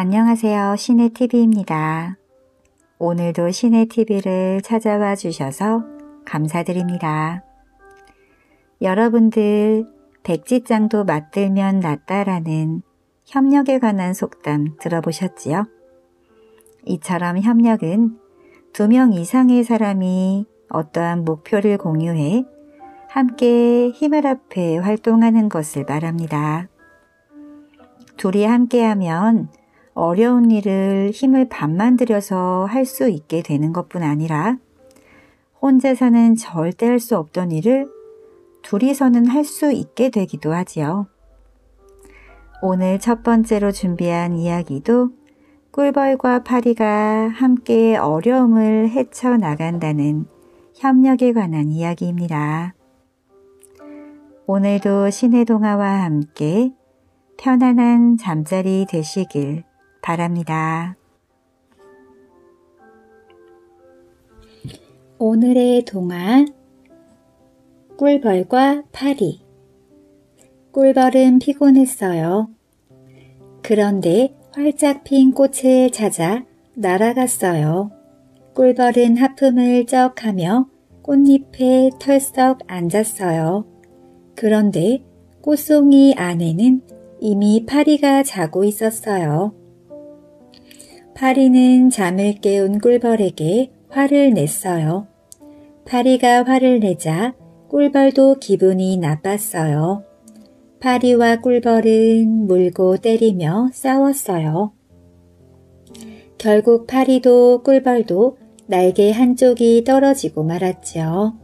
안녕하세요. 신의TV입니다. 오늘도 신의TV를 찾아와 주셔서 감사드립니다. 여러분들 백지장도 맞들면 낫다라는 협력에 관한 속담 들어보셨지요? 이처럼 협력은 두 명 이상의 사람이 어떠한 목표를 공유해 함께 힘을 합해 활동하는 것을 말합니다. 둘이 함께하면 어려운 일을 힘을 반만 들여서 할 수 있게 되는 것뿐 아니라 혼자서는 절대 할 수 없던 일을 둘이서는 할 수 있게 되기도 하지요. 오늘 첫 번째로 준비한 이야기도 꿀벌과 파리가 함께 어려움을 헤쳐나간다는 협력에 관한 이야기입니다. 오늘도 신의 동화와 함께 편안한 잠자리 되시길 바랍니다. 오늘의 동화 꿀벌과 파리 꿀벌은 피곤했어요. 그런데 활짝 핀 꽃을 찾아 날아갔어요. 꿀벌은 하품을 쩍 하며 꽃잎에 털썩 앉았어요. 그런데 꽃송이 안에는 이미 파리가 자고 있었어요. 파리는 잠을 깨운 꿀벌에게 화를 냈어요. 파리가 화를 내자 꿀벌도 기분이 나빴어요. 파리와 꿀벌은 물고 때리며 싸웠어요. 결국 파리도 꿀벌도 날개 한쪽이 떨어지고 말았지요.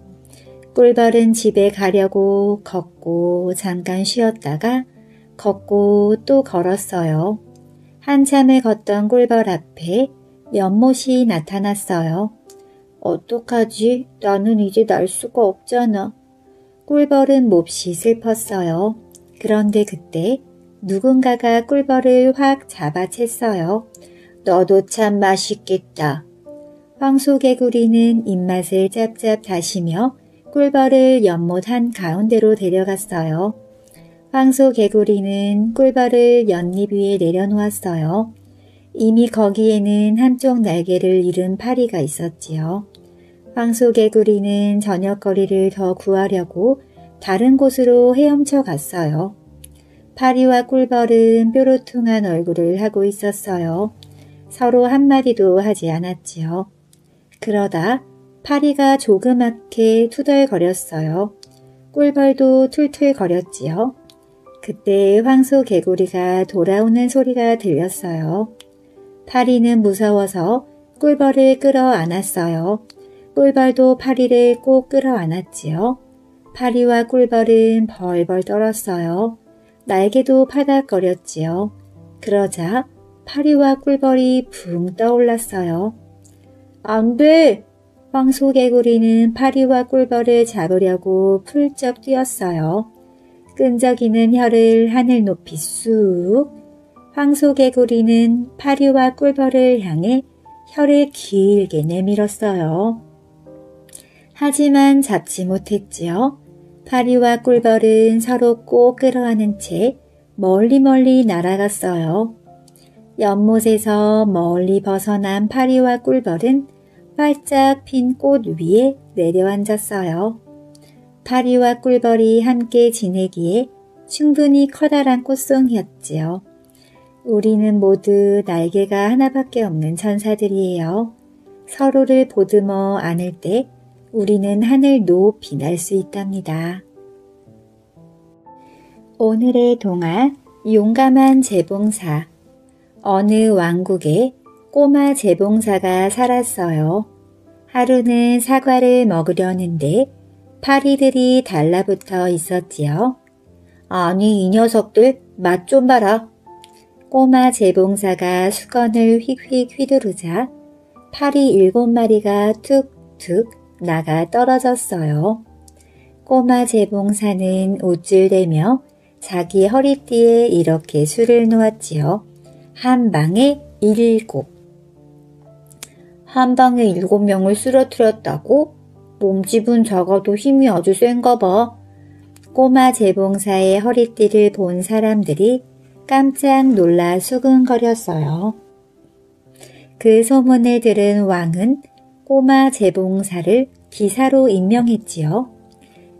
꿀벌은 집에 가려고 걷고 잠깐 쉬었다가 걷고 또 걸었어요. 한참을 걷던 꿀벌 앞에 연못이 나타났어요. 어떡하지? 나는 이제 날 수가 없잖아. 꿀벌은 몹시 슬펐어요. 그런데 그때 누군가가 꿀벌을 확 잡아챘어요. 너도 참 맛있겠다. 황소개구리는 입맛을 짭짭 다시며 꿀벌을 연못 한 가운데로 데려갔어요. 황소 개구리는 꿀벌을 연잎 위에 내려놓았어요. 이미 거기에는 한쪽 날개를 잃은 파리가 있었지요. 황소 개구리는 저녁거리를 더 구하려고 다른 곳으로 헤엄쳐 갔어요. 파리와 꿀벌은 뾰로퉁한 얼굴을 하고 있었어요. 서로 한마디도 하지 않았지요. 그러다 파리가 조그맣게 투덜거렸어요. 꿀벌도 툴툴거렸지요. 그때 황소 개구리가 돌아오는 소리가 들렸어요. 파리는 무서워서 꿀벌을 끌어안았어요. 꿀벌도 파리를 꼭 끌어안았지요. 파리와 꿀벌은 벌벌 떨었어요. 날개도 파닥거렸지요. 그러자 파리와 꿀벌이 붕 떠올랐어요. 안 돼! 황소개구리는 파리와 꿀벌을 잡으려고 풀쩍 뛰었어요. 끈적이는 혀를 하늘 높이 쑥 황소개구리는 파리와 꿀벌을 향해 혀를 길게 내밀었어요. 하지만 잡지 못했지요. 파리와 꿀벌은 서로 꼭 끌어안은 채 멀리 멀리 날아갔어요. 연못에서 멀리 벗어난 파리와 꿀벌은 활짝 핀 꽃 위에 내려앉았어요. 파리와 꿀벌이 함께 지내기에 충분히 커다란 꽃송이였지요. 우리는 모두 날개가 하나밖에 없는 천사들이에요. 서로를 보듬어 안을 때 우리는 하늘 높이 날 수 있답니다. 오늘의 동화 용감한 재봉사 어느 왕국에 꼬마 재봉사가 살았어요. 하루는 사과를 먹으려는데 파리들이 달라붙어 있었지요. 아니 이 녀석들 맛 좀 봐라. 꼬마 재봉사가 수건을 휙휙 휘두르자 파리 일곱 마리가 툭툭 나가 떨어졌어요. 꼬마 재봉사는 우쭐대며 자기 허리띠에 이렇게 술을 놓았지요. 한 방에 일곱. 한 방에 일곱 명을 쓰러뜨렸다고? 몸집은 작아도 힘이 아주 센가 봐. 꼬마 재봉사의 허리띠를 본 사람들이 깜짝 놀라 수근거렸어요. 그 소문을 들은 왕은 꼬마 재봉사를 기사로 임명했지요.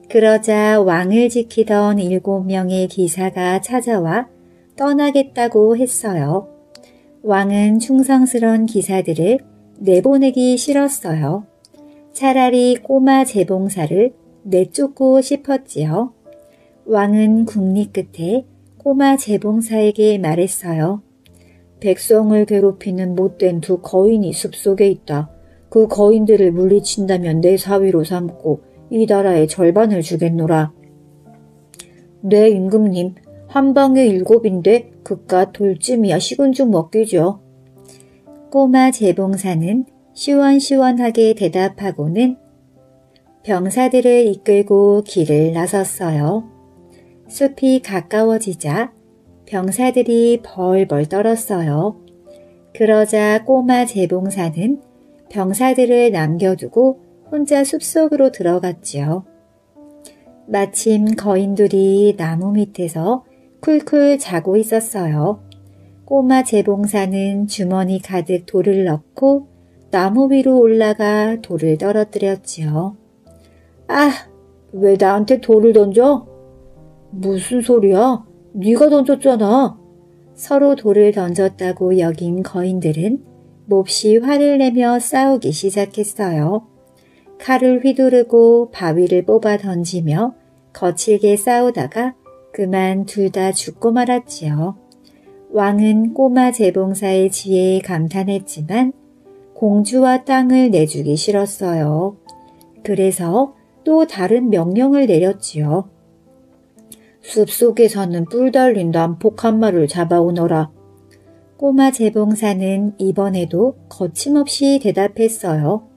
그러자 왕을 지키던 일곱 명의 기사가 찾아와 떠나겠다고 했어요. 왕은 충성스런 기사들을 내보내기 싫었어요. 차라리 꼬마 재봉사를 내쫓고 싶었지요. 왕은 국리 끝에 꼬마 재봉사에게 말했어요. 백성을 괴롭히는 못된 두 거인이 숲속에 있다. 그 거인들을 물리친다면 내 사위로 삼고 이 나라의 절반을 주겠노라. 네, 임금님. 한 방에 일곱인데 그깟 돌찜이야 식은 죽 먹기죠. 꼬마 재봉사는 시원시원하게 대답하고는 병사들을 이끌고 길을 나섰어요. 숲이 가까워지자 병사들이 벌벌 떨었어요. 그러자 꼬마 재봉사는 병사들을 남겨두고 혼자 숲속으로 들어갔지요. 마침 거인들이 나무 밑에서 쿨쿨 자고 있었어요. 꼬마 재봉사는 주머니 가득 돌을 넣고 나무 위로 올라가 돌을 떨어뜨렸지요. 아, 왜 나한테 돌을 던져? 무슨 소리야? 네가 던졌잖아. 서로 돌을 던졌다고 여긴 거인들은 몹시 화를 내며 싸우기 시작했어요. 칼을 휘두르고 바위를 뽑아 던지며 거칠게 싸우다가 그만 둘 다 죽고 말았지요. 왕은 꼬마 재봉사의 지혜에 감탄했지만 공주와 땅을 내주기 싫었어요. 그래서 또 다른 명령을 내렸지요. 숲속에 사는 뿔 달린 난폭 한 마리를 잡아오너라. 꼬마 재봉사는 이번에도 거침없이 대답했어요.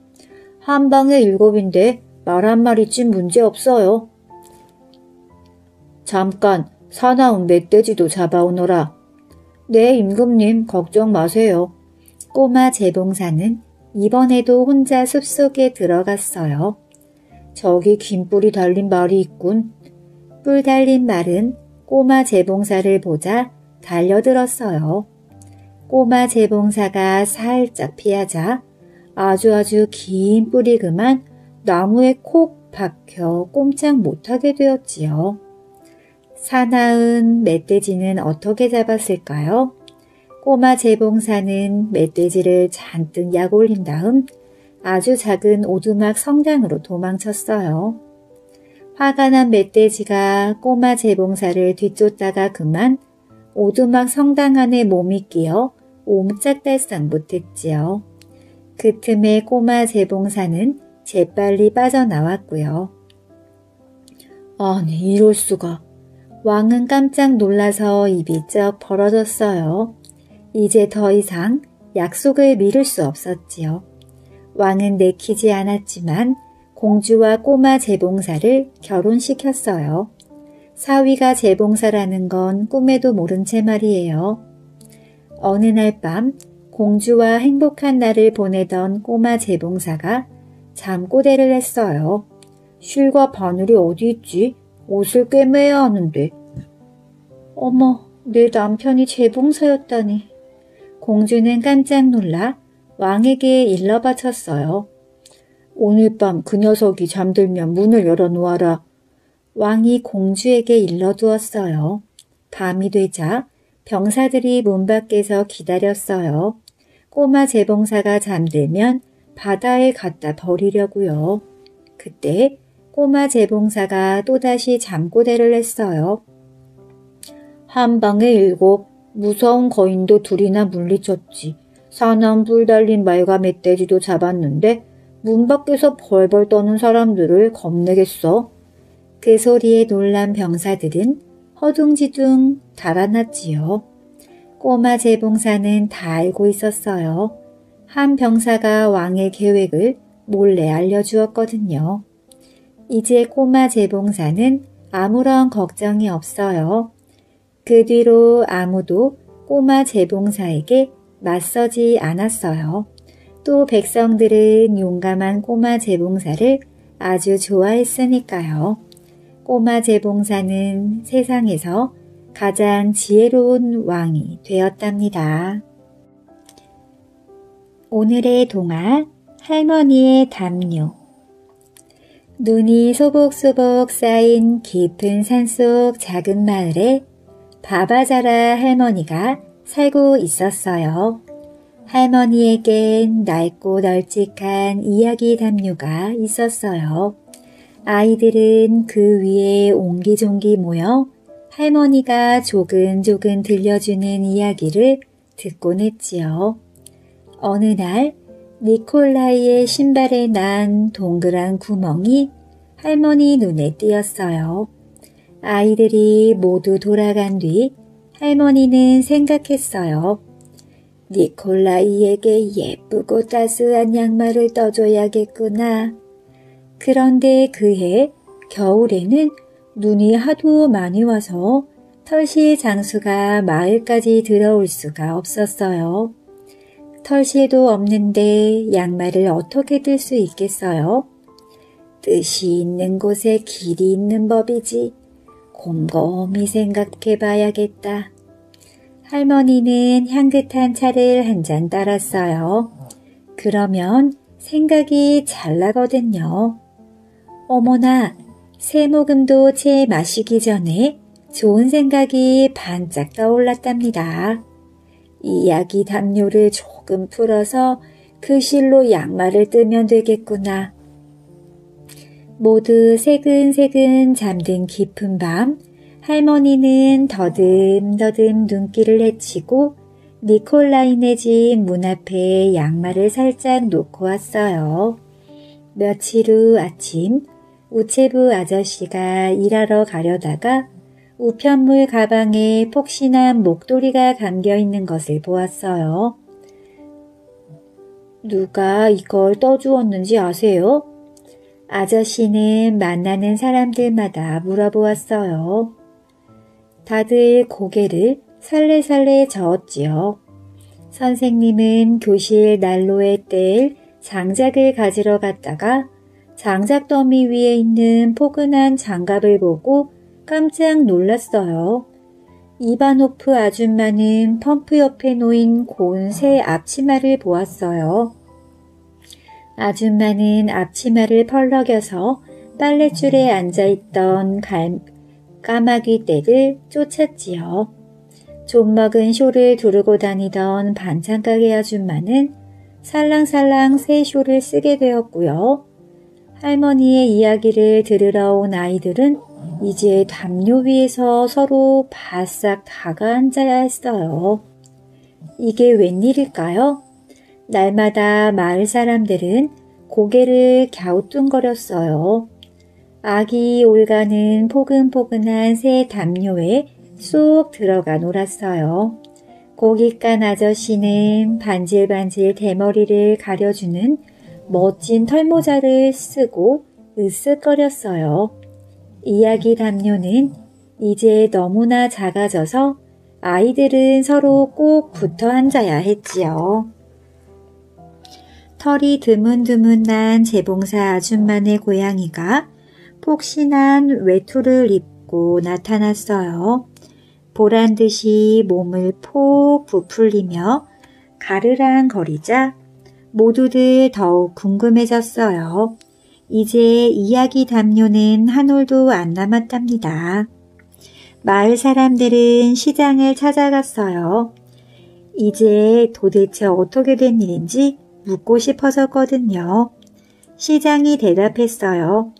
한 방에 일곱인데 말 한 마리쯤 문제 없어요. 잠깐 사나운 멧돼지도 잡아오너라. 네, 임금님 걱정 마세요. 꼬마 재봉사는 이번에도 혼자 숲속에 들어갔어요. 저기 긴 뿔이 달린 말이 있군. 뿔 달린 말은 꼬마 재봉사를 보자 달려들었어요. 꼬마 재봉사가 살짝 피하자 아주 아주 긴 뿔이 그만 나무에 콕 박혀 꼼짝 못하게 되었지요. 사나운 멧돼지는 어떻게 잡았을까요? 꼬마 재봉사는 멧돼지를 잔뜩 약 올린 다음 아주 작은 오두막 성당으로 도망쳤어요. 화가 난 멧돼지가 꼬마 재봉사를 뒤쫓다가 그만 오두막 성당 안에 몸이 끼어 옴짝달싹 못했지요. 그 틈에 꼬마 재봉사는 재빨리 빠져나왔고요. 아니 이럴 수가. 왕은 깜짝 놀라서 입이 쩍 벌어졌어요. 이제 더 이상 약속을 미룰 수 없었지요. 왕은 내키지 않았지만 공주와 꼬마 재봉사를 결혼시켰어요. 사위가 재봉사라는 건 꿈에도 모른 채 말이에요. 어느 날 밤 공주와 행복한 날을 보내던 꼬마 재봉사가 잠꼬대를 했어요. 쉴과 바늘이 어디 있지? 옷을 꿰매야 하는데. 어머, 내 남편이 재봉사였다니. 공주는 깜짝 놀라 왕에게 일러 바쳤어요. 오늘 밤 그 녀석이 잠들면 문을 열어놓아라. 왕이 공주에게 일러두었어요. 밤이 되자 병사들이 문 밖에서 기다렸어요. 꼬마 재봉사가 잠들면 바다에 갖다 버리려고요. 그때 꼬마 재봉사가 또다시 잠꼬대를 했어요. 한 방에 일곱 무서운 거인도 둘이나 물리쳤지. 사나운 불 달린 말과 멧돼지도 잡았는데 문 밖에서 벌벌 떠는 사람들을 겁내겠어. 그 소리에 놀란 병사들은 허둥지둥 달아났지요. 꼬마 재봉사는 다 알고 있었어요. 한 병사가 왕의 계획을 몰래 알려주었거든요. 이제 꼬마 재봉사는 아무런 걱정이 없어요. 그 뒤로 아무도 꼬마 재봉사에게 맞서지 않았어요. 또 백성들은 용감한 꼬마 재봉사를 아주 좋아했으니까요. 꼬마 재봉사는 세상에서 가장 지혜로운 왕이 되었답니다. 오늘의 동화 할머니의 담요 눈이 소복소복 쌓인 깊은 산속 작은 마을에 바바자라 할머니가 살고 있었어요. 할머니에겐 낡고 널찍한 이야기 담요가 있었어요. 아이들은 그 위에 옹기종기 모여 할머니가 조근조근 들려주는 이야기를 듣곤 했지요. 어느 날 니콜라이의 신발에 난 동그란 구멍이 할머니 눈에 띄었어요. 아이들이 모두 돌아간 뒤 할머니는 생각했어요. 니콜라이에게 예쁘고 따스한 양말을 떠줘야겠구나. 그런데 그해 겨울에는 눈이 하도 많이 와서 털시 장수가 마을까지 들어올 수가 없었어요. 털시에도 없는데 양말을 어떻게 들 수 있겠어요? 뜻이 있는 곳에 길이 있는 법이지. 곰곰이 생각해 봐야겠다. 할머니는 향긋한 차를 한 잔 따랐어요. 그러면 생각이 잘 나거든요. 어머나, 새 모금도 채 마시기 전에 좋은 생각이 반짝 떠올랐답니다. 이야기 담요를 조금 풀어서 그 실로 양말을 뜨면 되겠구나. 모두 새근새근 잠든 깊은 밤, 할머니는 더듬더듬 눈길을 헤치고 니콜라이네 집문 앞에 양말을 살짝 놓고 왔어요. 며칠 후 아침, 우체부 아저씨가 일하러 가려다가 우편물 가방에 폭신한 목도리가 감겨 있는 것을 보았어요. 누가 이걸 떠주었는지 아세요? 아저씨는 만나는 사람들마다 물어보았어요. 다들 고개를 살래살래 저었지요. 선생님은 교실 난로에 뗄 장작을 가지러 갔다가 장작 더미 위에 있는 포근한 장갑을 보고 깜짝 놀랐어요. 이바노프 아줌마는 펌프 옆에 놓인 고운 새 앞치마를 보았어요. 아줌마는 앞치마를 펄럭여서 빨랫줄에 앉아있던 갈, 까마귀 떼를 쫓았지요. 좀 먹은 쇼를 두르고 다니던 반찬가게 아줌마는 살랑살랑 새 쇼를 쓰게 되었고요. 할머니의 이야기를 들으러 온 아이들은 이제 담요 위에서 서로 바싹 다가 앉아야 했어요. 이게 웬일일까요? 날마다 마을 사람들은 고개를 갸우뚱거렸어요. 아기 올가는 포근포근한 새 담요에 쏙 들어가 놀았어요. 고깃간 아저씨는 반질반질 대머리를 가려주는 멋진 털모자를 쓰고 으쓱거렸어요. 이야기 담요는 이제 너무나 작아져서 아이들은 서로 꼭 붙어 앉아야 했지요. 털이 드문드문 난 재봉사 아줌마네 고양이가 폭신한 외투를 입고 나타났어요. 보란 듯이 몸을 폭 부풀리며 가르랑 거리자 모두들 더욱 궁금해졌어요. 이제 이야기 담요는 한 올도 안 남았답니다. 마을 사람들은 시장을 찾아갔어요. 이제 도대체 어떻게 된 일인지 묻고 싶어서거든요. 시장이 대답했어요.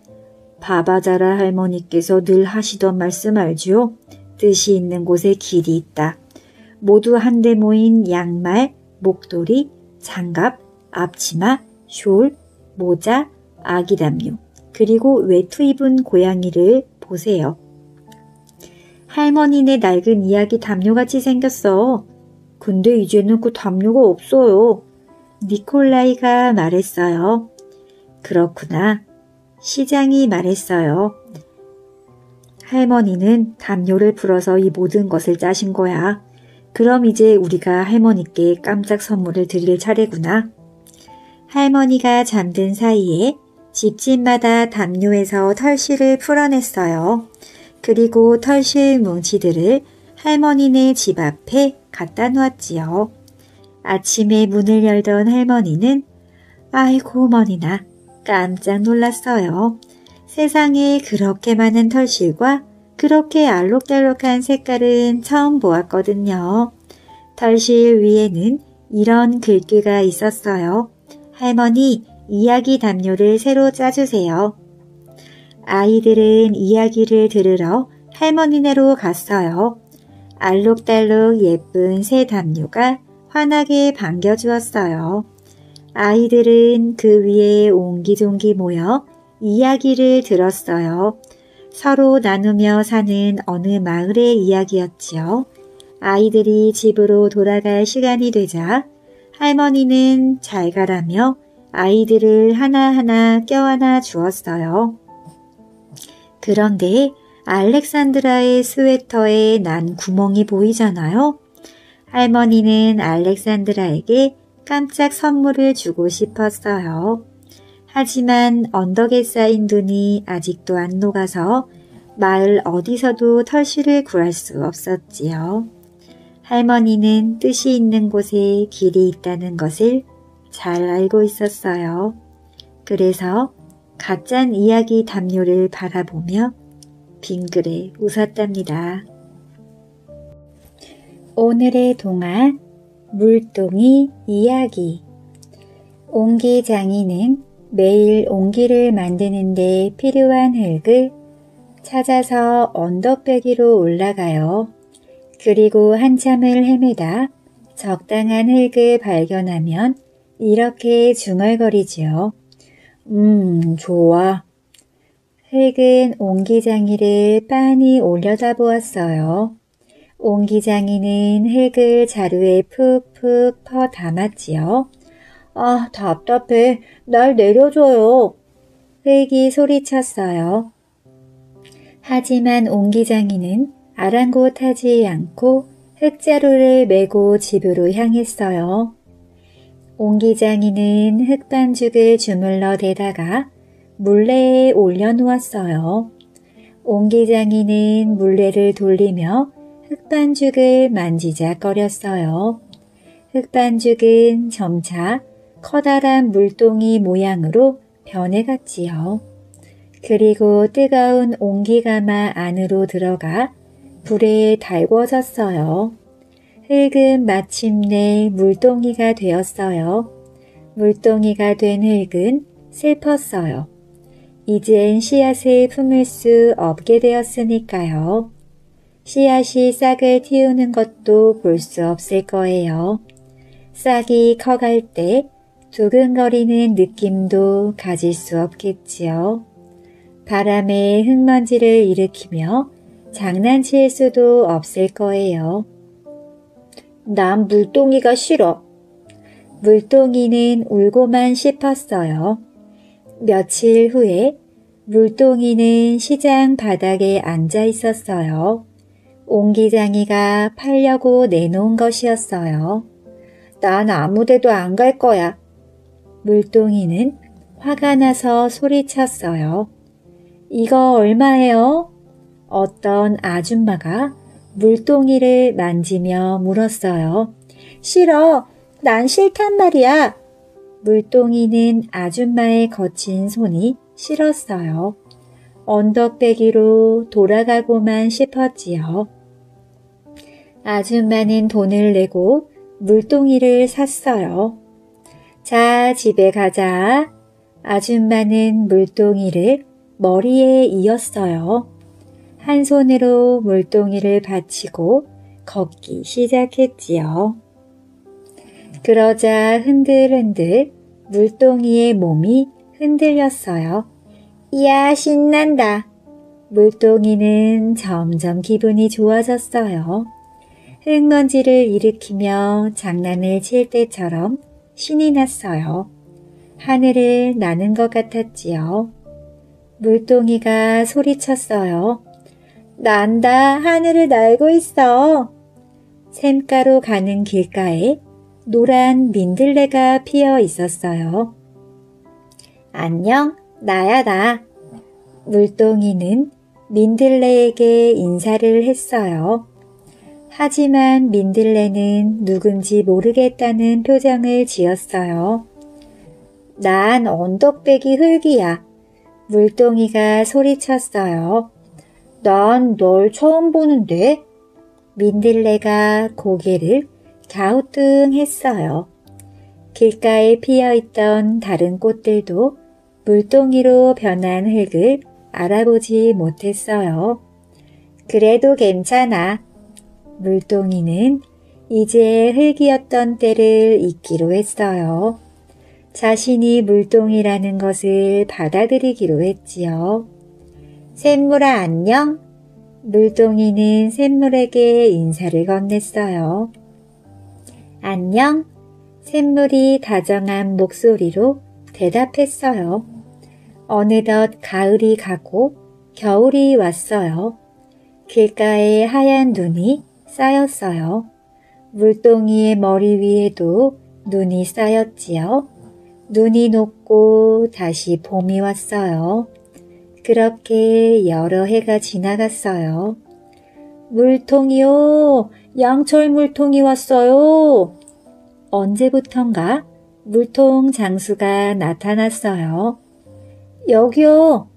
바바자라 할머니께서 늘 하시던 말씀 알지요? 뜻이 있는 곳에 길이 있다. 모두 한데 모인 양말, 목도리, 장갑, 앞치마, 숄, 모자, 아기 담요, 그리고 외투 입은 고양이를 보세요. 할머니네 낡은 이야기 담요같이 생겼어. 근데 이제는 그 담요가 없어요. 니콜라이가 말했어요. 그렇구나. 시장이 말했어요. 할머니는 담요를 풀어서 이 모든 것을 짜신 거야. 그럼 이제 우리가 할머니께 깜짝 선물을 드릴 차례구나. 할머니가 잠든 사이에 집집마다 담요에서 털실을 풀어냈어요. 그리고 털실 뭉치들을 할머니네 집 앞에 갖다 놓았지요. 아침에 문을 열던 할머니는 아이고 머니나 깜짝 놀랐어요. 세상에 그렇게 많은 털실과 그렇게 알록달록한 색깔은 처음 보았거든요. 털실 위에는 이런 글귀가 있었어요. 할머니, 이야기 담요를 새로 짜주세요. 아이들은 이야기를 들으러 할머니네로 갔어요. 알록달록 예쁜 새 담요가 환하게 반겨주었어요. 아이들은 그 위에 옹기종기 모여 이야기를 들었어요. 서로 나누며 사는 어느 마을의 이야기였지요. 아이들이 집으로 돌아갈 시간이 되자 할머니는 잘 가라며 아이들을 하나하나 껴안아 주었어요. 그런데 알렉산드라의 스웨터에 난 구멍이 보이잖아요. 할머니는 알렉산드라에게 깜짝 선물을 주고 싶었어요. 하지만 언덕에 쌓인 눈이 아직도 안 녹아서 마을 어디서도 털실을 구할 수 없었지요. 할머니는 뜻이 있는 곳에 길이 있다는 것을 잘 알고 있었어요. 그래서 가짠 이야기 담요를 바라보며 빙그레 웃었답니다. 오늘의 동화 물동이 이야기 옹기장이는 매일 옹기를 만드는 데 필요한 흙을 찾아서 언덕배기로 올라가요. 그리고 한참을 헤매다 적당한 흙을 발견하면 이렇게 중얼거리지요. 음, 좋아. 흙은 옹기장이를 빤히 올려다 보았어요. 옹기장이는 흙을 자루에 푹푹 퍼 담았지요. 아, 답답해. 날 내려줘요. 흙이 소리쳤어요. 하지만 옹기장이는 아랑곳하지 않고 흙자루를 메고 집으로 향했어요. 옹기장이는 흙반죽을 주물러 대다가 물레에 올려놓았어요. 옹기장이는 물레를 돌리며 흙반죽을 만지작거렸어요. 흙반죽은 점차 커다란 물동이 모양으로 변해갔지요. 그리고 뜨거운 옹기가마 안으로 들어가 불에 달궈졌어요. 흙은 마침내 물동이가 되었어요. 물동이가 된 흙은 슬펐어요. 이젠 씨앗을 품을 수 없게 되었으니까요. 씨앗이 싹을 틔우는 것도 볼 수 없을 거예요. 싹이 커갈 때 두근거리는 느낌도 가질 수 없겠지요. 바람에 흙먼지를 일으키며 장난칠 수도 없을 거예요. 난 물동이가 싫어. 물동이는 울고만 싶었어요. 며칠 후에 물동이는 시장 바닥에 앉아 있었어요. 옹기장이가 팔려고 내놓은 것이었어요. 난 아무데도 안 갈 거야. 물동이는 화가 나서 소리쳤어요. 이거 얼마예요? 어떤 아줌마가 물동이를 만지며 물었어요. 싫어. 난 싫단 말이야. 물동이는 아줌마의 거친 손이 싫었어요. 언덕배기로 돌아가고만 싶었지요. 아줌마는 돈을 내고 물동이를 샀어요. 자, 집에 가자. 아줌마는 물동이를 머리에 이었어요. 한 손으로 물동이를 받치고 걷기 시작했지요. 그러자 흔들흔들 물동이의 몸이 흔들렸어요. 이야, 신난다. 물동이는 점점 기분이 좋아졌어요. 흙먼지를 일으키며 장난을 칠 때처럼 신이 났어요. 하늘을 나는 것 같았지요. 물동이가 소리쳤어요. 난다 하늘을 날고 있어. 샘가로 가는 길가에 노란 민들레가 피어 있었어요. 안녕, 나야 나. 물동이는 민들레에게 인사를 했어요. 하지만 민들레는 누군지 모르겠다는 표정을 지었어요. 난 언덕배기 흙이야. 물동이가 소리쳤어요. 난 널 처음 보는데? 민들레가 고개를 갸우뚱했어요. 길가에 피어있던 다른 꽃들도 물동이로 변한 흙을 알아보지 못했어요. 그래도 괜찮아. 물동이는 이제 흙이었던 때를 잊기로 했어요. 자신이 물동이라는 것을 받아들이기로 했지요. 샘물아 안녕? 물동이는 샘물에게 인사를 건넸어요. 안녕? 샘물이 다정한 목소리로 대답했어요. 어느덧 가을이 가고 겨울이 왔어요. 길가에 하얀 눈이 쌓였어요. 물동이의 머리 위에도 눈이 쌓였지요. 눈이 녹고 다시 봄이 왔어요. 그렇게 여러 해가 지나갔어요. 물통이요! 양철 물통이 왔어요! 언제부턴가 물통 장수가 나타났어요. 여기요!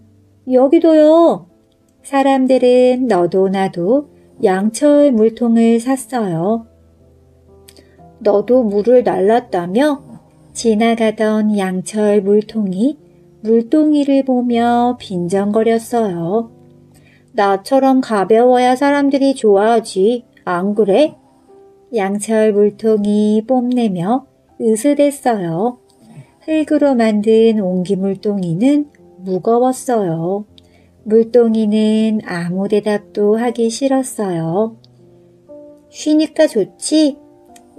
여기도요! 사람들은 너도 나도 양철 물통을 샀어요. 너도 물을 날랐다며? 지나가던 양철 물통이 물동이를 보며 빈정거렸어요. 나처럼 가벼워야 사람들이 좋아하지. 안 그래? 양철 물통이 뽐내며 으스댔어요. 흙으로 만든 옹기 물동이는 무거웠어요. 물동이는 아무 대답도 하기 싫었어요. 쉬니까 좋지?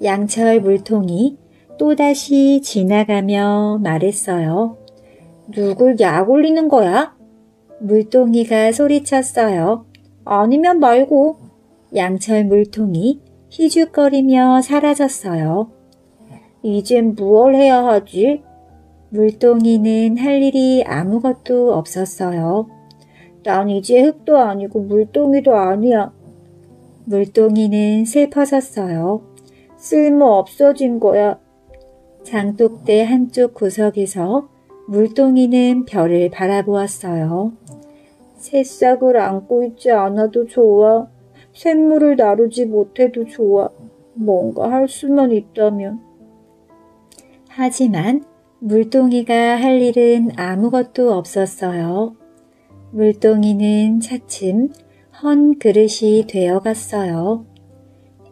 양철 물통이 또다시 지나가며 말했어요. 누굴 약 올리는 거야? 물동이가 소리쳤어요. 아니면 말고. 양철 물통이 희죽거리며 사라졌어요. 이젠 무얼 해야 하지? 물동이는 할 일이 아무것도 없었어요. 난 이제 흙도 아니고 물동이도 아니야. 물동이는 슬퍼졌어요. 쓸모 없어진 거야. 장독대 한쪽 구석에서 물동이는 별을 바라보았어요. 새싹을 안고 있지 않아도 좋아. 샘물을 나르지 못해도 좋아. 뭔가 할 수만 있다면. 하지만 물동이가 할 일은 아무것도 없었어요. 물동이는 차츰 헌 그릇이 되어갔어요.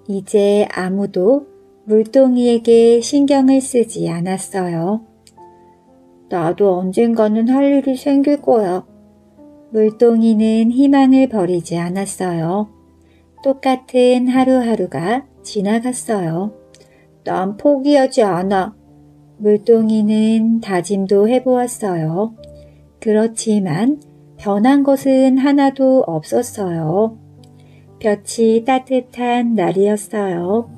이제 아무도 물동이에게 신경을 쓰지 않았어요. 나도 언젠가는 할 일이 생길 거야. 물동이는 희망을 버리지 않았어요. 똑같은 하루하루가 지나갔어요. 난 포기하지 않아. 물동이는 다짐도 해보았어요. 그렇지만 변한 것은 하나도 없었어요. 볕이 따뜻한 날이었어요.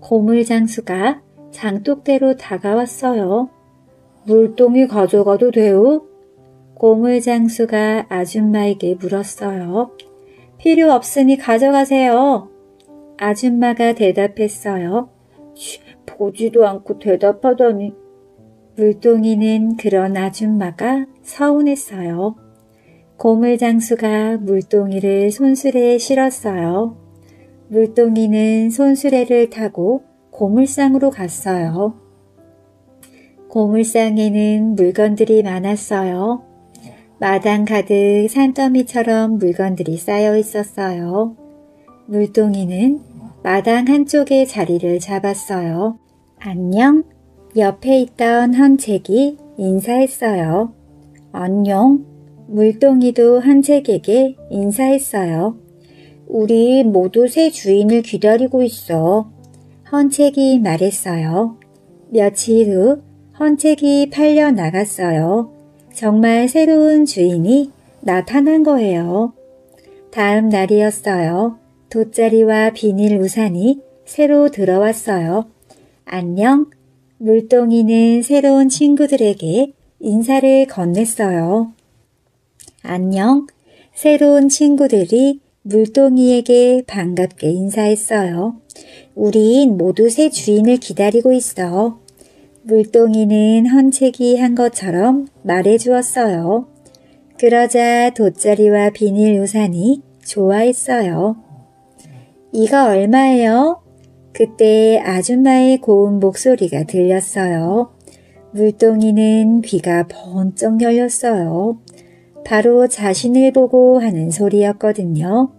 고물장수가 장독대로 다가왔어요. 물동이 가져가도 돼요? 고물장수가 아줌마에게 물었어요. 필요 없으니 가져가세요. 아줌마가 대답했어요. 보지도 않고 대답하다니. 물동이는 그런 아줌마가 서운했어요. 고물장수가 물동이를 손수레에 실었어요. 물동이는 손수레를 타고 고물상으로 갔어요. 고물상에는 물건들이 많았어요. 마당 가득 산더미처럼 물건들이 쌓여 있었어요. 물동이는 마당 한쪽에 자리를 잡았어요. 안녕? 옆에 있던 헌책이 인사했어요. 안녕. 물동이도 헌책에게 인사했어요. 우리 모두 새 주인을 기다리고 있어. 헌책이 말했어요. 며칠 후 헌책이 팔려 나갔어요. 정말 새로운 주인이 나타난 거예요. 다음 날이었어요. 돗자리와 비닐 우산이 새로 들어왔어요. 안녕, 물동이는 새로운 친구들에게 인사를 건넸어요. 안녕. 새로운 친구들이 물동이에게 반갑게 인사했어요. 우린 모두 새 주인을 기다리고 있어. 물동이는 헌책이 한 것처럼 말해 주었어요. 그러자 돗자리와 비닐 우산이 좋아했어요. 이거 얼마예요? 그때 아줌마의 고운 목소리가 들렸어요. 물동이는 귀가 번쩍 열렸어요. 바로 자신을 보고 하는 소리였거든요.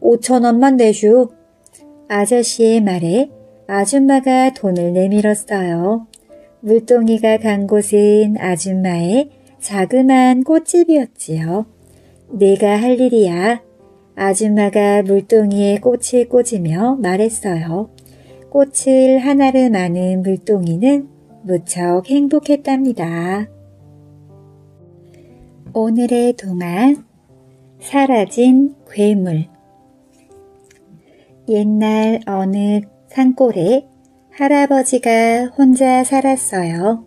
5천원만 내슈. 아저씨의 말에 아줌마가 돈을 내밀었어요. 물동이가 간 곳은 아줌마의 자그마한 꽃집이었지요. 내가 할 일이야. 아줌마가 물동이의 꽃을 꽂으며 말했어요. 꽃을 하나를 마는 물동이는 무척 행복했답니다. 오늘의 동안 사라진 괴물 옛날 어느 산골에 할아버지가 혼자 살았어요.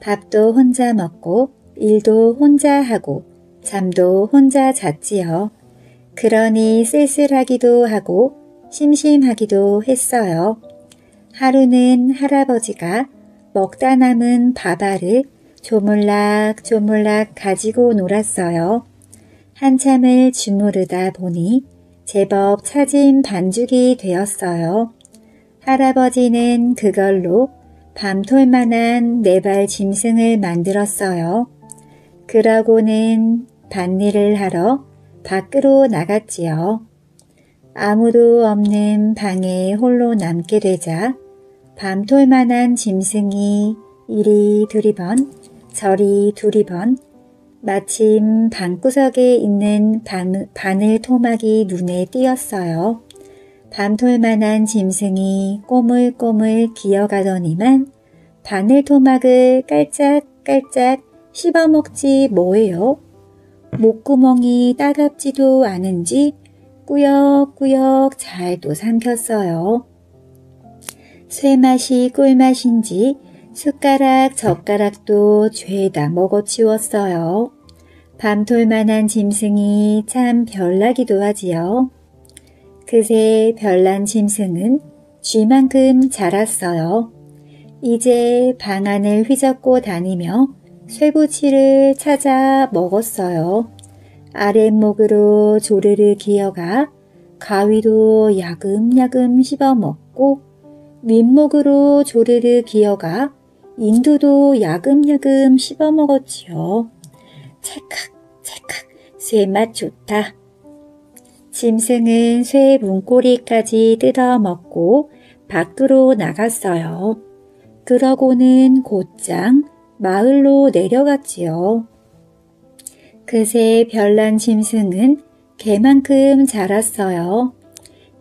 밥도 혼자 먹고 일도 혼자 하고 잠도 혼자 잤지요. 그러니 쓸쓸하기도 하고 심심하기도 했어요. 하루는 할아버지가 먹다 남은 밥알을 조물락 조물락 가지고 놀았어요. 한참을 주무르다 보니 제법 차진 반죽이 되었어요. 할아버지는 그걸로 밤톨만한 네 발 짐승을 만들었어요. 그러고는 밭일을 하러 밖으로 나갔지요. 아무도 없는 방에 홀로 남게 되자 밤톨만한 짐승이 이리 두리번 저리 두리번 마침 방구석에 있는 반, 바늘 토막이 눈에 띄었어요. 밤톨만한 짐승이 꼬물꼬물 기어가더니만 바늘 토막을 깔짝깔짝 씹어먹지 뭐예요? 목구멍이 따갑지도 않은지 꾸역꾸역 잘도 삼켰어요. 쇠맛이 꿀맛인지 숟가락 젓가락도 죄다 먹어치웠어요. 밤톨만한 짐승이 참 별나기도 하지요. 그새 별난 짐승은 쥐만큼 자랐어요. 이제 방 안을 휘젓고 다니며 쇠붙이를 찾아 먹었어요. 아랫목으로 조르르 기어가 가위도 야금야금 씹어먹고 윗목으로 조르르 기어가 인두도 야금야금 씹어먹었지요. 찰칵 찰칵 쇠맛 좋다. 짐승은 쇠 문고리까지 뜯어먹고 밖으로 나갔어요. 그러고는 곧장 마을로 내려갔지요. 그새 별난 짐승은 개만큼 자랐어요.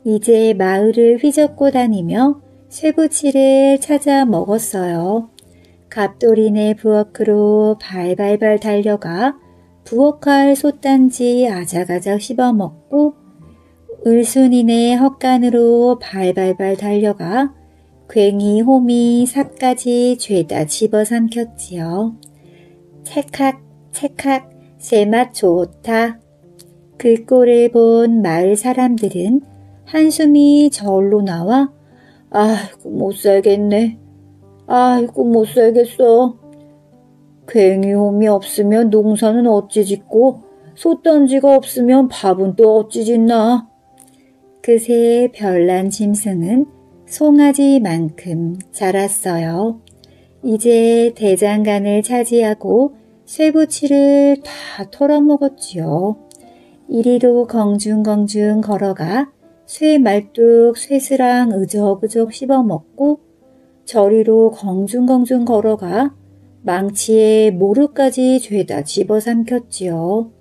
이제 마을을 휘젓고 다니며 쇠붙이를 찾아 먹었어요. 갑돌이네 부엌으로 발발발 달려가 부엌할 솥단지 아작아작 씹어먹고 을순이네 헛간으로 발발발 달려가 괭이, 호미, 삽까지 죄다 집어삼켰지요. 찰칵 찰칵 새맛 좋다. 그 꼴을 본 마을 사람들은 한숨이 저울로 나와 아이고 못 살겠네. 아이고 못 살겠어. 괭이 홈이 없으면 농사는 어찌 짓고 솥단지가 없으면 밥은 또 어찌 짓나. 그새 별난 짐승은 송아지만큼 자랐어요. 이제 대장간을 차지하고 쇠부치를 다 털어먹었지요. 이리로 경중경중 걸어가 쇠 말뚝 쇠스랑 으적으적 씹어먹고 저리로 경중경중 걸어가 망치에 모루까지 죄다 집어삼켰지요.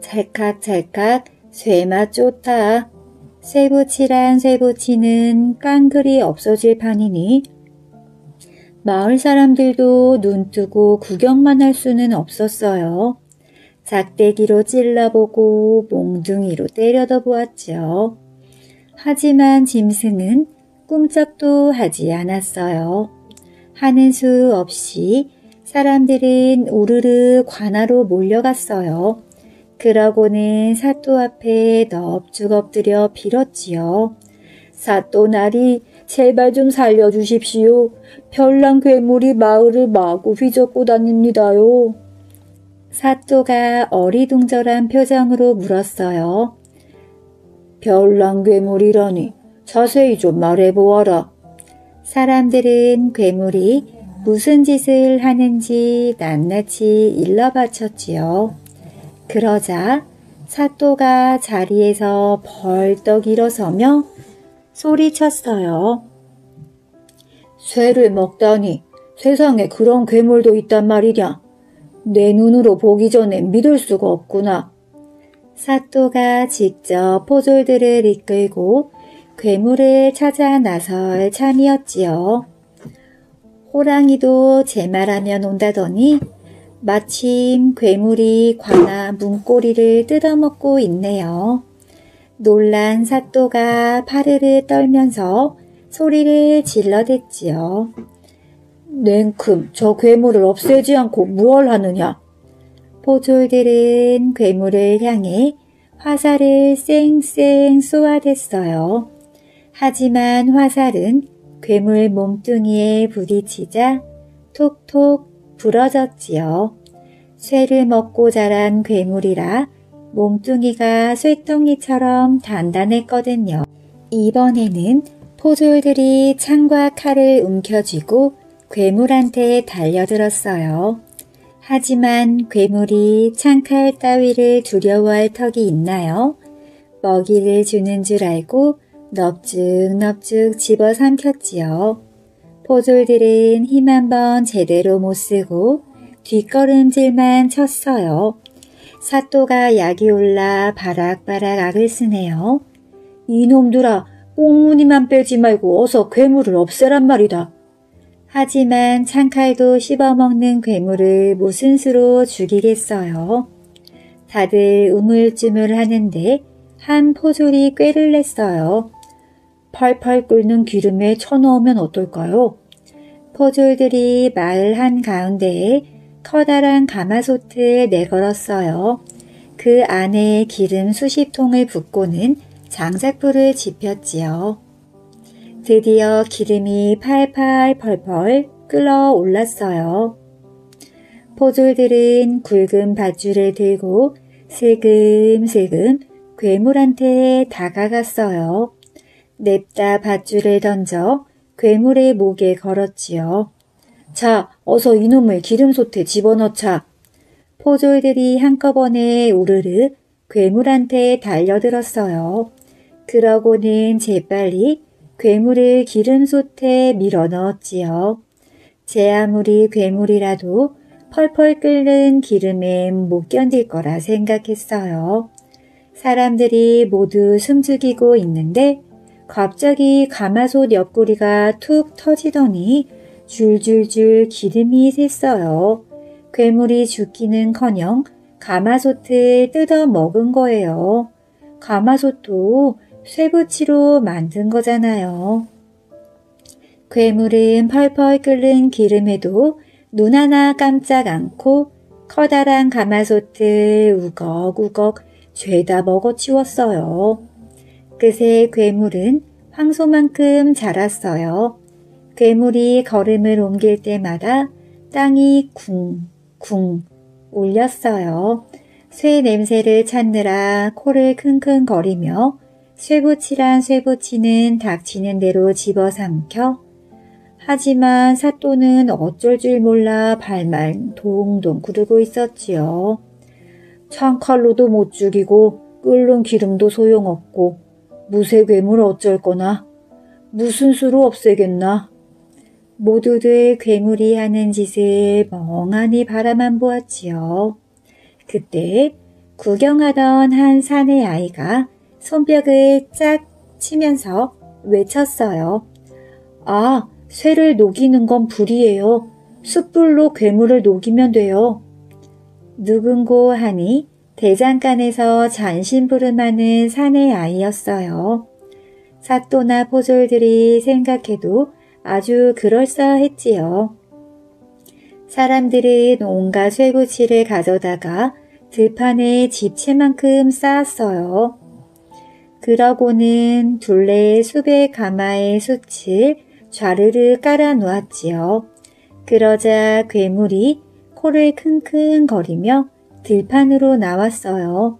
찰칵찰칵 쇠맛 좋다. 쇠부치란 쇠부치는 깡글이 없어질 판이니 마을 사람들도 눈 뜨고 구경만 할 수는 없었어요. 작대기로 찔러보고 몽둥이로 때려다 보았죠. 하지만 짐승은 꿈쩍도 하지 않았어요. 하는 수 없이 사람들은 우르르 관하로 몰려갔어요. 그러고는 사또 앞에 넙죽 엎드려 빌었지요. 사또 나리 제발 좀 살려주십시오. 별난 괴물이 마을을 마구 휘젓고 다닙니다요. 사또가 어리둥절한 표정으로 물었어요. 별난 괴물이라니 자세히 좀 말해보아라. 사람들은 괴물이 무슨 짓을 하는지 낱낱이 일러바쳤지요. 그러자 사또가 자리에서 벌떡 일어서며 소리쳤어요. 쇠를 먹다니 세상에 그런 괴물도 있단 말이냐. 내 눈으로 보기 전에 믿을 수가 없구나. 사또가 직접 포졸들을 이끌고 괴물을 찾아 나설 참이었지요. 호랑이도 제 말하면 온다더니 마침 괴물이 관아 문고리를 뜯어먹고 있네요. 놀란 사또가 파르르 떨면서 소리를 질러댔지요. 냉큼 저 괴물을 없애지 않고 무얼 하느냐? 포졸들은 괴물을 향해 화살을 쌩쌩 쏘아댔어요. 하지만 화살은 괴물 몸뚱이에 부딪히자 톡톡 부러졌지요. 쇠를 먹고 자란 괴물이라 몸뚱이가 쇠덩이처럼 단단했거든요. 이번에는 포졸들이 창과 칼을 움켜쥐고 괴물한테 달려들었어요. 하지만 괴물이 창칼 따위를 두려워할 턱이 있나요? 먹이를 주는 줄 알고 넙죽넙죽 집어삼켰지요. 포졸들은 힘 한번 제대로 못 쓰고 뒷걸음질만 쳤어요. 사또가 약이 올라 바락바락 악을 쓰네요. 이놈들아 꽁무니만 빼지 말고 어서 괴물을 없애란 말이다. 하지만 창칼도 씹어먹는 괴물을 무슨 수로 죽이겠어요. 다들 우물쭈물 하는데 한 포졸이 꾀를 냈어요. 팔팔 끓는 기름에 쳐넣으면 어떨까요? 포졸들이 마을 한가운데에 커다란 가마솥을 내걸었어요. 그 안에 기름 수십 통을 붓고는 장작불을 지폈지요. 드디어 기름이 팔팔 펄펄 끓어 올랐어요. 포졸들은 굵은 밧줄을 들고 슬금슬금 괴물한테 다가갔어요. 냅다 밧줄을 던져 괴물의 목에 걸었지요. 자, 어서 이놈을 기름솥에 집어넣자. 포졸들이 한꺼번에 우르르 괴물한테 달려들었어요. 그러고는 재빨리 괴물을 기름솥에 밀어 넣었지요. 제 아무리 괴물이라도 펄펄 끓는 기름엔 못 견딜 거라 생각했어요. 사람들이 모두 숨죽이고 있는데 갑자기 가마솥 옆구리가 툭 터지더니 줄줄줄 기름이 샜어요. 괴물이 죽기는커녕 가마솥을 뜯어 먹은 거예요. 가마솥도 쇠붙이로 만든 거잖아요. 괴물은 펄펄 끓는 기름에도 눈 하나 깜짝 않고 커다란 가마솥을 우걱우걱 죄다 먹어치웠어요. 끝에 괴물은 황소만큼 자랐어요. 괴물이 걸음을 옮길 때마다 땅이 쿵쿵 울렸어요. 쇠 냄새를 찾느라 코를 킁킁거리며 쇠붙이란 쇠붙이는 닥치는 대로 집어삼켜 하지만 사또는 어쩔 줄 몰라 발만 동동 구르고 있었지요. 창칼로도 못 죽이고 끓는 기름도 소용없고 무쇠 괴물 어쩔 거나 무슨 수로 없애겠나. 모두들 괴물이 하는 짓을 멍하니 바라만 보았지요. 그때 구경하던 한 사내 아이가 손뼉을 짝 치면서 외쳤어요. 아, 쇠를 녹이는 건 불이에요. 숯불로 괴물을 녹이면 돼요. 누군고 하니 대장간에서 잔심부름하는 사내 아이였어요. 사또나 포졸들이 생각해도 아주 그럴싸했지요. 사람들은 온갖 쇠붙이를 가져다가 들판에 집채만큼 쌓았어요. 그러고는 둘레에 수백 가마의 숯을 좌르르 깔아 놓았지요. 그러자 괴물이 코를 킁킁거리며 들판으로 나왔어요.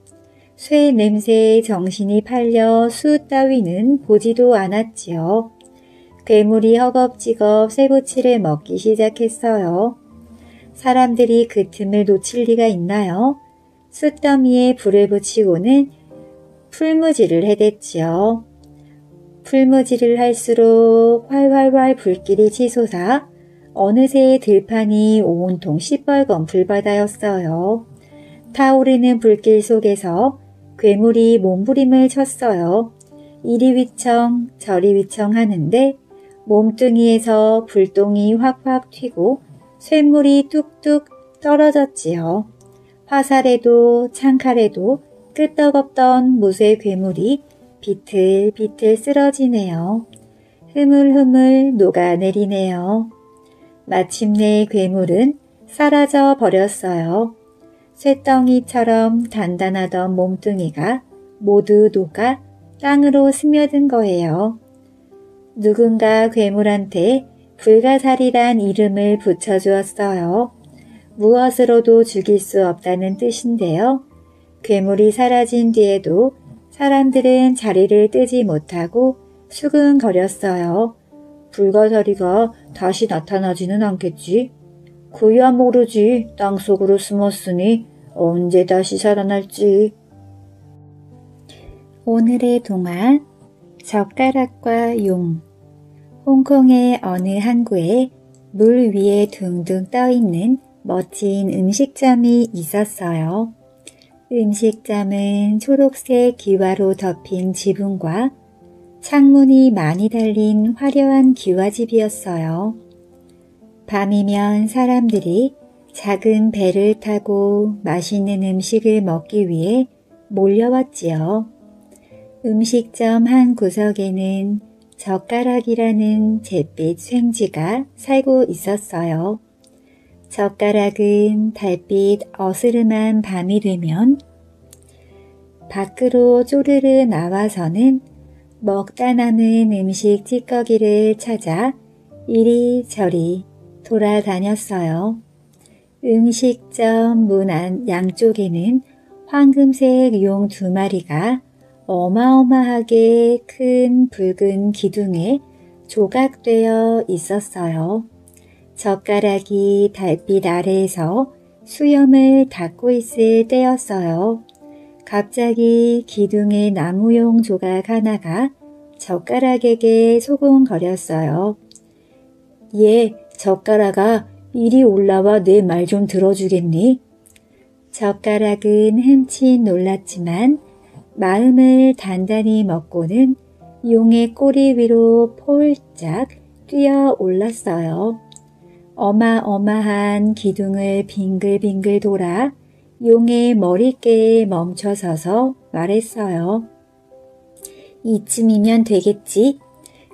쇠 냄새에 정신이 팔려 숯 따위는 보지도 않았지요. 괴물이 허겁지겁 쇠고치를 먹기 시작했어요. 사람들이 그 틈을 놓칠 리가 있나요? 숯더미에 불을 붙이고는 풀무지를 해댔지요. 풀무지를 할수록 활활활 불길이 치솟아 어느새 들판이 온통 시뻘건 불바다였어요. 타오르는 불길 속에서 괴물이 몸부림을 쳤어요. 이리 위청 저리 위청 하는데 몸뚱이에서 불똥이 확확 튀고 쇳물이 뚝뚝 떨어졌지요. 화살에도 창칼에도 끄떡없던 무쇠 괴물이 비틀비틀 쓰러지네요. 흐물흐물 녹아내리네요. 마침내 괴물은 사라져 버렸어요. 쇠덩이처럼 단단하던 몸뚱이가 모두 녹아 땅으로 스며든 거예요. 누군가 괴물한테 불가사리란 이름을 붙여주었어요. 무엇으로도 죽일 수 없다는 뜻인데요. 괴물이 사라진 뒤에도 사람들은 자리를 뜨지 못하고 수근거렸어요. 불가사리가 다시 나타나지는 않겠지. 그야 모르지. 땅속으로 숨었으니 언제 다시 살아날지. 오늘의 동화 젓가락과 용 홍콩의 어느 항구에 물 위에 둥둥 떠있는 멋진 음식점이 있었어요. 음식점은 초록색 기와로 덮인 지붕과 창문이 많이 달린 화려한 기와집이었어요. 밤이면 사람들이 작은 배를 타고 맛있는 음식을 먹기 위해 몰려왔지요. 음식점 한 구석에는 젓가락이라는 잿빛 생쥐가 살고 있었어요. 젓가락은 달빛 어스름한 밤이 되면 밖으로 쪼르르 나와서는 먹다 남은 음식 찌꺼기를 찾아 이리저리 돌아다녔어요. 음식점 문 안 양쪽에는 황금색 용 두 마리가 어마어마하게 큰 붉은 기둥에 조각되어 있었어요. 젓가락이 달빛 아래에서 수염을 닦고 있을 때였어요. 갑자기 기둥의 나무용 조각 하나가 젓가락에게 소곤거렸어요. 얘, 젓가락아, 이리 올라와 내 말 좀 들어주겠니? 젓가락은 흠칫 놀랐지만 마음을 단단히 먹고는 용의 꼬리 위로 폴짝 뛰어 올랐어요. 어마어마한 기둥을 빙글빙글 돌아 용의 머리께에 멈춰서서 말했어요. 이쯤이면 되겠지?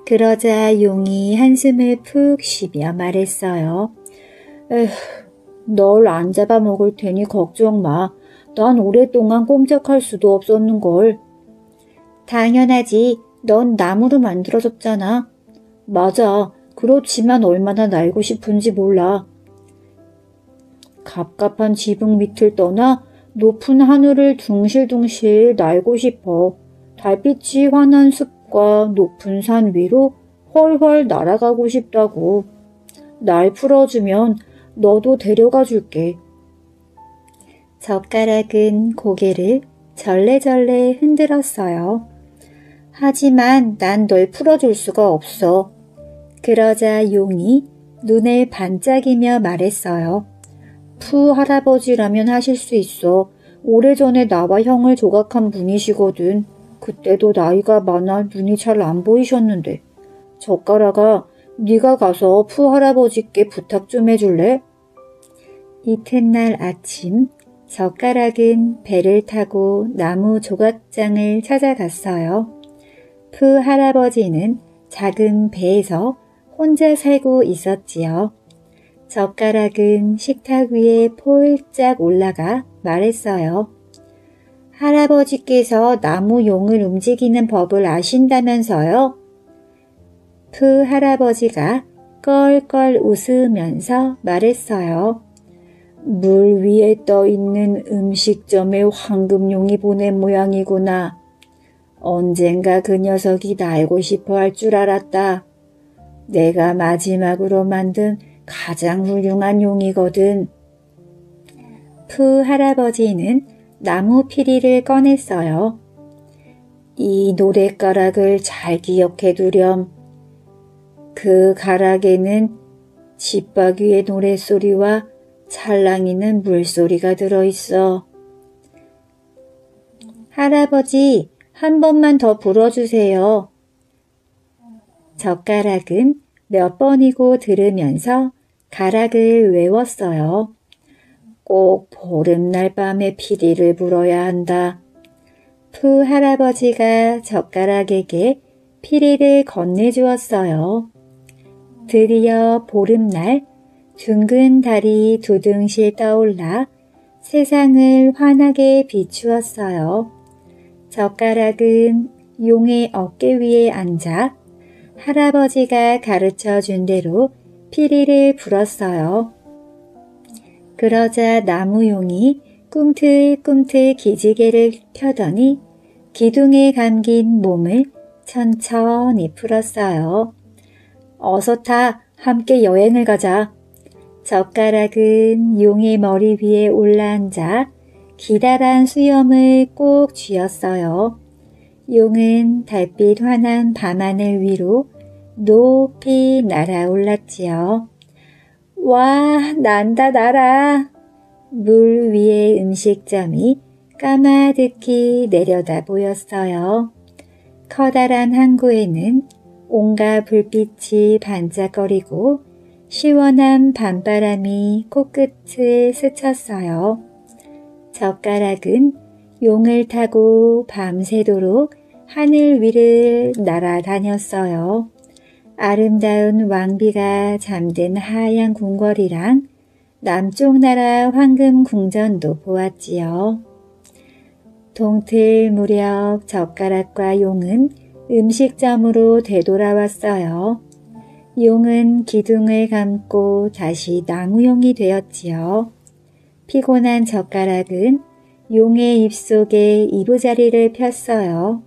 그러자 용이 한숨을 푹 쉬며 말했어요. 에휴, 널 안 잡아먹을 테니 걱정 마. 난 오랫동안 꼼짝할 수도 없었는걸. 당연하지. 넌 나무로 만들어졌잖아. 맞아. 그렇지만 얼마나 날고 싶은지 몰라. 갑갑한 지붕 밑을 떠나 높은 하늘을 둥실둥실 날고 싶어. 달빛이 환한 숲과 높은 산 위로 훨훨 날아가고 싶다고. 날 풀어주면 너도 데려가 줄게. 젓가락은 고개를 절레절레 흔들었어요. 하지만 난 널 풀어줄 수가 없어. 그러자 용이 눈을 반짝이며 말했어요. 푸 할아버지라면 하실 수 있어. 오래전에 나와 형을 조각한 분이시거든. 그때도 나이가 많아 눈이 잘 안 보이셨는데. 젓가락아, 네가 가서 푸 할아버지께 부탁 좀 해줄래? 이튿날 아침 젓가락은 배를 타고 나무 조각장을 찾아갔어요. 푸 할아버지는 작은 배에서 혼자 살고 있었지요. 젓가락은 식탁 위에 폴짝 올라가 말했어요. 할아버지께서 나무 용을 움직이는 법을 아신다면서요? 프 할아버지가 껄껄 웃으면서 말했어요. 물 위에 떠 있는 음식점에 황금용이 보낸 모양이구나. 언젠가 그 녀석이 날고 싶어 할 줄 알았다. 내가 마지막으로 만든 가장 훌륭한 용이거든. 푸 할아버지는 나무 피리를 꺼냈어요. 이 노랫가락을 잘 기억해 두렴. 그 가락에는 집바귀의 노랫소리와 찰랑이는 물소리가 들어있어. 할아버지, 한 번만 더 불어주세요. 젓가락은 몇 번이고 들으면서 가락을 외웠어요. 꼭 보름날 밤에 피리를 불어야 한다. 푸 할아버지가 젓가락에게 피리를 건네주었어요. 드디어 보름날 둥근 달이 두둥실 떠올라 세상을 환하게 비추었어요. 젓가락은 용의 어깨 위에 앉아 할아버지가 가르쳐 준 대로 피리를 불었어요. 그러자 나무용이 꿈틀꿈틀 기지개를 펴더니 기둥에 감긴 몸을 천천히 풀었어요. 어서 타, 함께 여행을 가자. 젓가락은 용의 머리 위에 올라앉아 기다란 수염을 꼭 쥐었어요. 용은 달빛 환한 밤하늘 위로 높이 날아올랐지요. 와, 난다 날아. 물 위의 음식점이 까마득히 내려다 보였어요. 커다란 항구에는 온갖 불빛이 반짝거리고 시원한 밤바람이 코끝을 스쳤어요. 젓가락은 용을 타고 밤새도록 하늘 위를 날아다녔어요. 아름다운 왕비가 잠든 하얀 궁궐이랑 남쪽 나라 황금 궁전도 보았지요. 동틀 무렵 젓가락과 용은 음식점으로 되돌아왔어요. 용은 기둥을 감고 다시 나무용이 되었지요. 피곤한 젓가락은 용의 입속에 이부자리를 폈어요.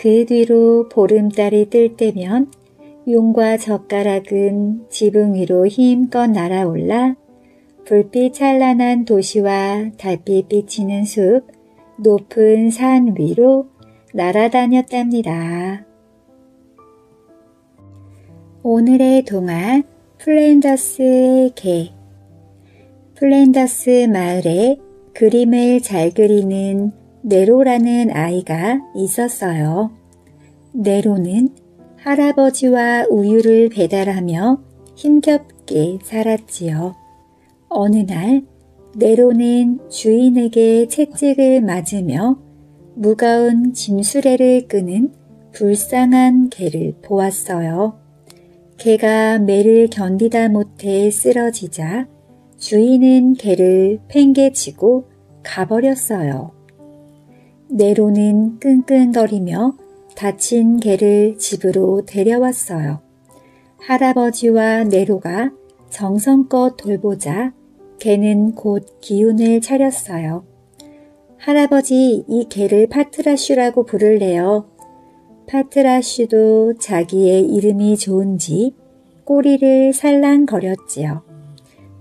그 뒤로 보름달이 뜰 때면 용과 젓가락은 지붕 위로 힘껏 날아올라 불빛 찬란한 도시와 달빛 비치는 숲, 높은 산 위로 날아다녔답니다. 오늘의 동화 플랜더스의 개 플랜더스 마을에 그림을 잘 그리는 네로라는 아이가 있었어요. 네로는 할아버지와 우유를 배달하며 힘겹게 살았지요. 어느 날 네로는 주인에게 채찍을 맞으며 무거운 짐수레를 끄는 불쌍한 개를 보았어요. 개가 매를 견디다 못해 쓰러지자 주인은 개를 팽개치고 가버렸어요. 네로는 끙끙거리며 다친 개를 집으로 데려왔어요. 할아버지와 네로가 정성껏 돌보자 개는 곧 기운을 차렸어요. 할아버지, 이 개를 파트라슈라고 부를래요. 파트라슈도 자기의 이름이 좋은지 꼬리를 살랑거렸지요.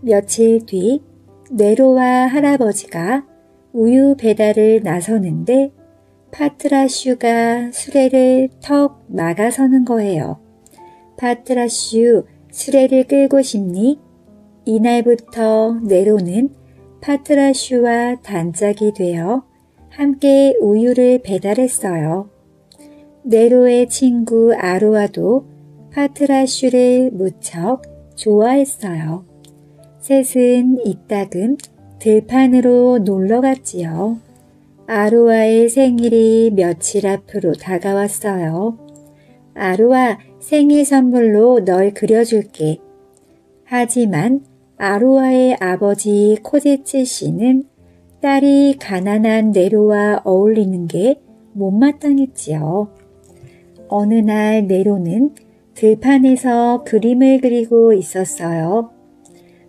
며칠 뒤 네로와 할아버지가 우유 배달을 나서는데 파트라슈가 수레를 턱 막아서는 거예요. 파트라슈, 수레를 끌고 싶니? 이날부터 네로는 파트라슈와 단짝이 되어 함께 우유를 배달했어요. 네로의 친구 아로아도 파트라슈를 무척 좋아했어요. 셋은 이따금 들판으로 놀러 갔지요. 아로아의 생일이 며칠 앞으로 다가왔어요. 아로아, 생일 선물로 널 그려줄게. 하지만 아루아의 아버지 코제츠 씨는 딸이 가난한 네로와 어울리는 게 못마땅했지요. 어느 날 네로는 들판에서 그림을 그리고 있었어요.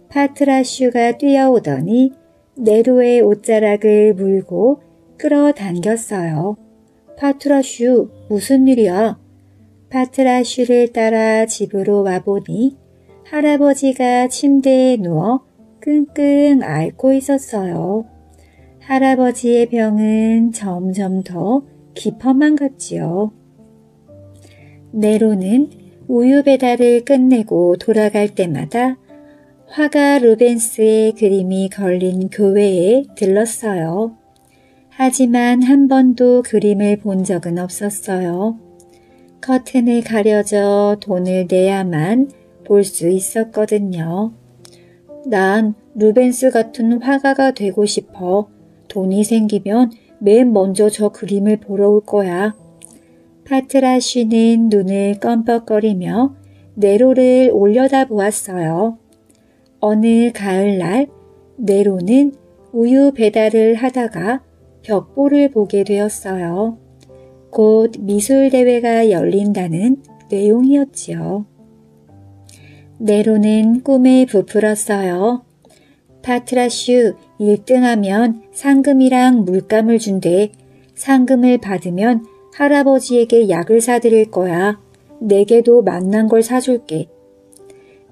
파트라슈가 뛰어오더니 네로의 옷자락을 물고 끌어당겼어요. 파트라슈, 무슨 일이야? 파트라슈를 따라 집으로 와보니 할아버지가 침대에 누워 끙끙 앓고 있었어요. 할아버지의 병은 점점 더 깊어만 갔지요. 네로는 우유 배달을 끝내고 돌아갈 때마다 화가 루벤스의 그림이 걸린 교회에 들렀어요. 하지만 한 번도 그림을 본 적은 없었어요. 커튼을 가려져 돈을 내야만 볼 수 있었거든요. 난 루벤스 같은 화가가 되고 싶어. 돈이 생기면 맨 먼저 저 그림을 보러 올 거야. 파트라쉬는 눈을 껌뻑거리며 네로를 올려다 보았어요. 어느 가을날 네로는 우유 배달을 하다가 벽보를 보게 되었어요. 곧 미술대회가 열린다는 내용이었지요. 네로는 꿈에 부풀었어요. 파트라슈 1등하면 상금이랑 물감을 준대. 상금을 받으면 할아버지에게 약을 사드릴 거야. 내게도 만난 걸 사줄게.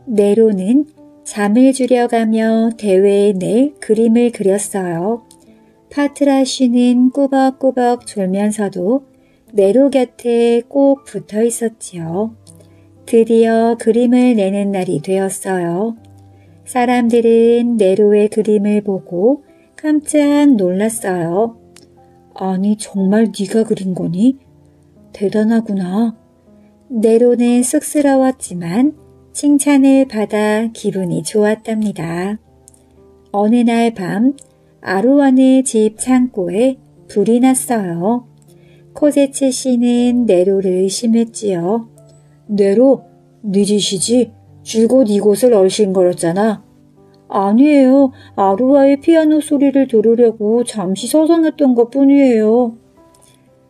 네로는 잠을 줄여가며 대회에 낼 그림을 그렸어요. 파트라쉬는 꾸벅꾸벅 졸면서도 네로 곁에 꼭 붙어 있었지요. 드디어 그림을 내는 날이 되었어요. 사람들은 네로의 그림을 보고 깜짝 놀랐어요. 아니 정말 네가 그린 거니? 대단하구나. 네로는 쑥스러웠지만 칭찬을 받아 기분이 좋았답니다. 어느 날 밤 아루원의 집 창고에 불이 났어요. 코제츠 씨는 네로를 의심했지요. 네로, 네 짓이지? 줄곧 이곳을 얼씬거렸잖아. 아니에요. 아루아의 피아노 소리를 들으려고 잠시 서성했던 것 뿐이에요.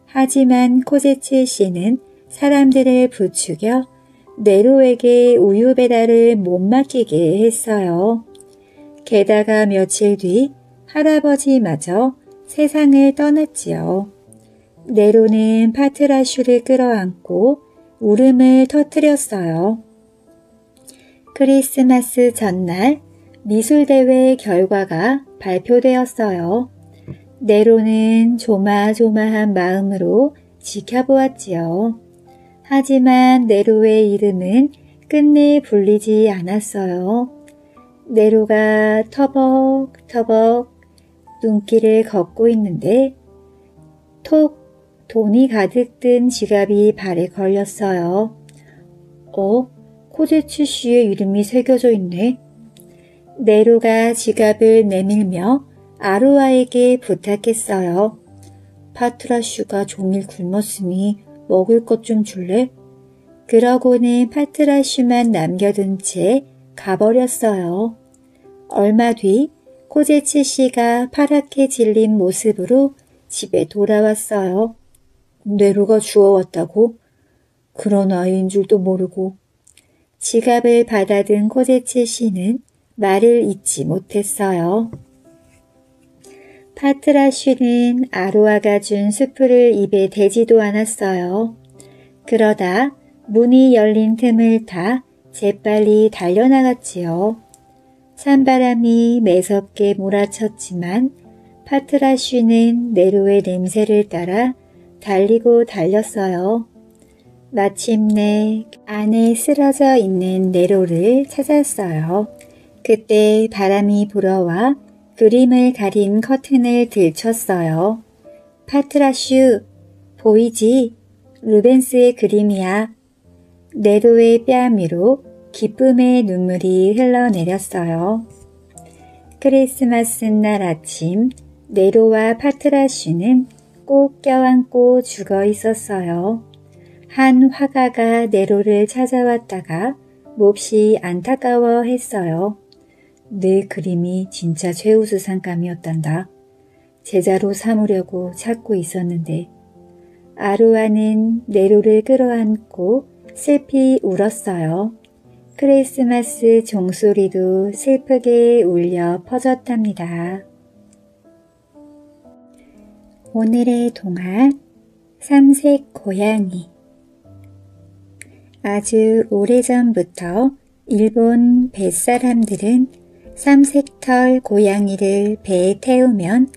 하지만 코제츠 씨는 사람들을 부추겨 네로에게 우유 배달을 못 맡기게 했어요. 게다가 며칠 뒤 할아버지마저 세상을 떠났지요. 네로는 파트라슈를 끌어안고 울음을 터뜨렸어요. 크리스마스 전날 미술대회 결과가 발표되었어요. 네로는 조마조마한 마음으로 지켜보았지요. 하지만 네로의 이름은 끝내 불리지 않았어요. 네로가 터벅터벅 눈길을 걷고 있는데 톡 돈이 가득 든 지갑이 발에 걸렸어요. 어? 코제츠 씨의 이름이 새겨져 있네. 네로가 지갑을 내밀며 아로아에게 부탁했어요. 파트라슈가 종일 굶었으니 먹을 것 좀 줄래? 그러고는 파트라슈만 남겨둔 채 가버렸어요. 얼마 뒤 코제츠 씨가 파랗게 질린 모습으로 집에 돌아왔어요. 네로가 주워왔다고? 그런 아이인 줄도 모르고 지갑을 받아든 코제츠 씨는 말을 잊지 못했어요. 파트라슈는 아로아가 준 수프를 입에 대지도 않았어요. 그러다 문이 열린 틈을 타 재빨리 달려나갔지요. 찬바람이 매섭게 몰아쳤지만 파트라슈는 네로의 냄새를 따라 달리고 달렸어요. 마침내 안에 쓰러져 있는 네로를 찾았어요. 그때 바람이 불어와 그림을 가린 커튼을 들쳤어요. 파트라슈, 보이지? 루벤스의 그림이야. 네로의 뺨 위로 기쁨의 눈물이 흘러내렸어요. 크리스마스 날 아침 네로와 파트라슈는 꼭 껴안고 죽어 있었어요. 한 화가가 네로를 찾아왔다가 몹시 안타까워 했어요. 내 그림이 진짜 최우수 상감이었단다. 제자로 삼으려고 찾고 있었는데 아루아는 네로를 끌어안고 슬피 울었어요. 크리스마스 종소리도 슬프게 울려 퍼졌답니다. 오늘의 동화 삼색 고양이 아주 오래전부터 일본 뱃사람들은 삼색털 고양이를 배에 태우면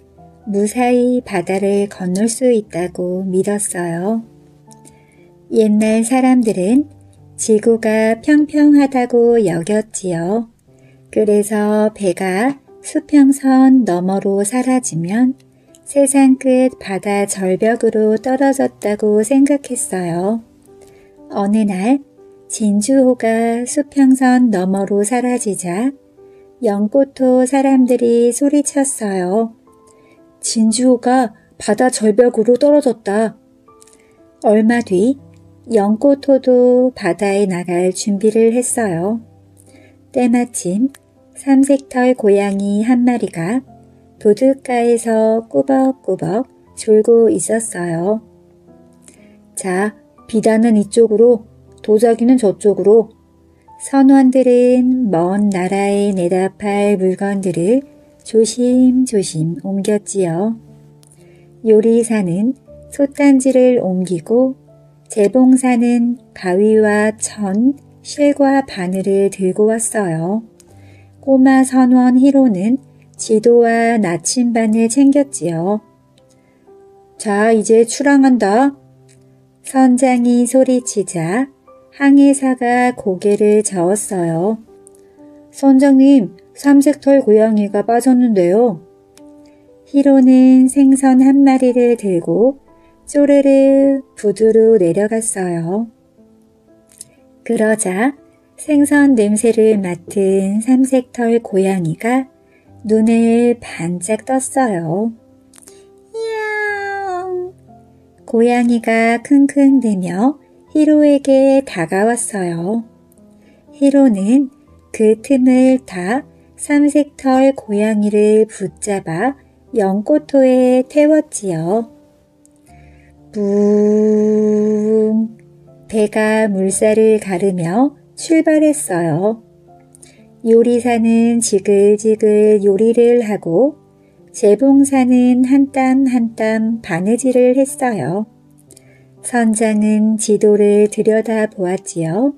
무사히 바다를 건널 수 있다고 믿었어요. 옛날 사람들은 지구가 평평하다고 여겼지요. 그래서 배가 수평선 너머로 사라지면 세상 끝 바다 절벽으로 떨어졌다고 생각했어요. 어느 날 진주호가 수평선 너머로 사라지자 영꽃호 사람들이 소리쳤어요. 진주호가 바다 절벽으로 떨어졌다. 얼마 뒤 영꽃호도 바다에 나갈 준비를 했어요. 때마침 삼색털 고양이 한 마리가 도둑가에서 꾸벅꾸벅 졸고 있었어요. 자, 비단은 이쪽으로, 도자기는 저쪽으로. 선원들은 먼 나라에 내다 팔 물건들을 조심조심 옮겼지요. 요리사는 솥단지를 옮기고 재봉사는 가위와 천, 실과 바늘을 들고 왔어요. 꼬마 선원 히로는 지도와 나침반을 챙겼지요. 자, 이제 출항한다. 선장이 소리치자 항해사가 고개를 저었어요. 선장님, 삼색털 고양이가 빠졌는데요. 히로는 생선 한 마리를 들고 쪼르르 부두로 내려갔어요. 그러자 생선 냄새를 맡은 삼색털 고양이가 눈을 반짝 떴어요. 야옹! 고양이가 킁킁대며 히로에게 다가왔어요. 히로는 그 틈을 타 삼색털 고양이를 붙잡아 연꽃토에 태웠지요. 붕 배가 물살을 가르며 출발했어요. 요리사는 지글지글 요리를 하고 재봉사는 한 땀 한 땀 바느질을 했어요. 선장은 지도를 들여다 보았지요.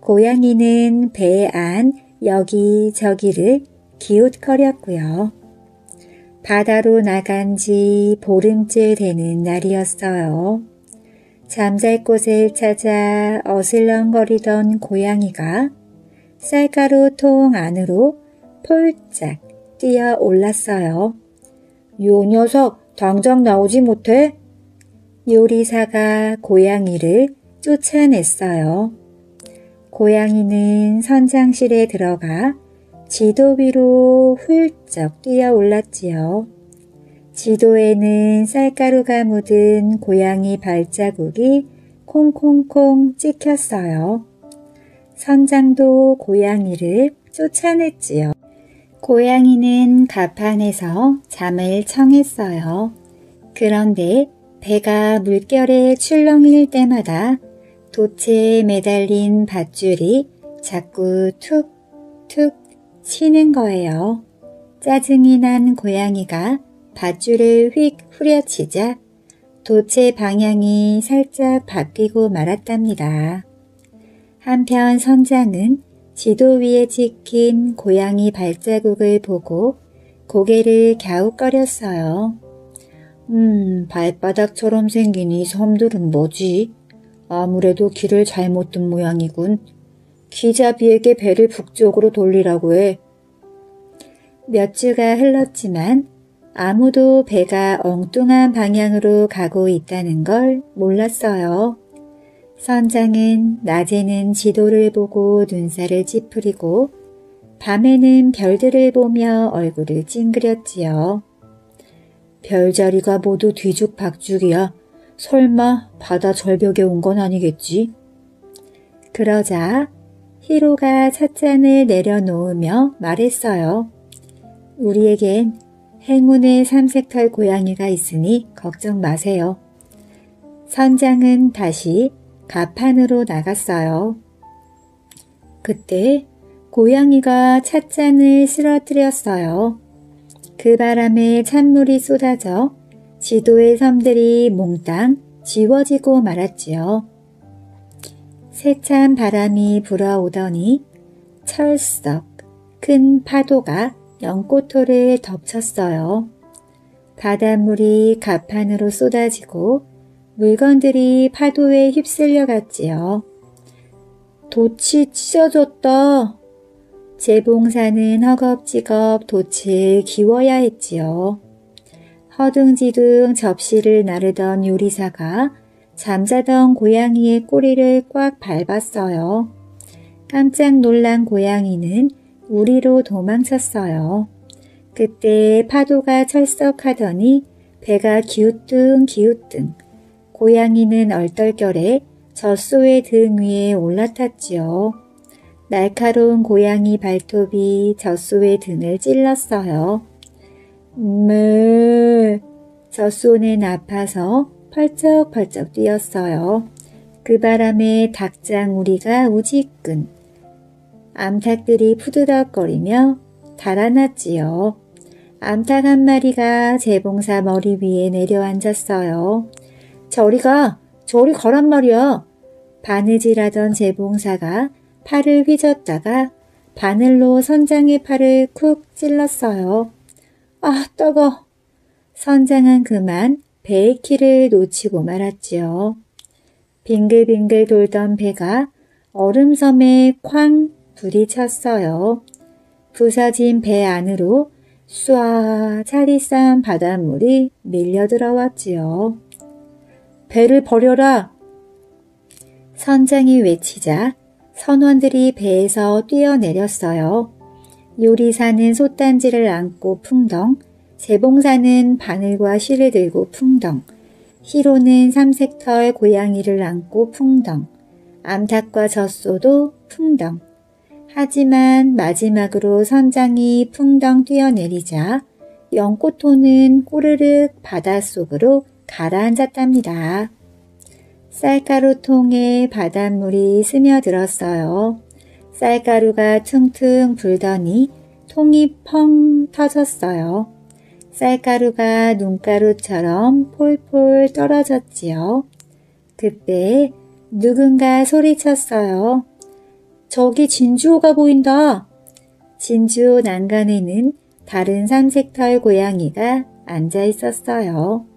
고양이는 배 안 여기저기를 기웃거렸고요. 바다로 나간 지 보름째 되는 날이었어요. 잠잘 곳을 찾아 어슬렁거리던 고양이가 쌀가루 통 안으로 폴짝 뛰어 올랐어요. 요 녀석 당장 나오지 못해? 요리사가 고양이를 쫓아냈어요. 고양이는 선장실에 들어가 지도 위로 훌쩍 뛰어 올랐지요. 지도에는 쌀가루가 묻은 고양이 발자국이 콩콩콩 찍혔어요. 선장도 고양이를 쫓아냈지요. 고양이는 가판에서 잠을 청했어요. 그런데 배가 물결에 출렁일 때마다 돛에 매달린 밧줄이 자꾸 툭툭 치는 거예요. 짜증이 난 고양이가 밧줄을 휙 후려치자 돛의 방향이 살짝 바뀌고 말았답니다. 한편 선장은 지도 위에 찍힌 고양이 발자국을 보고 고개를 갸웃거렸어요. 음, 발바닥처럼 생긴 이 섬들은 뭐지? 아무래도 길을 잘못 든 모양이군. 기자비에게 배를 북쪽으로 돌리라고 해. 몇 주가 흘렀지만 아무도 배가 엉뚱한 방향으로 가고 있다는 걸 몰랐어요. 선장은 낮에는 지도를 보고 눈살을 찌푸리고 밤에는 별들을 보며 얼굴을 찡그렸지요. 별자리가 모두 뒤죽박죽이야. 설마 바다 절벽에 온 건 아니겠지? 그러자 히로가 찻잔을 내려놓으며 말했어요. 우리에겐 행운의 삼색털 고양이가 있으니 걱정 마세요. 선장은 다시 가판으로 나갔어요. 그때 고양이가 찻잔을 쓰러뜨렸어요. 그 바람에 찬물이 쏟아져 지도의 섬들이 몽땅 지워지고 말았지요. 세찬 바람이 불어오더니 철썩 큰 파도가 연꽃토를 덮쳤어요. 바닷물이 가판으로 쏟아지고 물건들이 파도에 휩쓸려 갔지요. 돛이 찢어졌다. 재봉사는 허겁지겁 돛을 기워야 했지요. 허둥지둥 접시를 나르던 요리사가 잠자던 고양이의 꼬리를 꽉 밟았어요. 깜짝 놀란 고양이는 우리로 도망쳤어요. 그때 파도가 철썩하더니 배가 기우뚱 기우뚱 고양이는 얼떨결에 젖소의 등 위에 올라탔지요. 날카로운 고양이 발톱이 젖소의 등을 찔렀어요. 매 젖소는 아파서 펄쩍펄쩍 뛰었어요. 그 바람에 닭장우리가 우지끈 암탉들이 푸드덕거리며 달아났지요. 암탉 한 마리가 재봉사 머리 위에 내려앉았어요. 저리 가, 저리 가란 말이야. 바느질하던 재봉사가 팔을 휘젓다가 바늘로 선장의 팔을 쿡 찔렀어요. 아, 따가. 선장은 그만 배의 키를 놓치고 말았지요. 빙글빙글 돌던 배가 얼음섬에 쾅 부딪혔어요. 부서진 배 안으로 쏴 차리 쌓은 바닷물이 밀려 들어왔지요. 배를 버려라! 선장이 외치자 선원들이 배에서 뛰어내렸어요. 요리사는 솥단지를 안고 풍덩, 재봉사는 바늘과 실을 들고 풍덩, 히로는 삼색털 고양이를 안고 풍덩, 암탉과 젖소도 풍덩. 하지만 마지막으로 선장이 풍덩 뛰어내리자 연꽃토는 꼬르륵 바닷속으로 가라앉았답니다. 쌀가루 통에 바닷물이 스며들었어요. 쌀가루가 퉁퉁 불더니 통이 펑 터졌어요. 쌀가루가 눈가루처럼 폴폴 떨어졌지요. 그때 누군가 소리쳤어요. 저기 진주호가 보인다. 진주호 난간에는 다른 삼색털 고양이가 앉아 있었어요.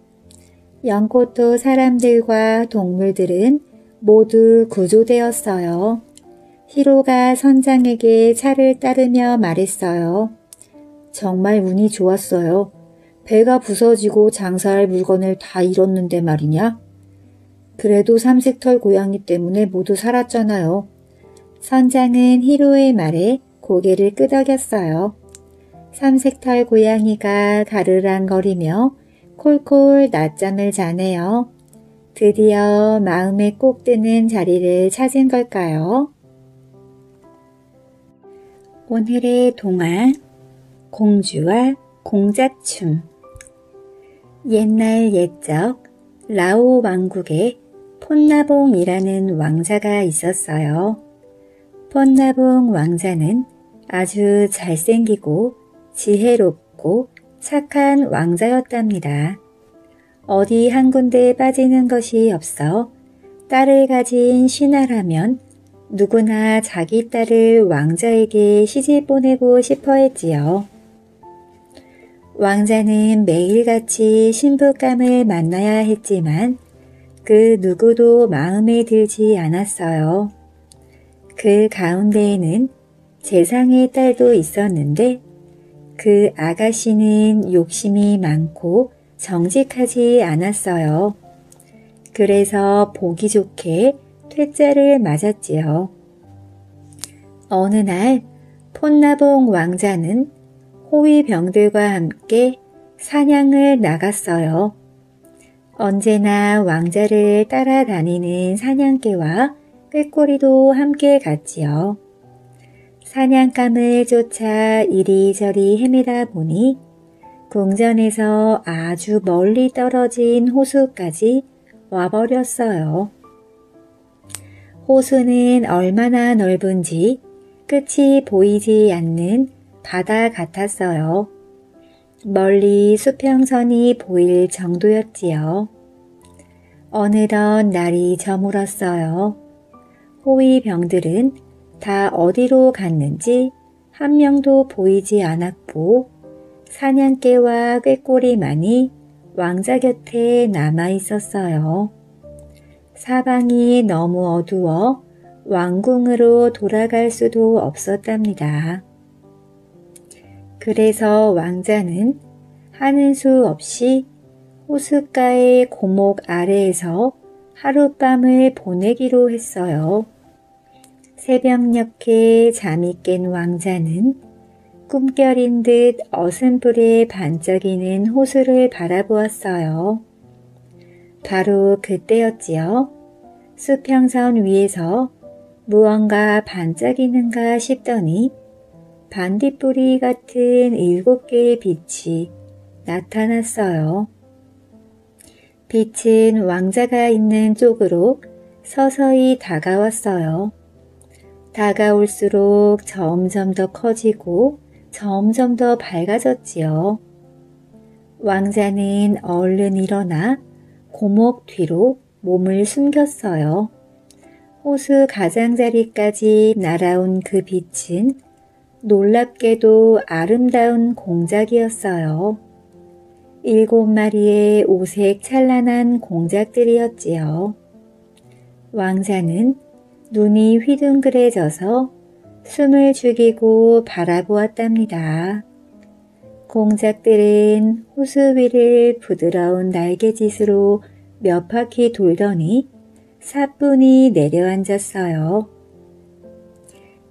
연꽃도 사람들과 동물들은 모두 구조되었어요. 히로가 선장에게 차를 따르며 말했어요. 정말 운이 좋았어요. 배가 부서지고 장사할 물건을 다 잃었는데 말이냐? 그래도 삼색털 고양이 때문에 모두 살았잖아요. 선장은 히로의 말에 고개를 끄덕였어요. 삼색털 고양이가 가르랑거리며 콜콜 낮잠을 자네요. 드디어 마음에 꼭 드는 자리를 찾은 걸까요? 오늘의 동화 공주와 공자춤 옛날 옛적 라오 왕국에 폰나봉이라는 왕자가 있었어요. 폰나봉 왕자는 아주 잘생기고 지혜롭고 착한 왕자였답니다. 어디 한 군데 빠지는 것이 없어 딸을 가진 신하라면 누구나 자기 딸을 왕자에게 시집 보내고 싶어 했지요. 왕자는 매일같이 신부감을 만나야 했지만 그 누구도 마음에 들지 않았어요. 그 가운데에는 재상의 딸도 있었는데 그 아가씨는 욕심이 많고 정직하지 않았어요. 그래서 보기 좋게 퇴짜를 맞았지요. 어느 날 폰나봉 왕자는 호위병들과 함께 사냥을 나갔어요. 언제나 왕자를 따라다니는 사냥개와 꾀꼬리도 함께 갔지요. 사냥감을 쫓아 이리저리 헤매다 보니 궁전에서 아주 멀리 떨어진 호수까지 와버렸어요. 호수는 얼마나 넓은지 끝이 보이지 않는 바다 같았어요. 멀리 수평선이 보일 정도였지요. 어느덧 날이 저물었어요. 호위병들은 다 어디로 갔는지 한 명도 보이지 않았고 사냥개와 꾀꼬리만이 왕자 곁에 남아 있었어요. 사방이 너무 어두워 왕궁으로 돌아갈 수도 없었답니다. 그래서 왕자는 하는 수 없이 호숫가의 고목 아래에서 하룻밤을 보내기로 했어요. 새벽녘에 잠이 깬 왕자는 꿈결인 듯 어슴불에 반짝이는 호수를 바라보았어요. 바로 그때였지요. 수평선 위에서 무언가 반짝이는가 싶더니 반딧불이 같은 일곱 개의 빛이 나타났어요. 빛은 왕자가 있는 쪽으로 서서히 다가왔어요. 다가올수록 점점 더 커지고 점점 더 밝아졌지요. 왕자는 얼른 일어나 고목 뒤로 몸을 숨겼어요. 호수 가장자리까지 날아온 그 빛은 놀랍게도 아름다운 공작이었어요. 일곱 마리의 오색 찬란한 공작들이었지요. 왕자는 눈이 휘둥그레져서 숨을 죽이고 바라보았답니다. 공작들은 호수 위를 부드러운 날개짓으로 몇 바퀴 돌더니 사뿐히 내려앉았어요.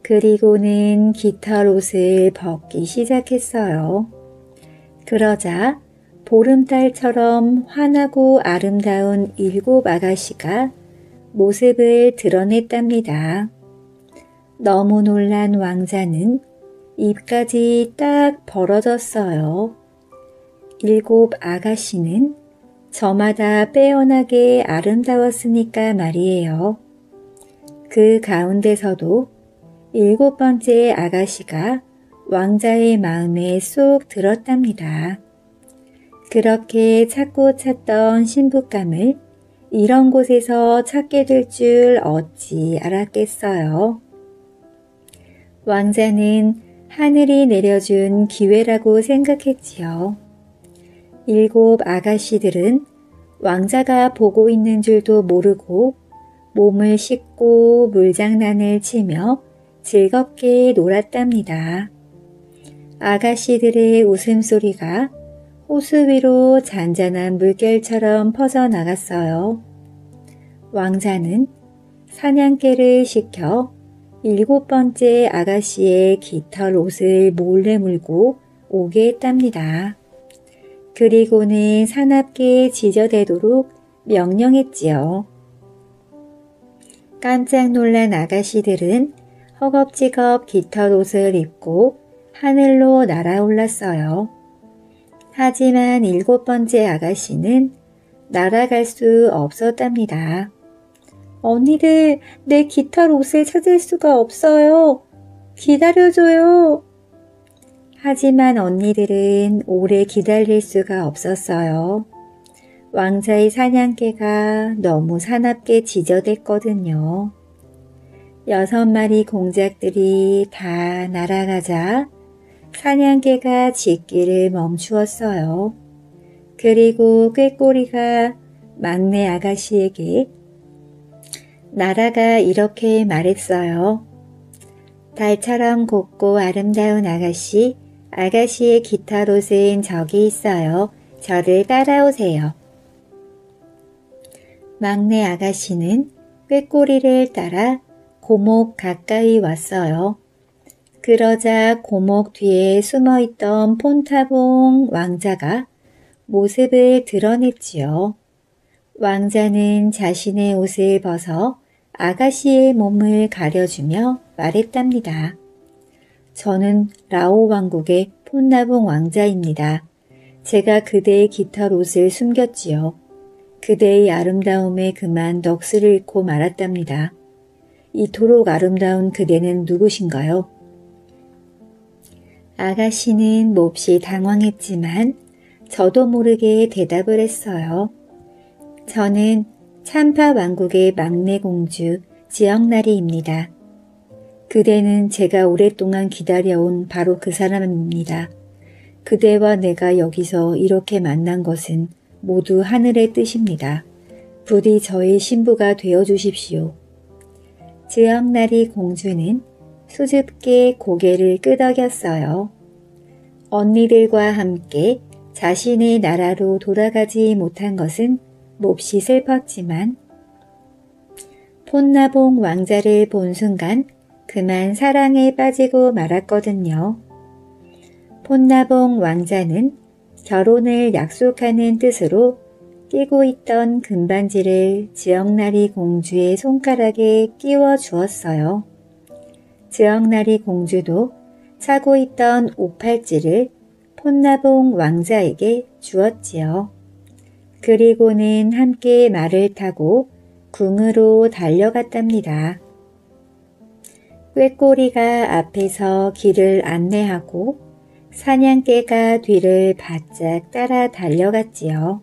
그리고는 깃털 옷을 벗기 시작했어요. 그러자 보름달처럼 환하고 아름다운 일곱 아가씨가 모습을 드러냈답니다. 너무 놀란 왕자는 입까지 딱 벌어졌어요. 일곱 아가씨는 저마다 빼어나게 아름다웠으니까 말이에요. 그 가운데서도 일곱 번째 아가씨가 왕자의 마음에 쏙 들었답니다. 그렇게 찾고 찾던 신부감을 이런 곳에서 찾게 될 줄 어찌 알았겠어요. 왕자는 하늘이 내려준 기회라고 생각했지요. 일곱 아가씨들은 왕자가 보고 있는 줄도 모르고 몸을 씻고 물장난을 치며 즐겁게 놀았답니다. 아가씨들의 웃음소리가 호수 위로 잔잔한 물결처럼 퍼져나갔어요. 왕자는 사냥개를 시켜 일곱 번째 아가씨의 깃털 옷을 몰래 물고 오게 했답니다. 그리고는 사납게 지저대도록 명령했지요. 깜짝 놀란 아가씨들은 허겁지겁 깃털 옷을 입고 하늘로 날아올랐어요. 하지만 일곱 번째 아가씨는 날아갈 수 없었답니다. 언니들, 내 깃털 옷을 찾을 수가 없어요. 기다려줘요. 하지만 언니들은 오래 기다릴 수가 없었어요. 왕자의 사냥개가 너무 사납게 지저댔거든요. 여섯 마리 공작들이 다 날아가자 사냥개가 짖기를 멈추었어요. 그리고 꾀꼬리가 막내 아가씨에게 나라가 이렇게 말했어요. 달처럼 곱고 아름다운 아가씨, 아가씨의 기타롯은 저기 있어요. 저를 따라오세요. 막내 아가씨는 꾀꼬리를 따라 고목 가까이 왔어요. 그러자 고목 뒤에 숨어 있던 폰타봉 왕자가 모습을 드러냈지요. 왕자는 자신의 옷을 벗어 아가씨의 몸을 가려주며 말했답니다. 저는 라오 왕국의 폰나봉 왕자입니다. 제가 그대의 깃털 옷을 숨겼지요. 그대의 아름다움에 그만 넋을 잃고 말았답니다. 이토록 아름다운 그대는 누구신가요? 아가씨는 몹시 당황했지만 저도 모르게 대답을 했어요. 저는 참파 왕국의 막내 공주 지역나리입니다. 그대는 제가 오랫동안 기다려온 바로 그 사람입니다. 그대와 내가 여기서 이렇게 만난 것은 모두 하늘의 뜻입니다. 부디 저의 신부가 되어 주십시오. 지역나리 공주는 수줍게 고개를 끄덕였어요. 언니들과 함께 자신의 나라로 돌아가지 못한 것은 몹시 슬펐지만 폰나봉 왕자를 본 순간 그만 사랑에 빠지고 말았거든요. 폰나봉 왕자는 결혼을 약속하는 뜻으로 끼고 있던 금반지를 지역나리 공주의 손가락에 끼워 주었어요. 지역나리 공주도 차고 있던 옥팔찌를 폰나봉 왕자에게 주었지요. 그리고는 함께 말을 타고 궁으로 달려갔답니다. 꾀꼬리가 앞에서 길을 안내하고 사냥개가 뒤를 바짝 따라 달려갔지요.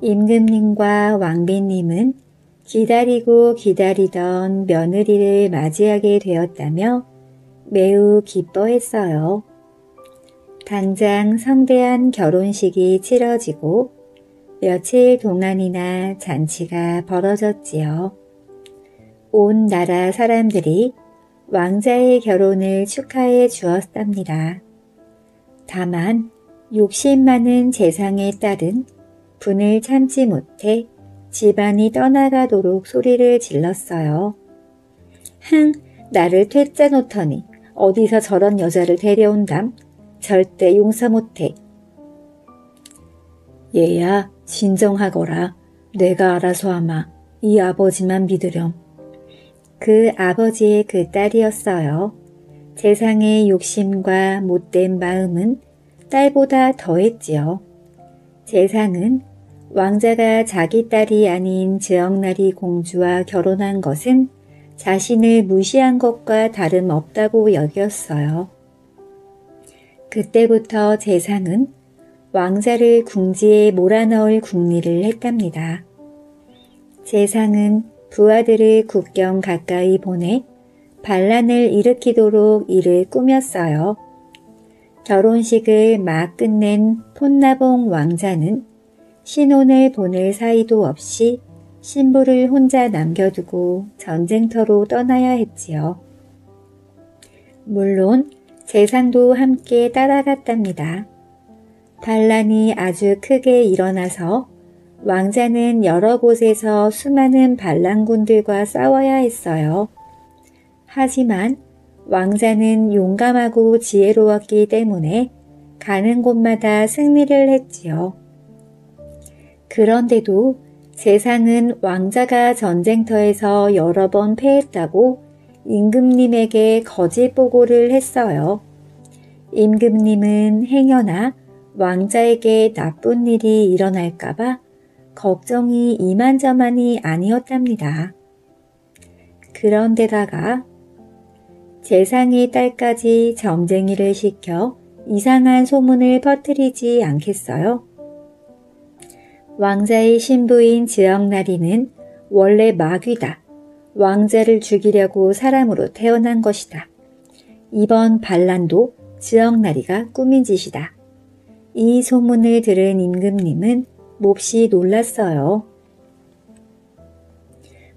임금님과 왕비님은 기다리고 기다리던 며느리를 맞이하게 되었다며 매우 기뻐했어요. 당장 성대한 결혼식이 치러지고 며칠 동안이나 잔치가 벌어졌지요. 온 나라 사람들이 왕자의 결혼을 축하해 주었답니다. 다만 욕심 많은 재상의 딸은 분을 참지 못해 집안이 떠나가도록 소리를 질렀어요. 흥, 나를 퇴짜 놓더니 어디서 저런 여자를 데려온담? 절대 용서 못해. 얘야, 진정하거라. 내가 알아서 하마. 이 아버지만 믿으렴. 그 아버지의 그 딸이었어요. 세상의 욕심과 못된 마음은 딸보다 더했지요. 재상은 왕자가 자기 딸이 아닌 지역나리 공주와 결혼한 것은 자신을 무시한 것과 다름없다고 여겼어요. 그때부터 재상은 왕자를 궁지에 몰아넣을 궁리를 했답니다. 재상은 부하들을 국경 가까이 보내 반란을 일으키도록 이를 꾸몄어요. 결혼식을 막 끝낸 폰나봉 왕자는 신혼을 보낼 사이도 없이 신부를 혼자 남겨두고 전쟁터로 떠나야 했지요. 물론 재산도 함께 따라갔답니다. 반란이 아주 크게 일어나서 왕자는 여러 곳에서 수많은 반란군들과 싸워야 했어요. 하지만 왕자는 용감하고 지혜로웠기 때문에 가는 곳마다 승리를 했지요. 그런데도 세상은 왕자가 전쟁터에서 여러 번 패했다고 임금님에게 거짓 보고를 했어요. 임금님은 행여나 왕자에게 나쁜 일이 일어날까봐 걱정이 이만저만이 아니었답니다. 그런데다가 재상의 딸까지 점쟁이를 시켜 이상한 소문을 퍼뜨리지 않겠어요? 왕자의 신부인 지역나리는 원래 마귀다. 왕자를 죽이려고 사람으로 태어난 것이다. 이번 반란도 지역나리가 꾸민 짓이다. 이 소문을 들은 임금님은 몹시 놀랐어요.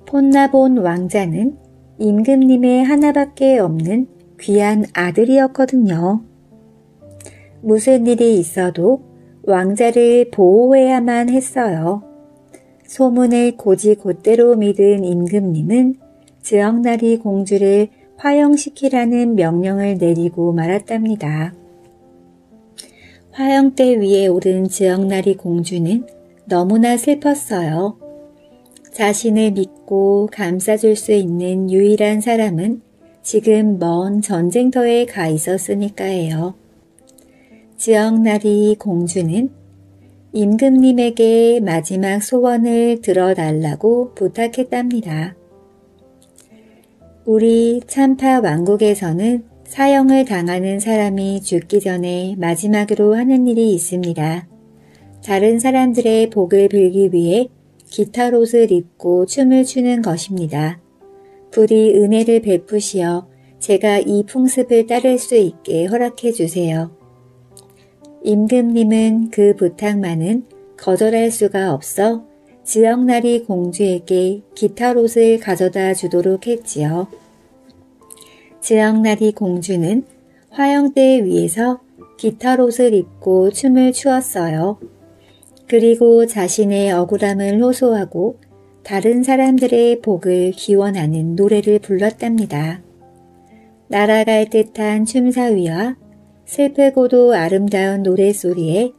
폰나본 왕자는 임금님의 하나밖에 없는 귀한 아들이었거든요. 무슨 일이 있어도 왕자를 보호해야만 했어요. 소문을 고지곧대로 믿은 임금님은 지역나리 공주를 화영시키라는 명령을 내리고 말았답니다. 화영대 위에 오른 지역나리 공주는 너무나 슬펐어요. 자신을 믿고 감싸줄 수 있는 유일한 사람은 지금 먼 전쟁터에 가 있었으니까예요. 지역나리 공주는 임금님에게 마지막 소원을 들어달라고 부탁했답니다. 우리 참파 왕국에서는 사형을 당하는 사람이 죽기 전에 마지막으로 하는 일이 있습니다. 다른 사람들의 복을 빌기 위해 기타롯을 입고 춤을 추는 것입니다. 부디 은혜를 베푸시어 제가 이 풍습을 따를 수 있게 허락해 주세요. 임금님은 그 부탁만은 거절할 수가 없어 지역나리 공주에게 기타롯을 가져다 주도록 했지요. 지역나리 공주는 화영대 위에서 기타롯을 입고 춤을 추었어요. 그리고 자신의 억울함을 호소하고 다른 사람들의 복을 기원하는 노래를 불렀답니다. 날아갈 듯한 춤사위와 슬프고도 아름다운 노래소리에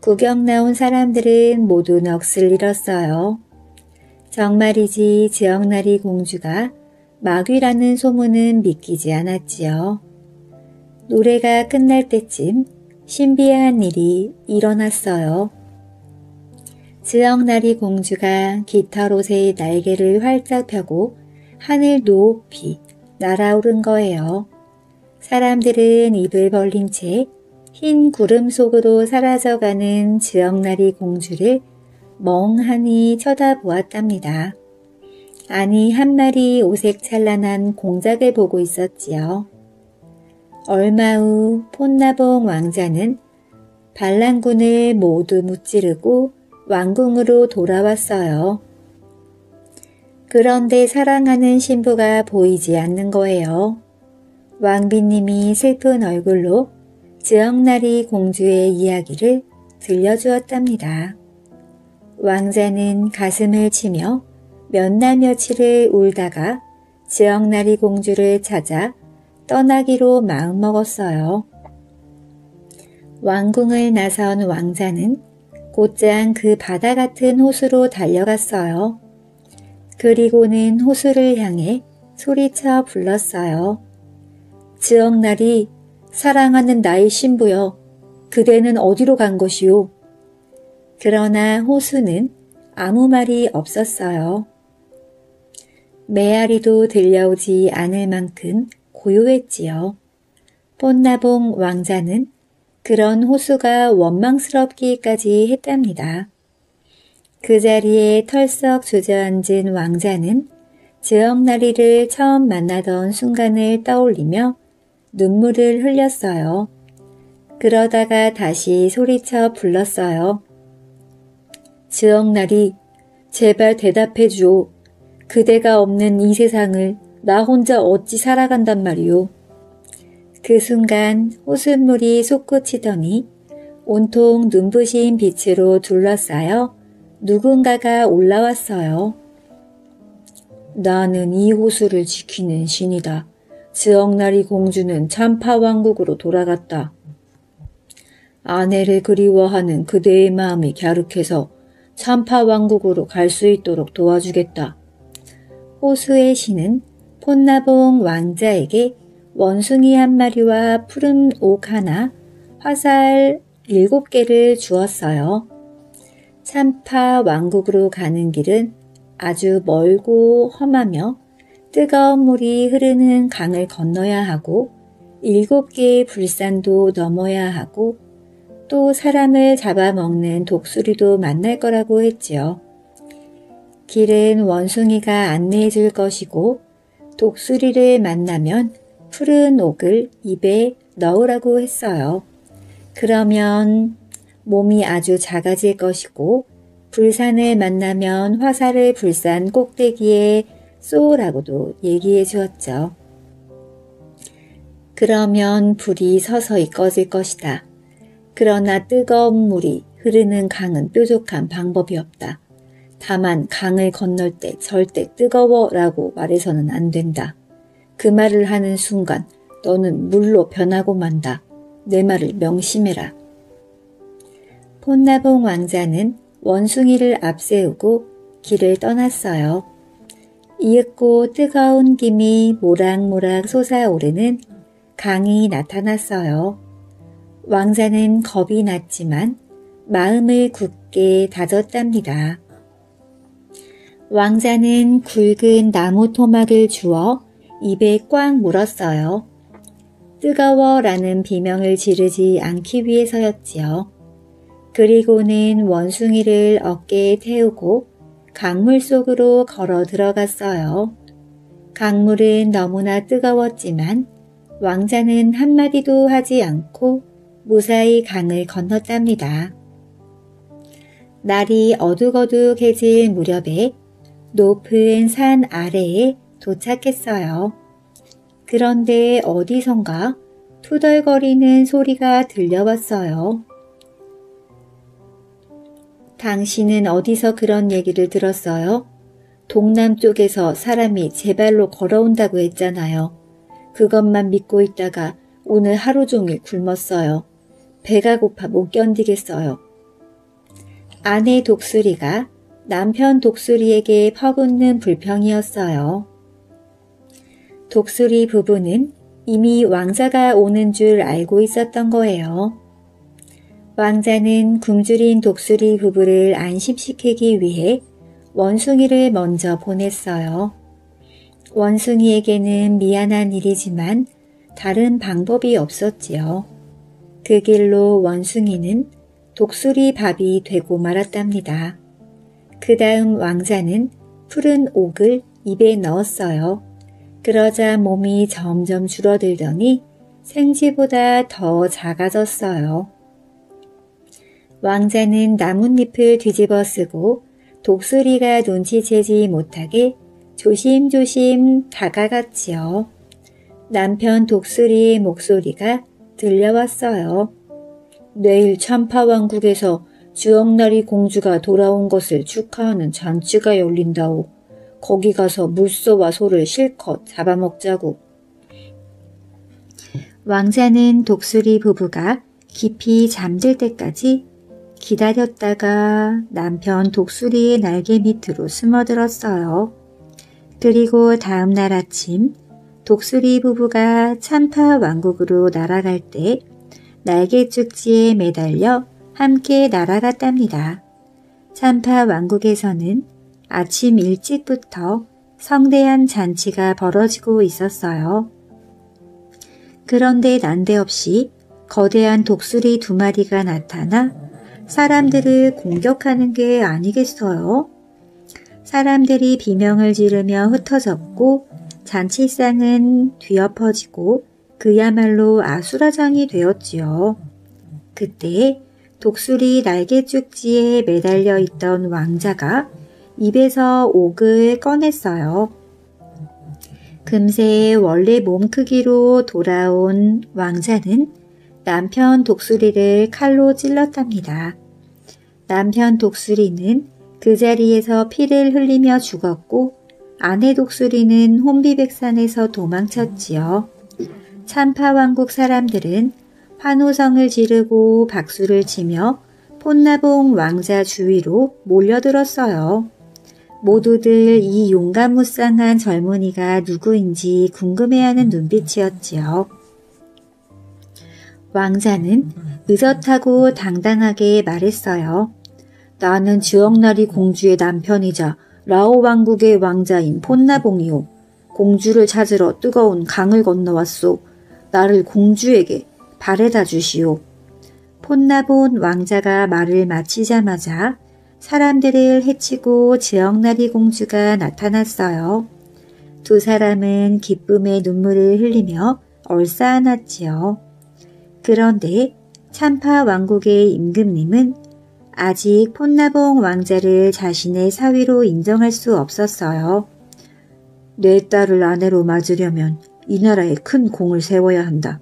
구경 나온 사람들은 모두 넋을 잃었어요. 정말이지 지역나리 공주가 마귀라는 소문은 믿기지 않았지요. 노래가 끝날 때쯤 신비한 일이 일어났어요. 지역나리 공주가 기타롯의 날개를 활짝 펴고 하늘 높이 날아오른 거예요. 사람들은 입을 벌린 채 흰 구름 속으로 사라져가는 지역나리 공주를 멍하니 쳐다보았답니다. 아니 한 마리 오색 찬란한 공작을 보고 있었지요. 얼마 후 폰나봉 왕자는 반란군을 모두 무찌르고 왕궁으로 돌아왔어요. 그런데 사랑하는 신부가 보이지 않는 거예요. 왕비님이 슬픈 얼굴로 지역나리 공주의 이야기를 들려주었답니다. 왕자는 가슴을 치며 몇 날 며칠을 울다가 지역나리 공주를 찾아 떠나기로 마음먹었어요. 왕궁을 나선 왕자는 곧장 그 바다 같은 호수로 달려갔어요. 그리고는 호수를 향해 소리쳐 불렀어요. 지역날이 사랑하는 나의 신부여, 그대는 어디로 간 것이오? 그러나 호수는 아무 말이 없었어요. 메아리도 들려오지 않을 만큼 고요했지요. 폰나봉 왕자는 그런 호수가 원망스럽기까지 했답니다. 그 자리에 털썩 주저앉은 왕자는 지역나리를 처음 만나던 순간을 떠올리며 눈물을 흘렸어요. 그러다가 다시 소리쳐 불렀어요. 지역나리, 제발 대답해 주오. 그대가 없는 이 세상을 나 혼자 어찌 살아간단 말이오. 그 순간 호숫물이 솟구치더니 온통 눈부신 빛으로 둘러싸여 누군가가 올라왔어요. 나는 이 호수를 지키는 신이다. 지역나리 공주는 참파왕국으로 돌아갔다. 아내를 그리워하는 그대의 마음이 갸륵해서 참파왕국으로 갈 수 있도록 도와주겠다. 호수의 신은 폰나봉 왕자에게 원숭이 한 마리와 푸른 옥 하나, 화살 일곱 개를 주었어요. 참파 왕국으로 가는 길은 아주 멀고 험하며 뜨거운 물이 흐르는 강을 건너야 하고 일곱 개의 불산도 넘어야 하고 또 사람을 잡아먹는 독수리도 만날 거라고 했지요. 길은 원숭이가 안내해 줄 것이고 독수리를 만나면 푸른 옥을 입에 넣으라고 했어요. 그러면 몸이 아주 작아질 것이고 불산을 만나면 화살을 불산 꼭대기에 쏘라고도 얘기해 주었죠. 그러면 불이 서서히 꺼질 것이다. 그러나 뜨거운 물이 흐르는 강은 뾰족한 방법이 없다. 다만 강을 건널 때 절대 뜨거워 라고 말해서는 안 된다. 그 말을 하는 순간 너는 물로 변하고 만다. 내 말을 명심해라. 폰나봉 왕자는 원숭이를 앞세우고 길을 떠났어요. 이윽고 뜨거운 김이 모락모락 솟아오르는 강이 나타났어요. 왕자는 겁이 났지만 마음을 굳게 다졌답니다. 왕자는 굵은 나무 토막을 주어 입에 꽉 물었어요. 뜨거워 라는 비명을 지르지 않기 위해서였지요. 그리고는 원숭이를 어깨에 태우고 강물 속으로 걸어 들어갔어요. 강물은 너무나 뜨거웠지만 왕자는 한마디도 하지 않고 무사히 강을 건넜답니다. 날이 어둑어둑해질 무렵에 높은 산 아래에 도착했어요. 그런데 어디선가 투덜거리는 소리가 들려왔어요. 당신은 어디서 그런 얘기를 들었어요? 동남쪽에서 사람이 제 발로 걸어온다고 했잖아요. 그것만 믿고 있다가 오늘 하루 종일 굶었어요. 배가 고파 못 견디겠어요. 아내 독수리가 남편 독수리에게 퍼붓는 불평이었어요. 독수리 부부는 이미 왕자가 오는 줄 알고 있었던 거예요. 왕자는 굶주린 독수리 부부를 안심시키기 위해 원숭이를 먼저 보냈어요. 원숭이에게는 미안한 일이지만 다른 방법이 없었지요. 그 길로 원숭이는 독수리 밥이 되고 말았답니다. 그 다음 왕자는 푸른 옥을 입에 넣었어요. 그러자 몸이 점점 줄어들더니 생쥐보다 더 작아졌어요. 왕자는 나뭇잎을 뒤집어 쓰고 독수리가 눈치채지 못하게 조심조심 다가갔지요. 남편 독수리의 목소리가 들려왔어요. 내일 참파왕국에서 주억나리 공주가 돌아온 것을 축하하는 잔치가 열린다오. 거기 가서 물소와 소를 실컷 잡아먹자고. 왕자는 독수리 부부가 깊이 잠들 때까지 기다렸다가 남편 독수리의 날개 밑으로 숨어들었어요. 그리고 다음 날 아침 독수리 부부가 참파 왕국으로 날아갈 때 날개 쭉지에 매달려 함께 날아갔답니다. 참파 왕국에서는 아침 일찍부터 성대한 잔치가 벌어지고 있었어요. 그런데 난데없이 거대한 독수리 두 마리가 나타나 사람들을 공격하는 게 아니겠어요? 사람들이 비명을 지르며 흩어졌고 잔치상은 뒤엎어지고 그야말로 아수라장이 되었지요. 그때 독수리 날개 쭉지에 매달려 있던 왕자가 입에서 옥을 꺼냈어요. 금세 원래 몸 크기로 돌아온 왕자는 남편 독수리를 칼로 찔렀답니다. 남편 독수리는 그 자리에서 피를 흘리며 죽었고 아내 독수리는 혼비백산에서 도망쳤지요. 참파왕국 사람들은 환호성을 지르고 박수를 치며 폰나봉 왕자 주위로 몰려들었어요. 모두들 이 용감무쌍한 젊은이가 누구인지 궁금해하는 눈빛이었지요. 왕자는 의젓하고 당당하게 말했어요. 나는 지억나리 공주의 남편이자 라오 왕국의 왕자인 폰나봉이오. 공주를 찾으러 뜨거운 강을 건너왔소. 나를 공주에게 바래다 주시오. 폰나본 왕자가 말을 마치자마자 사람들을 해치고 지역나리 공주가 나타났어요. 두 사람은 기쁨의 눈물을 흘리며 얼싸안았지요. 그런데 참파 왕국의 임금님은 아직 폰나봉 왕자를 자신의 사위로 인정할 수 없었어요. 내 딸을 아내로 맞으려면 이 나라에 큰 공을 세워야 한다.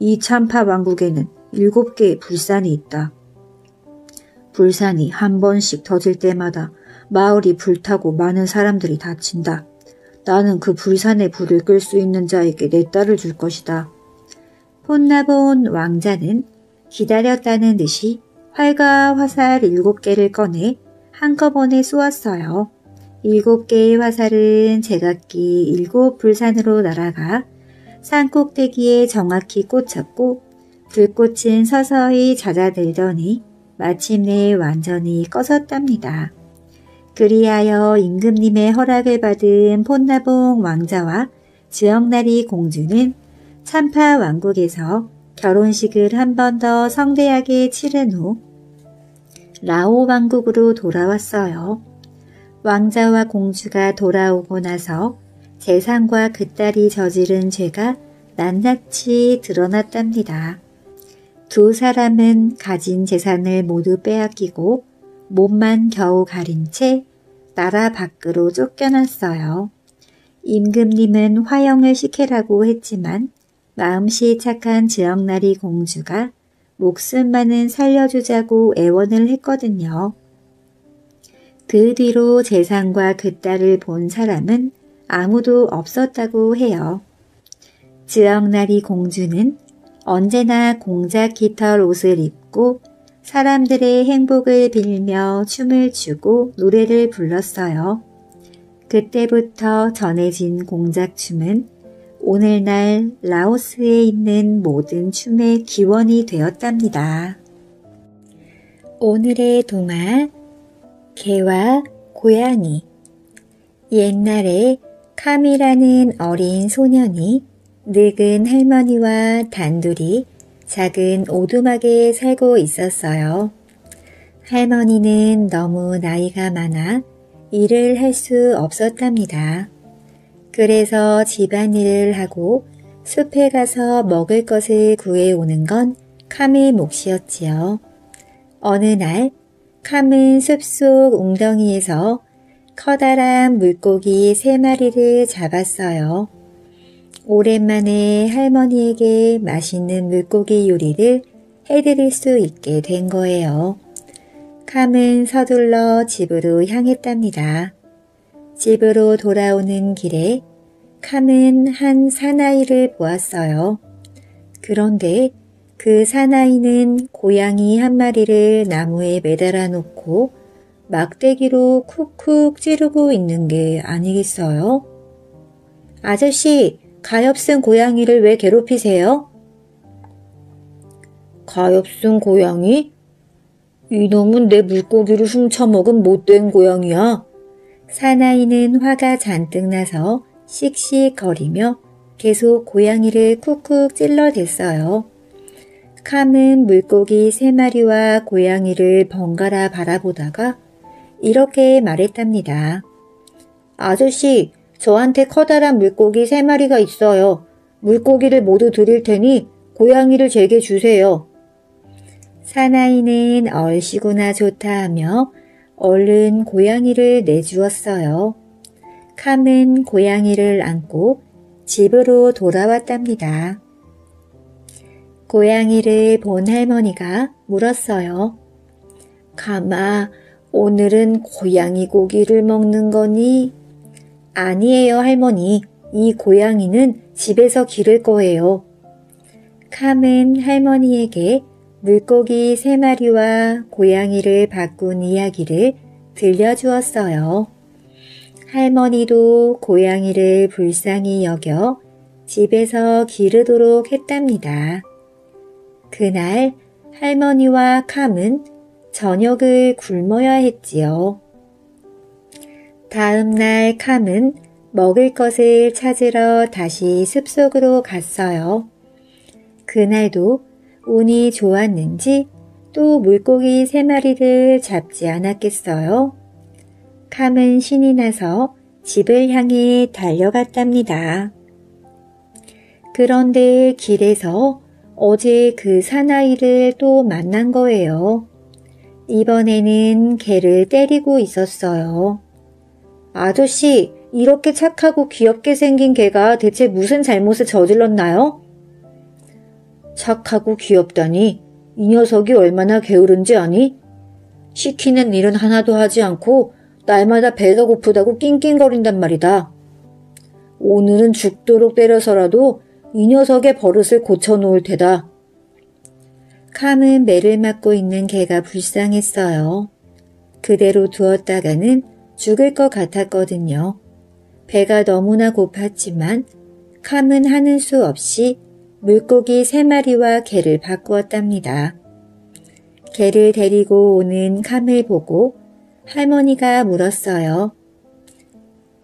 이 참파 왕국에는 일곱 개의 불산이 있다. 불산이 한 번씩 터질 때마다 마을이 불타고 많은 사람들이 다친다. 나는 그 불산의 불을 끌 수 있는 자에게 내 딸을 줄 것이다. 폰나본 왕자는 기다렸다는 듯이 활과 화살 일곱 개를 꺼내 한꺼번에 쏘았어요. 일곱 개의 화살은 제각기 일곱 불산으로 날아가 산 꼭대기에 정확히 꽂혔고 불꽃은 서서히 잦아들더니 마침내 완전히 꺼졌답니다. 그리하여 임금님의 허락을 받은 폰나봉 왕자와 지역나리 공주는 참파 왕국에서 결혼식을 한 번 더 성대하게 치른 후 라오 왕국으로 돌아왔어요. 왕자와 공주가 돌아오고 나서 재상과 그 딸이 저지른 죄가 낱낱이 드러났답니다. 두 사람은 가진 재산을 모두 빼앗기고 몸만 겨우 가린 채 나라 밖으로 쫓겨났어요. 임금님은 화영을 시키라고 했지만 마음씨 착한 지역나리 공주가 목숨만은 살려주자고 애원을 했거든요. 그 뒤로 재상과 그 딸을 본 사람은 아무도 없었다고 해요. 지역나리 공주는 언제나 공작 깃털 옷을 입고 사람들의 행복을 빌며 춤을 추고 노래를 불렀어요. 그때부터 전해진 공작춤은 오늘날 라오스에 있는 모든 춤의 기원이 되었답니다. 오늘의 동화 개와 고양이 옛날에 카미라는 어린 소년이 늙은 할머니와 단둘이 작은 오두막에 살고 있었어요. 할머니는 너무 나이가 많아 일을 할 수 없었답니다. 그래서 집안일을 하고 숲에 가서 먹을 것을 구해오는 건 캄의 몫이었지요. 어느 날 캄은 숲속 웅덩이에서 커다란 물고기 세 마리를 잡았어요. 오랜만에 할머니에게 맛있는 물고기 요리를 해드릴 수 있게 된 거예요. 캄은 서둘러 집으로 향했답니다. 집으로 돌아오는 길에 캄은 한 사나이를 보았어요. 그런데 그 사나이는 고양이 한 마리를 나무에 매달아 놓고 막대기로 쿡쿡 찌르고 있는 게 아니겠어요? 아저씨, 가엾은 고양이를 왜 괴롭히세요? 가엾은 고양이? 이놈은 내 물고기를 훔쳐먹은 못된 고양이야. 사나이는 화가 잔뜩 나서 씩씩거리며 계속 고양이를 쿡쿡 찔러댔어요. 캄은 물고기 세 마리와 고양이를 번갈아 바라보다가 이렇게 말했답니다. 아저씨, 저한테 커다란 물고기 세 마리가 있어요. 물고기를 모두 드릴 테니 고양이를 제게 주세요. 사나이는 얼씨구나 좋다 하며 얼른 고양이를 내주었어요. 캄은 고양이를 안고 집으로 돌아왔답니다. 고양이를 본 할머니가 물었어요. 가마, 오늘은 고양이 고기를 먹는 거니? 아니에요, 할머니. 이 고양이는 집에서 기를 거예요. 캄은 할머니에게 물고기 세 마리와 고양이를 바꾼 이야기를 들려주었어요. 할머니도 고양이를 불쌍히 여겨 집에서 기르도록 했답니다. 그날 할머니와 캄은 저녁을 굶어야 했지요. 다음 날 캄은 먹을 것을 찾으러 다시 숲속으로 갔어요. 그날도 운이 좋았는지 또 물고기 세 마리를 잡지 않았겠어요. 캄은 신이 나서 집을 향해 달려갔답니다. 그런데 길에서 어제 그 사나이를 또 만난 거예요. 이번에는 개를 때리고 있었어요. 아저씨, 이렇게 착하고 귀엽게 생긴 개가 대체 무슨 잘못을 저질렀나요? 착하고 귀엽다니 이 녀석이 얼마나 게으른지 아니? 시키는 일은 하나도 하지 않고 날마다 배가 고프다고 낑낑거린단 말이다. 오늘은 죽도록 때려서라도 이 녀석의 버릇을 고쳐놓을 테다. 캄은 매를 맞고 있는 개가 불쌍했어요. 그대로 두었다가는 죽을 것 같았거든요. 배가 너무나 고팠지만 캄은 하는 수 없이 물고기 세 마리와 개를 바꾸었답니다. 개를 데리고 오는 캄을 보고 할머니가 물었어요.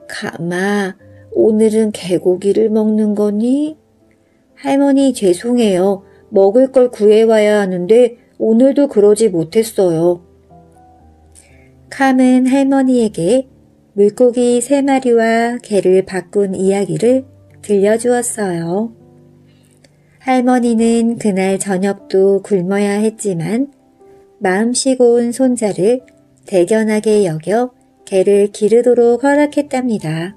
가마, 오늘은 개고기를 먹는 거니? 할머니 죄송해요. 먹을 걸 구해와야 하는데 오늘도 그러지 못했어요. 캄은 할머니에게 물고기 세 마리와 개를 바꾼 이야기를 들려주었어요. 할머니는 그날 저녁도 굶어야 했지만 마음씨고 운 손자를 대견하게 여겨 개를 기르도록 허락했답니다.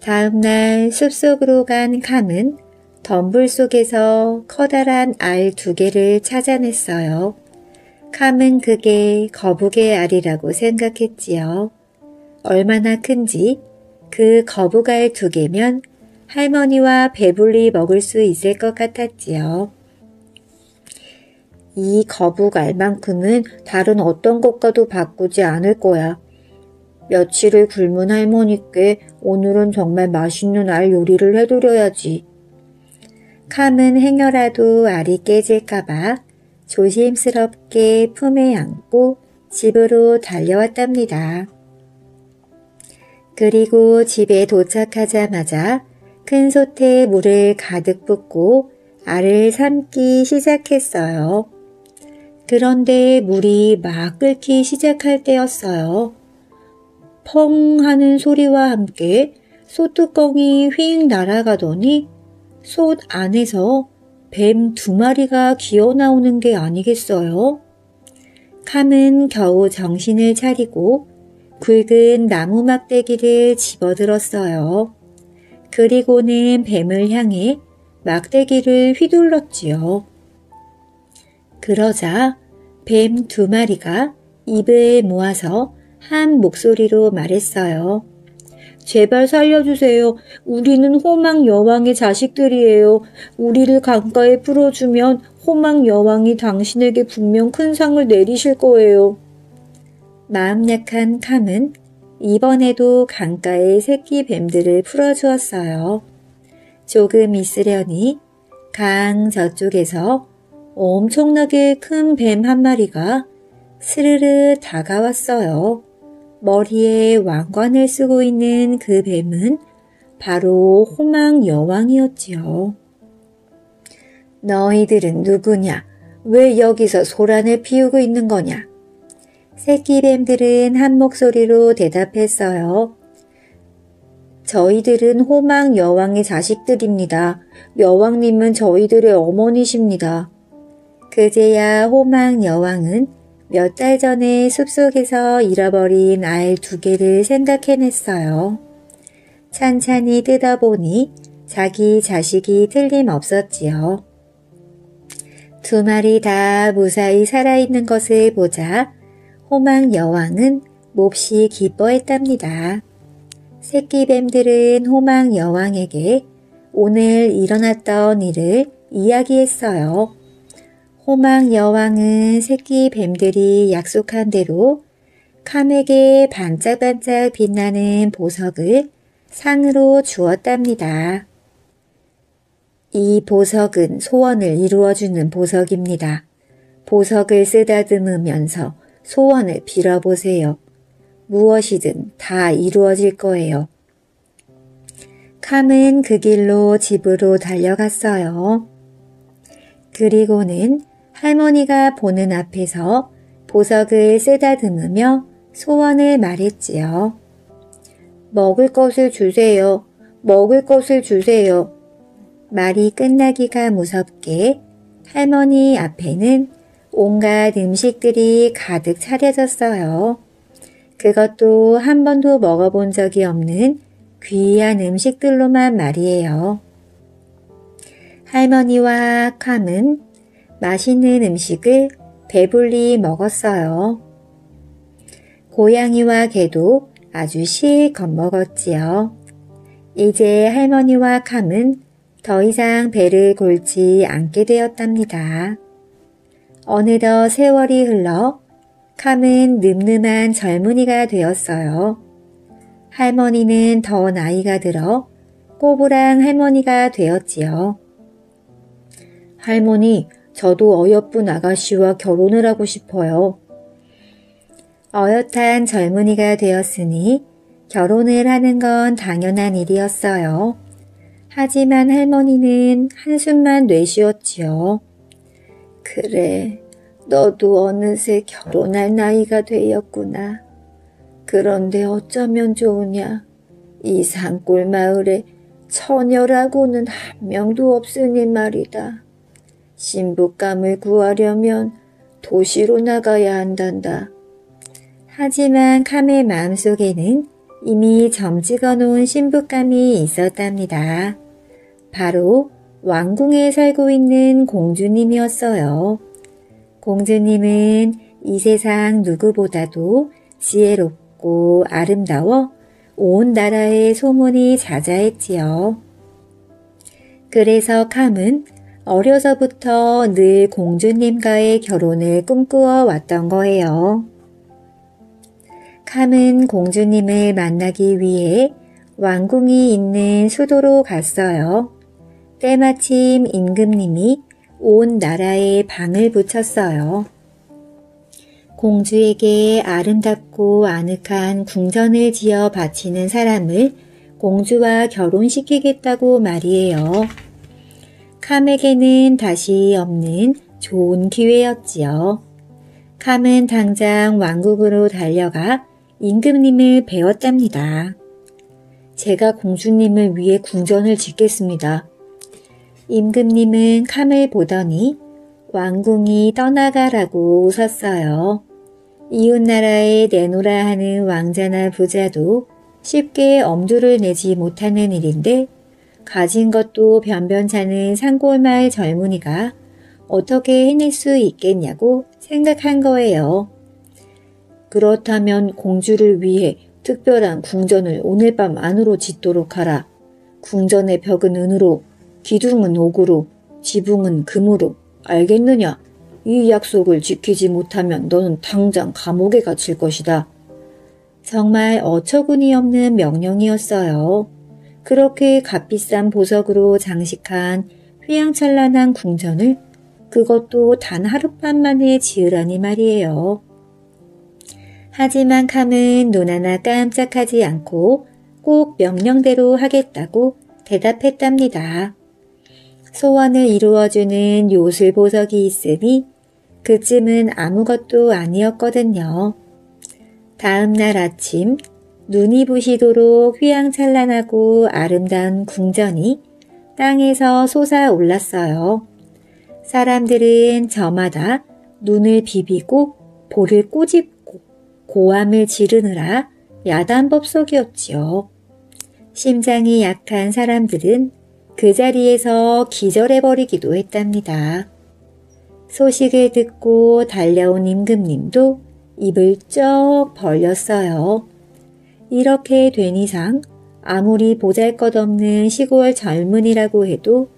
다음날 숲속으로 간 캄은 덤불 속에서 커다란 알 두 개를 찾아냈어요. 캄은 그게 거북의 알이라고 생각했지요. 얼마나 큰지 그 거북알 두 개면 할머니와 배불리 먹을 수 있을 것 같았지요. 이 거북 알만큼은 다른 어떤 것과도 바꾸지 않을 거야. 며칠을 굶은 할머니께 오늘은 정말 맛있는 알 요리를 해드려야지. 캄은 행여라도 알이 깨질까봐 조심스럽게 품에 안고 집으로 달려왔답니다. 그리고 집에 도착하자마자 큰 솥에 물을 가득 붓고 알을 삶기 시작했어요. 그런데 물이 막 끓기 시작할 때였어요. 펑 하는 소리와 함께 솥뚜껑이 휙 날아가더니 솥 안에서 뱀 두 마리가 기어 나오는 게 아니겠어요? 캄은 겨우 정신을 차리고 굵은 나무 막대기를 집어들었어요. 그리고는 뱀을 향해 막대기를 휘둘렀지요. 그러자 뱀 두 마리가 입을 모아서 한 목소리로 말했어요. 제발 살려주세요. 우리는 호망 여왕의 자식들이에요. 우리를 강가에 풀어주면 호망 여왕이 당신에게 분명 큰 상을 내리실 거예요. 마음 약한 캄은 이번에도 강가에 새끼 뱀들을 풀어주었어요. 조금 있으려니 강 저쪽에서 엄청나게 큰 뱀 한 마리가 스르르 다가왔어요. 머리에 왕관을 쓰고 있는 그 뱀은 바로 호망 여왕이었지요. 너희들은 누구냐? 왜 여기서 소란을 피우고 있는 거냐? 새끼 뱀들은 한 목소리로 대답했어요. 저희들은 호망 여왕의 자식들입니다. 여왕님은 저희들의 어머니십니다. 그제야 호망 여왕은 몇 달 전에 숲속에서 잃어버린 알 두 개를 생각해냈어요. 찬찬히 뜯어보니 자기 자식이 틀림없었지요. 두 마리 다 무사히 살아있는 것을 보자 호망 여왕은 몹시 기뻐했답니다. 새끼뱀들은 호망 여왕에게 오늘 일어났던 일을 이야기했어요. 호망 여왕은 새끼 뱀들이 약속한 대로 캄에게 반짝반짝 빛나는 보석을 상으로 주었답니다. 이 보석은 소원을 이루어주는 보석입니다. 보석을 쓰다듬으면서 소원을 빌어보세요. 무엇이든 다 이루어질 거예요. 캄은 그 길로 집으로 달려갔어요. 그리고는 할머니가 보는 앞에서 보석을 쓰다듬으며 소원을 말했지요. 먹을 것을 주세요. 먹을 것을 주세요. 말이 끝나기가 무섭게 할머니 앞에는 온갖 음식들이 가득 차려졌어요. 그것도 한 번도 먹어본 적이 없는 귀한 음식들로만 말이에요. 할머니와 캄은 맛있는 음식을 배불리 먹었어요. 고양이와 개도 아주 실컷 먹었지요. 이제 할머니와 캄은 더 이상 배를 골지 않게 되었답니다. 어느덧 세월이 흘러 캄은 늠름한 젊은이가 되었어요. 할머니는 더 나이가 들어 꼬부랑 할머니가 되었지요. 할머니, 저도 어여쁜 아가씨와 결혼을 하고 싶어요. 어엿한 젊은이가 되었으니 결혼을 하는 건 당연한 일이었어요. 하지만 할머니는 한숨만 내쉬었지요. 그래, 너도 어느새 결혼할 나이가 되었구나. 그런데 어쩌면 좋으냐. 이 산골 마을에 처녀라고는 한 명도 없으니 말이다. 신부감을 구하려면 도시로 나가야 한단다. 하지만 캄의 마음속에는 이미 점찍어 놓은 신부감이 있었답니다. 바로 왕궁에 살고 있는 공주님이었어요. 공주님은 이 세상 누구보다도 지혜롭고 아름다워 온 나라의 소문이 자자했지요. 그래서 캄은 어려서부터 늘 공주님과의 결혼을 꿈꾸어 왔던 거예요. 캄은 공주님을 만나기 위해 왕궁이 있는 수도로 갔어요. 때마침 임금님이 온 나라에 방을 붙였어요. 공주에게 아름답고 아늑한 궁전을 지어 바치는 사람을 공주와 결혼시키겠다고 말이에요. 캄에게는 다시 없는 좋은 기회였지요. 캄은 당장 왕국으로 달려가 임금님을 배웠답니다. 제가 공주님을 위해 궁전을 짓겠습니다. 임금님은 캄을 보더니 왕궁이 떠나가라고 웃었어요. 이웃나라에 내놓으라 하는 왕자나 부자도 쉽게 엄두를 내지 못하는 일인데 가진 것도 변변찮은 산골마을 젊은이가 어떻게 해낼 수 있겠냐고 생각한 거예요. 그렇다면 공주를 위해 특별한 궁전을 오늘 밤 안으로 짓도록 하라. 궁전의 벽은 은으로, 기둥은 옥으로, 지붕은 금으로. 알겠느냐? 이 약속을 지키지 못하면 너는 당장 감옥에 갇힐 것이다. 정말 어처구니 없는 명령이었어요. 그렇게 값비싼 보석으로 장식한 휘황찬란한 궁전을 그것도 단 하룻밤 만에 지으라니 말이에요. 하지만 캄은 눈 하나 깜짝하지 않고 꼭 명령대로 하겠다고 대답했답니다. 소원을 이루어주는 요술 보석이 있으니 그쯤은 아무것도 아니었거든요. 다음 날 아침 눈이 부시도록 휘황찬란하고 아름다운 궁전이 땅에서 솟아올랐어요. 사람들은 저마다 눈을 비비고 볼을 꼬집고 고함을 지르느라 야단법석이었지요. 심장이 약한 사람들은 그 자리에서 기절해버리기도 했답니다. 소식을 듣고 달려온 임금님도 입을 쩍 벌렸어요. 이렇게 된 이상 아무리 보잘것없는 시골 젊은이라고 해도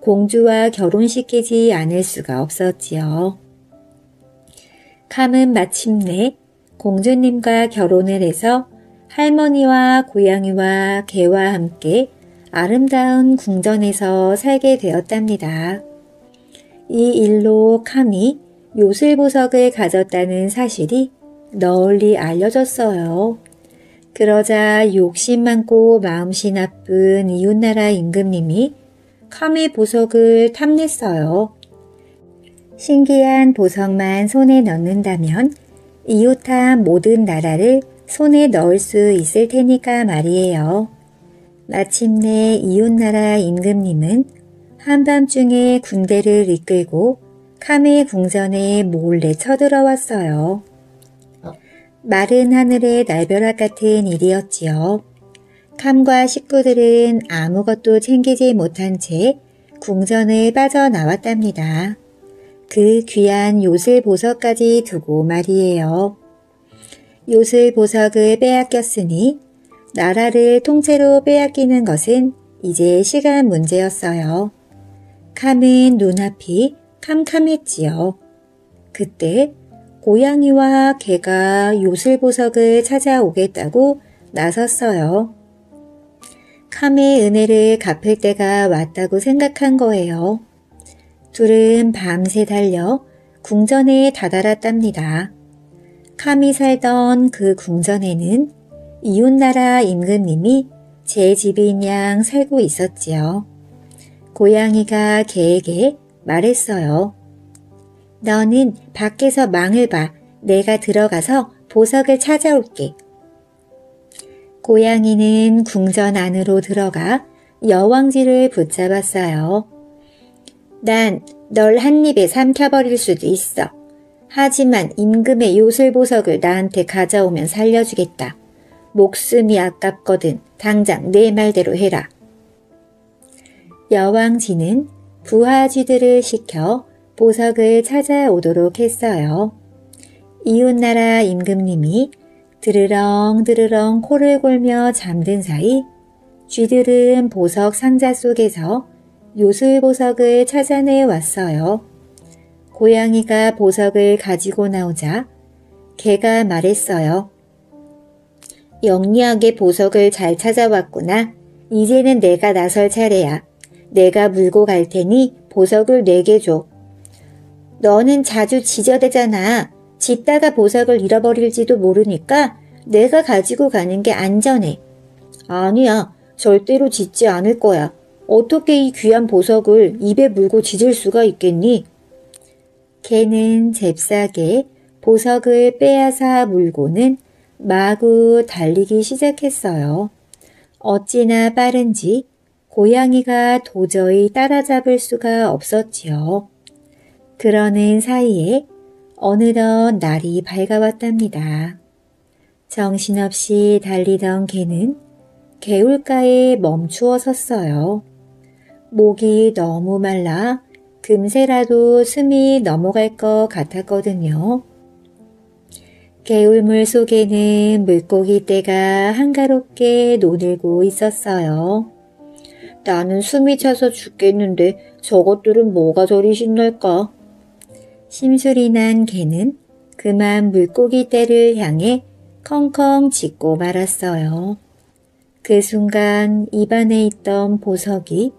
공주와 결혼시키지 않을 수가 없었지요. 캄은 마침내 공주님과 결혼을 해서 할머니와 고양이와 개와 함께 아름다운 궁전에서 살게 되었답니다. 이 일로 캄이 요술보석을 가졌다는 사실이 널리 알려졌어요. 그러자 욕심 많고 마음씨 나쁜 이웃나라 임금님이 캄의 보석을 탐냈어요. 신기한 보석만 손에 넣는다면 이웃한 모든 나라를 손에 넣을 수 있을 테니까 말이에요. 마침내 이웃나라 임금님은 한밤중에 군대를 이끌고 카메 궁전에 몰래 쳐들어왔어요. 마른 하늘의 날벼락 같은 일이었지요. 캄과 식구들은 아무것도 챙기지 못한 채 궁전을 빠져나왔답니다. 그 귀한 요술 보석까지 두고 말이에요. 요술 보석을 빼앗겼으니 나라를 통째로 빼앗기는 것은 이제 시간 문제였어요. 캄은 눈앞이 캄캄했지요. 그때 고양이와 개가 요술보석을 찾아오겠다고 나섰어요. 캄의 은혜를 갚을 때가 왔다고 생각한 거예요. 둘은 밤새 달려 궁전에 다다랐답니다. 캄이 살던 그 궁전에는 이웃나라 임금님이 제 집인 양 살고 있었지요. 고양이가 개에게 말했어요. 너는 밖에서 망을 봐. 내가 들어가서 보석을 찾아올게. 고양이는 궁전 안으로 들어가 여왕지를 붙잡았어요. 난 널 한 입에 삼켜버릴 수도 있어. 하지만 임금의 요술보석을 나한테 가져오면 살려주겠다. 목숨이 아깝거든 당장 내 말대로 해라. 여왕지는 부하쥐들을 시켜 보석을 찾아오도록 했어요. 이웃나라 임금님이 드르렁 드르렁 코를 골며 잠든 사이 쥐들은 보석 상자 속에서 요술보석을 찾아내 왔어요. 고양이가 보석을 가지고 나오자 개가 말했어요. 영리하게 보석을 잘 찾아왔구나. 이제는 내가 나설 차례야. 내가 물고 갈 테니 보석을 내게 줘. 너는 자주 지저대잖아. 짓다가 보석을 잃어버릴지도 모르니까 내가 가지고 가는 게 안전해. 아니야. 절대로 짓지 않을 거야. 어떻게 이 귀한 보석을 입에 물고 짖을 수가 있겠니? 개는 잽싸게 보석을 빼앗아 물고는 마구 달리기 시작했어요. 어찌나 빠른지 고양이가 도저히 따라잡을 수가 없었지요. 그러는 사이에 어느덧 날이 밝아왔답니다. 정신없이 달리던 개는 개울가에 멈추어 섰어요. 목이 너무 말라 금세라도 숨이 넘어갈 것 같았거든요. 개울물 속에는 물고기 떼가 한가롭게 노들고 있었어요. 나는 숨이 차서 죽겠는데 저것들은 뭐가 저리 신날까? 심술이 난 개는 그만 물고기 떼를 향해 컹컹 짖고 말았어요. 그 순간 입안에 있던 보석이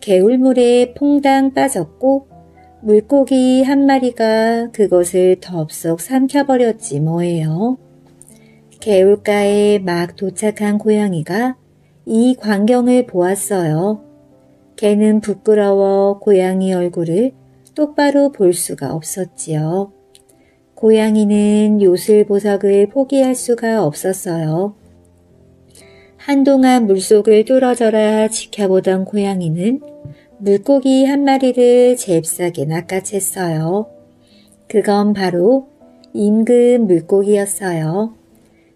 개울물에 퐁당 빠졌고 물고기 한 마리가 그것을 덥석 삼켜버렸지 뭐예요. 개울가에 막 도착한 고양이가 이 광경을 보았어요. 개는 부끄러워 고양이 얼굴을 똑바로 볼 수가 없었지요. 고양이는 요술보석을 포기할 수가 없었어요. 한동안 물속을 뚫어져라 지켜보던 고양이는 물고기 한 마리를 잽싸게 낚아챘어요. 그건 바로 임금 물고기였어요.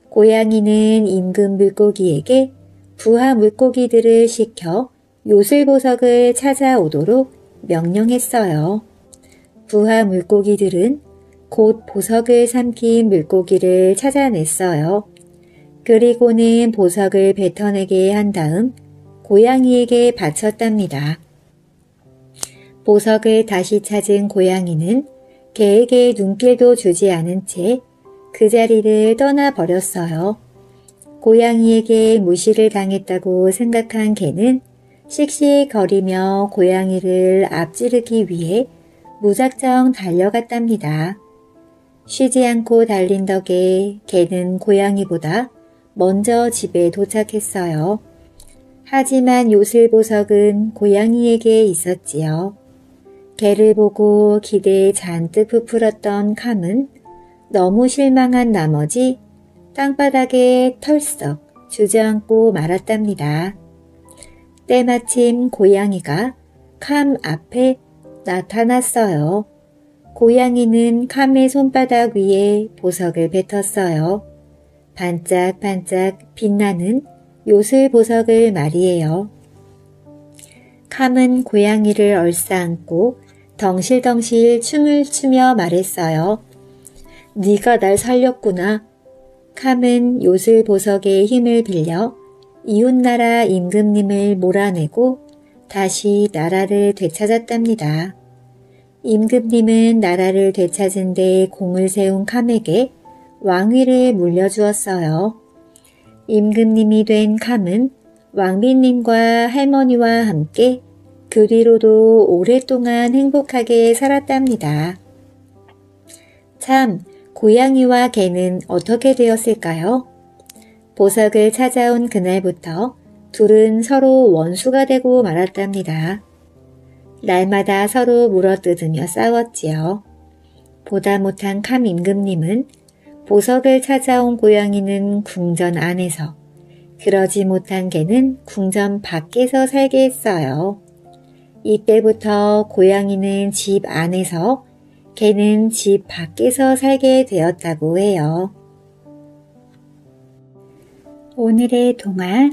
고양이는 임금 물고기에게 부하 물고기들을 시켜 요술보석을 찾아오도록 명령했어요. 부하 물고기들은 곧 보석을 삼킨 물고기를 찾아냈어요. 그리고는 보석을 뱉어내게 한 다음 고양이에게 바쳤답니다. 보석을 다시 찾은 고양이는 개에게 눈길도 주지 않은 채 그 자리를 떠나버렸어요. 고양이에게 무시를 당했다고 생각한 개는 씩씩거리며 고양이를 앞지르기 위해 무작정 달려갔답니다. 쉬지 않고 달린 덕에 개는 고양이보다 먼저 집에 도착했어요. 하지만 요술보석은 고양이에게 있었지요. 개를 보고 기대에 잔뜩 부풀었던 캄은 너무 실망한 나머지 땅바닥에 털썩 주저앉고 말았답니다. 때마침 고양이가 캄 앞에 나타났어요. 고양이는 캄의 손바닥 위에 보석을 뱉었어요. 반짝반짝 빛나는 요술 보석을 말이에요. 캄은 고양이를 얼싸안고 덩실덩실 춤을 추며 말했어요. 네가 날 살렸구나. 캄은 요술 보석의 힘을 빌려 이웃나라 임금님을 몰아내고 다시 나라를 되찾았답니다. 임금님은 나라를 되찾은 데 공을 세운 캄에게 왕위를 물려주었어요. 임금님이 된 캄은 왕비님과 할머니와 함께 그 뒤로도 오랫동안 행복하게 살았답니다. 참, 고양이와 개는 어떻게 되었을까요? 보석을 찾아온 그날부터 둘은 서로 원수가 되고 말았답니다. 날마다 서로 물어뜯으며 싸웠지요. 보다 못한 캄 임금님은 보석을 찾아온 고양이는 궁전 안에서, 그러지 못한 개는 궁전 밖에서 살게 했어요. 이때부터 고양이는 집 안에서, 개는 집 밖에서 살게 되었다고 해요. 오늘의 동화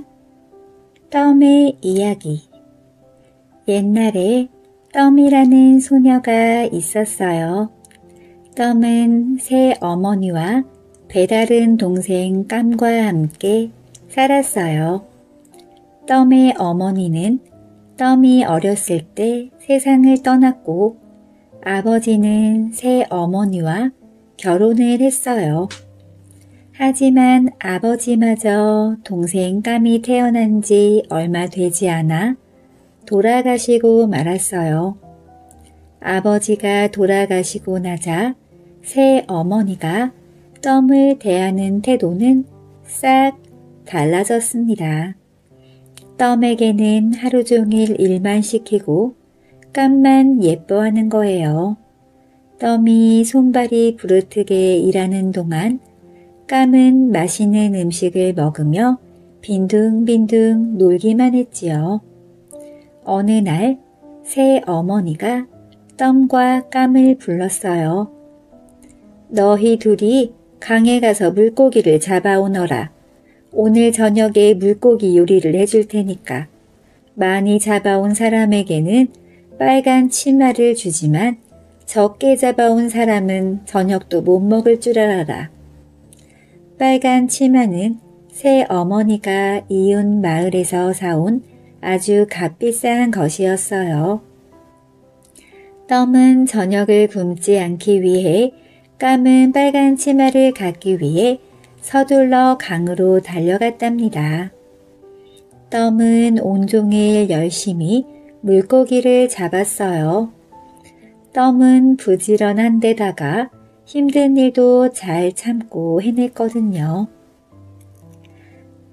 덤의 이야기 옛날에 덤이라는 소녀가 있었어요. 덤은 새 어머니와 배다른 동생 깜과 함께 살았어요. 덤의 어머니는 덤이 어렸을 때 세상을 떠났고 아버지는 새 어머니와 결혼을 했어요. 하지만 아버지마저 동생 깜이 태어난 지 얼마 되지 않아 돌아가시고 말았어요. 아버지가 돌아가시고 나자 새 어머니가 덤을 대하는 태도는 싹 달라졌습니다. 덤에게는 하루 종일 일만 시키고 깜만 예뻐하는 거예요. 덤이 손발이 부르트게 일하는 동안 깜은 맛있는 음식을 먹으며 빈둥빈둥 놀기만 했지요. 어느 날 새 어머니가 덤과 깜을 불렀어요. 너희 둘이 강에 가서 물고기를 잡아오너라. 오늘 저녁에 물고기 요리를 해줄 테니까. 많이 잡아온 사람에게는 빨간 치마를 주지만 적게 잡아온 사람은 저녁도 못 먹을 줄 알아라. 빨간 치마는 새 어머니가 이웃 마을에서 사온 아주 값비싼 것이었어요. 덤은 저녁을 굶지 않기 위해 까은 빨간 치마를 갖기 위해 서둘러 강으로 달려갔답니다. 덤은 온종일 열심히 물고기를 잡았어요. 덤은 부지런한 데다가 힘든 일도 잘 참고 해냈거든요.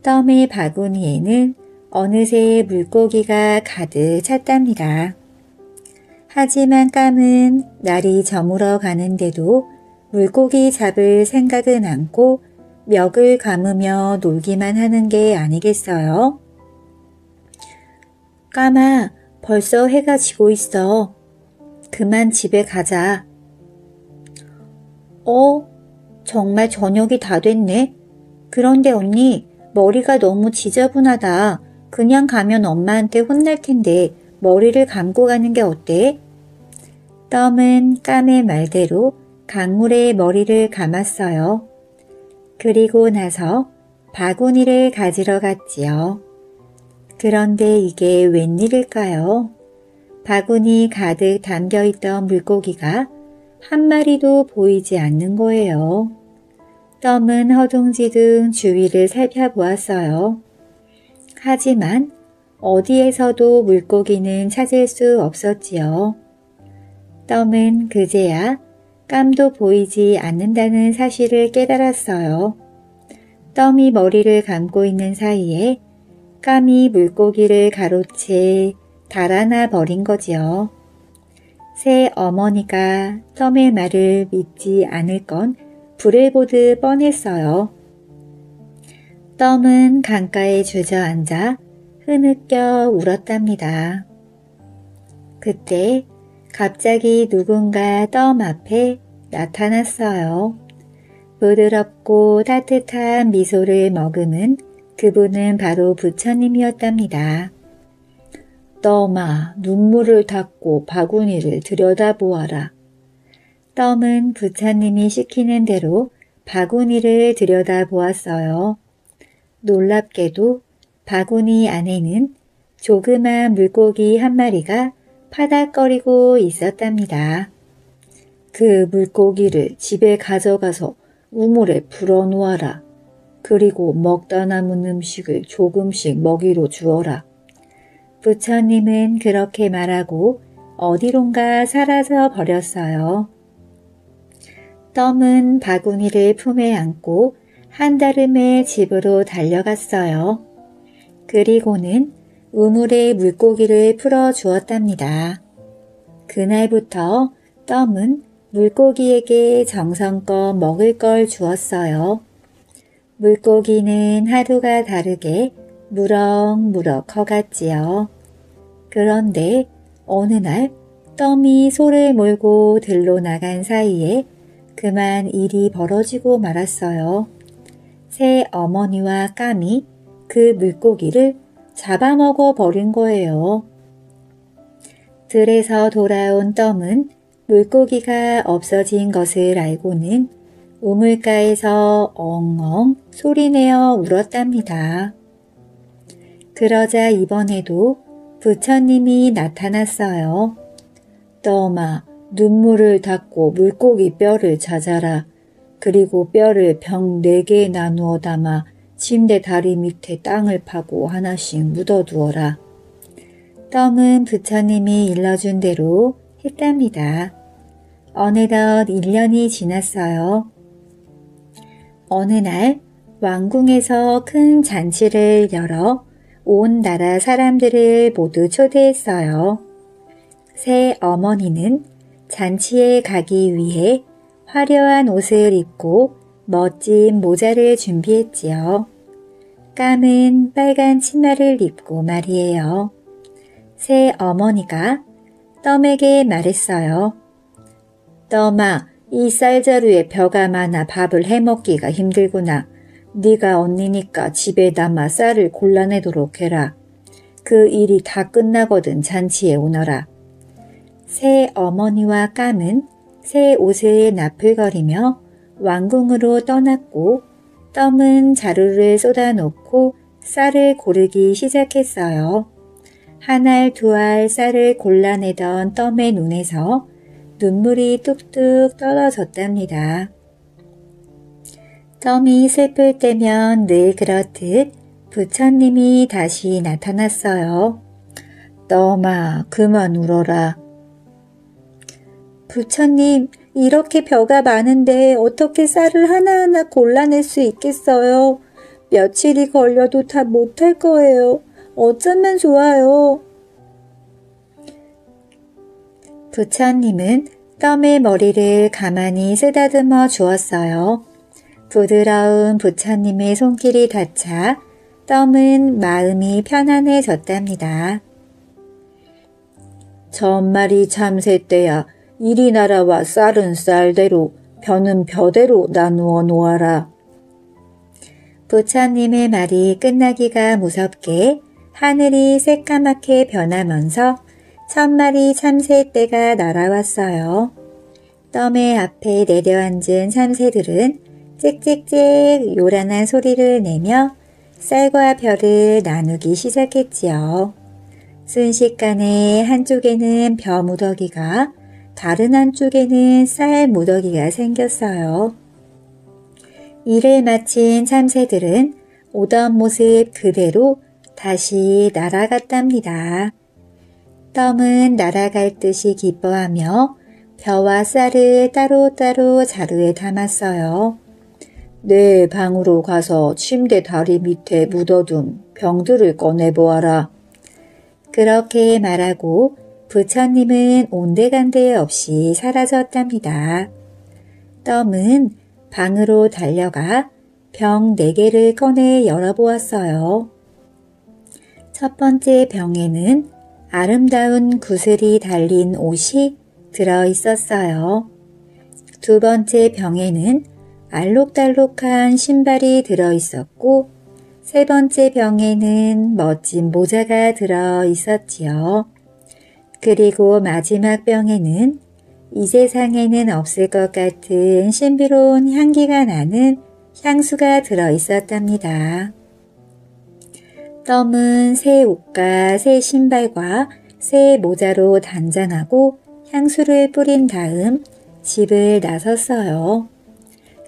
덤의 바구니에는 어느새 물고기가 가득 찼답니다. 하지만 깜은 날이 저물어 가는데도 물고기 잡을 생각은 않고 멱을 감으며 놀기만 하는 게 아니겠어요? 까마, 벌써 해가 지고 있어. 그만 집에 가자. 어? 정말 저녁이 다 됐네. 그런데 언니, 머리가 너무 지저분하다. 그냥 가면 엄마한테 혼날 텐데 머리를 감고 가는 게 어때? 덤은 까의 말대로 강물에 머리를 감았어요. 그리고 나서 바구니를 가지러 갔지요. 그런데 이게 웬일일까요? 바구니 가득 담겨 있던 물고기가 한 마리도 보이지 않는 거예요. 덤은 허둥지둥 주위를 살펴보았어요. 하지만 어디에서도 물고기는 찾을 수 없었지요. 덤은 그제야 깜도 보이지 않는다는 사실을 깨달았어요. 덤이 머리를 감고 있는 사이에 까미 물고기를 가로채 달아나 버린 거지요. 새 어머니가 덤의 말을 믿지 않을 건 불을 보듯 뻔했어요. 덤은 강가에 주저앉아 흐느껴 울었답니다. 그때 갑자기 누군가 덤 앞에 나타났어요. 부드럽고 따뜻한 미소를 머금은 그분은 바로 부처님이었답니다. 덤아, 눈물을 닦고 바구니를 들여다보아라. 덤은 부처님이 시키는 대로 바구니를 들여다보았어요. 놀랍게도 바구니 안에는 조그만 물고기 한 마리가 파닥거리고 있었답니다. 그 물고기를 집에 가져가서 우물에 풀어놓아라. 그리고 먹다 남은 음식을 조금씩 먹이로 주어라. 부처님은 그렇게 말하고 어디론가 사라져 버렸어요. 덤은 바구니를 품에 안고 한달음에 집으로 달려갔어요. 그리고는 우물에 물고기를 풀어 주었답니다. 그날부터 덤은 물고기에게 정성껏 먹을 걸 주었어요. 물고기는 하루가 다르게 무럭무럭 커갔지요. 그런데 어느 날 덤이 소를 몰고 들로 나간 사이에 그만 일이 벌어지고 말았어요. 새 어머니와 까미 그 물고기를 잡아먹어 버린 거예요. 들에서 돌아온 덤은 물고기가 없어진 것을 알고는 우물가에서 엉엉 소리내어 울었답니다. 그러자 이번에도 부처님이 나타났어요. 떠마 눈물을 닦고 물고기 뼈를 찾아라. 그리고 뼈를 병 네개 나누어 담아 침대 다리 밑에 땅을 파고 하나씩 묻어두어라. 덤은 부처님이 일러준 대로 했답니다. 어느덧 1년이 지났어요. 어느 날 왕궁에서 큰 잔치를 열어 온 나라 사람들을 모두 초대했어요. 새 어머니는 잔치에 가기 위해 화려한 옷을 입고 멋진 모자를 준비했지요. 까은 빨간 치마를 입고 말이에요. 새 어머니가 덤에게 말했어요. 덤아, 이 쌀자루에 벼가 많아 밥을 해먹기가 힘들구나. 네가 언니니까 집에 남아 쌀을 골라내도록 해라. 그 일이 다 끝나거든 잔치에 오너라. 새 어머니와 까은 새 옷을 나풀거리며 왕궁으로 떠났고 덤은 자루를 쏟아놓고 쌀을 고르기 시작했어요. 한 알 두 알 쌀을 골라내던 덤의 눈에서 눈물이 뚝뚝 떨어졌답니다. 덤이 슬플 때면 늘 그렇듯 부처님이 다시 나타났어요. 덤아, 그만 울어라. 부처님, 이렇게 벼가 많은데 어떻게 쌀을 하나하나 골라낼 수 있겠어요? 며칠이 걸려도 다 못할 거예요. 어쩌면 좋아요. 부처님은 덤의 머리를 가만히 쓰다듬어 주었어요. 부드러운 부처님의 손길이 닿자 덤은 마음이 편안해졌답니다. 전말이 참새 때야 이리 나라와 쌀은 쌀대로 벼는 벼대로 나누어 놓아라. 부처님의 말이 끝나기가 무섭게 하늘이 새까맣게 변하면서 천 마리 참새떼가 날아왔어요. 덤의 앞에 내려앉은 참새들은 찍찍찍 요란한 소리를 내며 쌀과 벼를 나누기 시작했지요. 순식간에 한쪽에는 벼 무더기가 다른 한쪽에는 쌀 무더기가 생겼어요. 일을 마친 참새들은 오던 모습 그대로 다시 날아갔답니다. 덤은 날아갈 듯이 기뻐하며 벼와 쌀을 따로따로 자루에 담았어요. 내 방으로 가서 침대 다리 밑에 묻어둔 병들을 꺼내보아라. 그렇게 말하고 부처님은 온데간데 없이 사라졌답니다. 덤은 방으로 달려가 병네 개를 꺼내 열어보았어요. 첫 번째 병에는 아름다운 구슬이 달린 옷이 들어 있었어요. 두 번째 병에는 알록달록한 신발이 들어 있었고, 세 번째 병에는 멋진 모자가 들어 있었지요. 그리고 마지막 병에는 이 세상에는 없을 것 같은 신비로운 향기가 나는 향수가 들어 있었답니다. 덤은 새 옷과 새 신발과 새 모자로 단장하고 향수를 뿌린 다음 집을 나섰어요.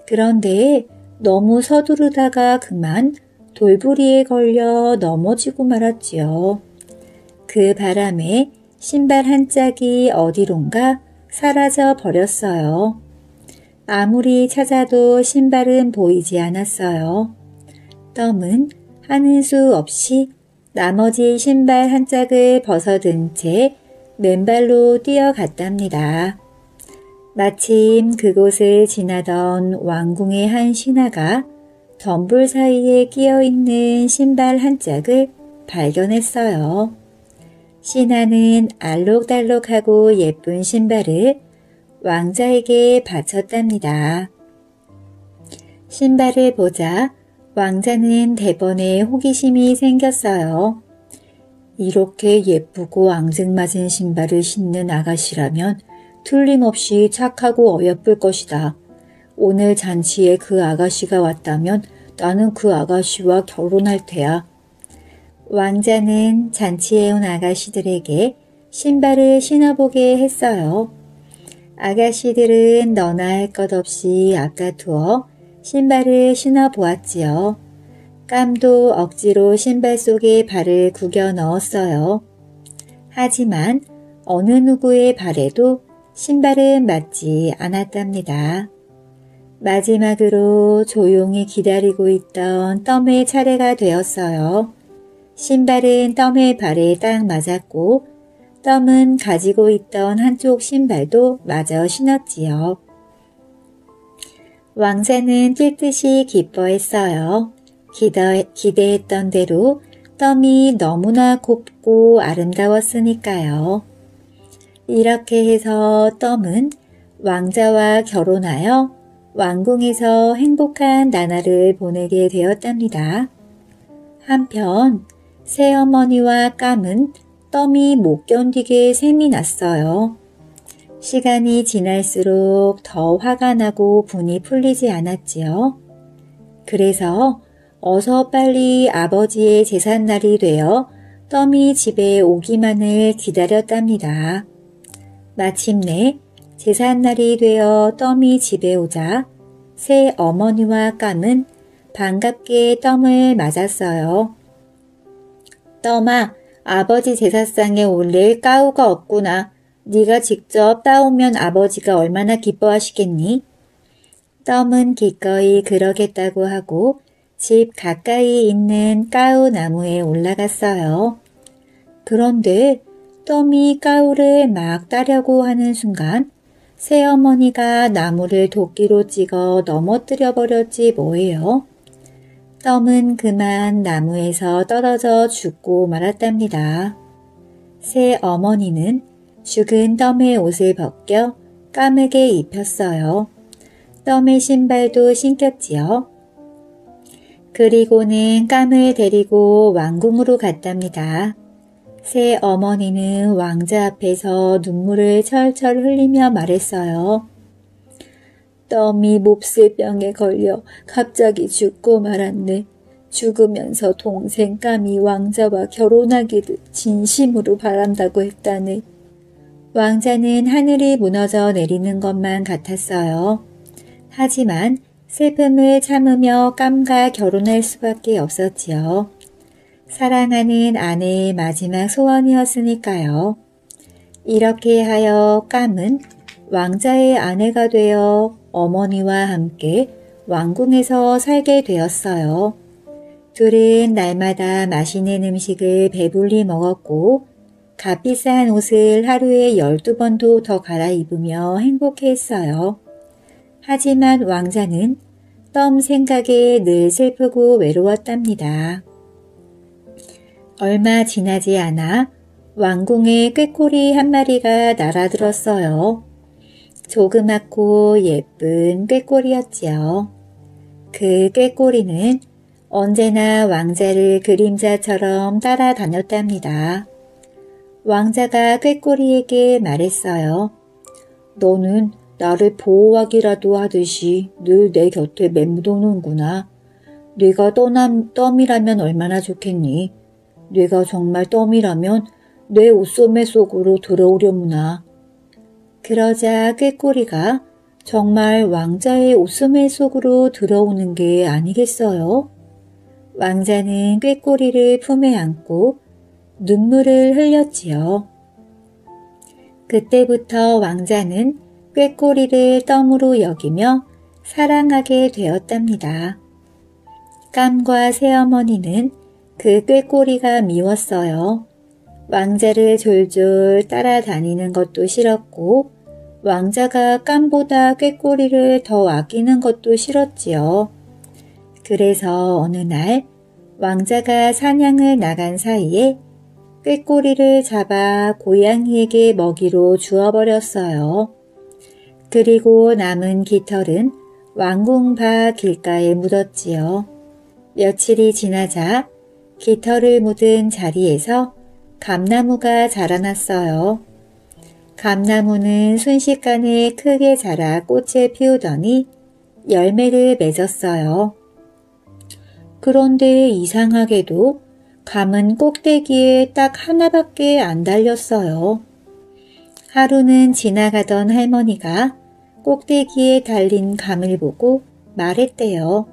그런데 너무 서두르다가 그만 돌부리에 걸려 넘어지고 말았지요. 그 바람에 신발 한 짝이 어디론가 사라져 버렸어요. 아무리 찾아도 신발은 보이지 않았어요. 덤은 하는 수 없이 나머지 신발 한 짝을 벗어든 채 맨발로 뛰어갔답니다. 마침 그곳을 지나던 왕궁의 한 신하가 덤불 사이에 끼어 있는 신발 한 짝을 발견했어요. 신하는 알록달록하고 예쁜 신발을 왕자에게 바쳤답니다. 신발을 보자 왕자는 대번에 호기심이 생겼어요. 이렇게 예쁘고 앙증맞은 신발을 신는 아가씨라면 틀림없이 착하고 어여쁠 것이다. 오늘 잔치에 그 아가씨가 왔다면 나는 그 아가씨와 결혼할 테야. 왕자는 잔치에 온 아가씨들에게 신발을 신어보게 했어요. 아가씨들은 너나 할 것 없이 앞다투어 신발을 신어 보았지요. 깜도 억지로 신발 속에 발을 구겨 넣었어요. 하지만 어느 누구의 발에도 신발은 맞지 않았답니다. 마지막으로 조용히 기다리고 있던 덤의 차례가 되었어요. 신발은 덤의 발에 딱 맞았고 덤은 가지고 있던 한쪽 신발도 마저 신었지요. 왕자는 뛸 듯이 기뻐했어요. 기대, 기대했던 대로 덤이 너무나 곱고 아름다웠으니까요. 이렇게 해서 덤은 왕자와 결혼하여 왕궁에서 행복한 나날을 보내게 되었답니다. 한편 새어머니와 깜은 덤이 못 견디게 셈이 났어요. 시간이 지날수록 더 화가 나고 분이 풀리지 않았지요. 그래서 어서 빨리 아버지의 제삿날이 되어 덤이 집에 오기만을 기다렸답니다. 마침내 제삿날이 되어 덤이 집에 오자 새 어머니와 깜은 반갑게 덤을 맞았어요. 덤아, 아버지 제사상에 올릴 까우가 없구나. 네가 직접 따오면 아버지가 얼마나 기뻐하시겠니? 덤은 기꺼이 그러겠다고 하고 집 가까이 있는 까우 나무에 올라갔어요. 그런데 덤이 까우를 막 따려고 하는 순간 새어머니가 나무를 도끼로 찍어 넘어뜨려 버렸지 뭐예요. 덤은 그만 나무에서 떨어져 죽고 말았답니다. 새 어머니는 죽은 덤의 옷을 벗겨 까매게 입혔어요. 덤의 신발도 신겼지요. 그리고는 깜을 데리고 왕궁으로 갔답니다. 새 어머니는 왕자 앞에서 눈물을 철철 흘리며 말했어요. 덤이 몹쓸병에 걸려 갑자기 죽고 말았네. 죽으면서 동생 까미 왕자와 결혼하기를 진심으로 바란다고 했다네. 왕자는 하늘이 무너져 내리는 것만 같았어요. 하지만 슬픔을 참으며 깜과 결혼할 수밖에 없었지요. 사랑하는 아내의 마지막 소원이었으니까요. 이렇게 하여 깜은 왕자의 아내가 되어 어머니와 함께 왕궁에서 살게 되었어요. 둘은 날마다 맛있는 음식을 배불리 먹었고 값비싼 옷을 하루에 12번도 더 갈아입으며 행복했어요. 하지만 왕자는 덤 생각에 늘 슬프고 외로웠답니다. 얼마 지나지 않아 왕궁에 꾀꼬리 한 마리가 날아들었어요. 조그맣고 예쁜 꾀꼬리였지요. 그 꾀꼬리는 언제나 왕자를 그림자처럼 따라다녔답니다. 왕자가 꾀꼬리에게 말했어요. 너는 나를 보호하기라도 하듯이 늘 내 곁에 맴도는구나. 네가 떠남, 덤이라면 얼마나 좋겠니? 네가 정말 덤이라면 내 옷소매 속으로 들어오려무나. 그러자 꾀꼬리가 정말 왕자의 옷소매 속으로 들어오는 게 아니겠어요? 왕자는 꾀꼬리를 품에 안고 눈물을 흘렸지요. 그때부터 왕자는 꾀꼬리를 덤으로 여기며 사랑하게 되었답니다. 깜과 새어머니는 그 꾀꼬리가 미웠어요. 왕자를 졸졸 따라다니는 것도 싫었고 왕자가 깜보다 꾀꼬리를 더 아끼는 것도 싫었지요. 그래서 어느 날 왕자가 사냥을 나간 사이에 꾀꼬리를 잡아 고양이에게 먹이로 주어버렸어요. 그리고 남은 깃털은 왕궁 밖 길가에 묻었지요. 며칠이 지나자 깃털을 묻은 자리에서 감나무가 자라났어요. 감나무는 순식간에 크게 자라 꽃을 피우더니 열매를 맺었어요. 그런데 이상하게도 감은 꼭대기에 딱 하나밖에 안 달렸어요. 하루는 지나가던 할머니가 꼭대기에 달린 감을 보고 말했대요.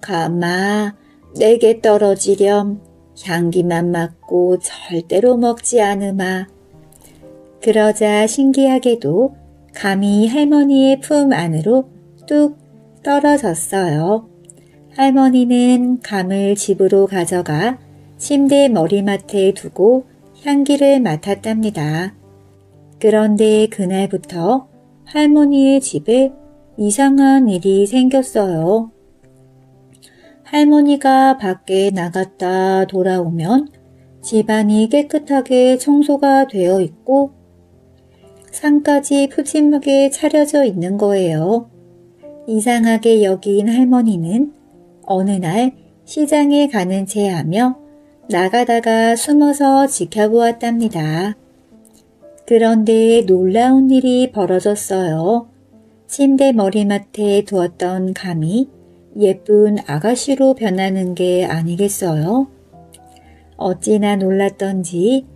감아, 내게 떨어지렴. 향기만 맡고 절대로 먹지 않으마. 그러자 신기하게도 감이 할머니의 품 안으로 뚝 떨어졌어요. 할머니는 감을 집으로 가져가 침대 머리맡에 두고 향기를 맡았답니다. 그런데 그날부터 할머니의 집에 이상한 일이 생겼어요. 할머니가 밖에 나갔다 돌아오면 집안이 깨끗하게 청소가 되어 있고 상까지 푸짐하게 차려져 있는 거예요. 이상하게 여긴 할머니는 어느 날 시장에 가는 체 하며 나가다가 숨어서 지켜보았답니다. 그런데 놀라운 일이 벌어졌어요. 침대 머리맡에 두었던 감이 예쁜 아가씨로 변하는 게 아니겠어요? 어찌나 놀랐던지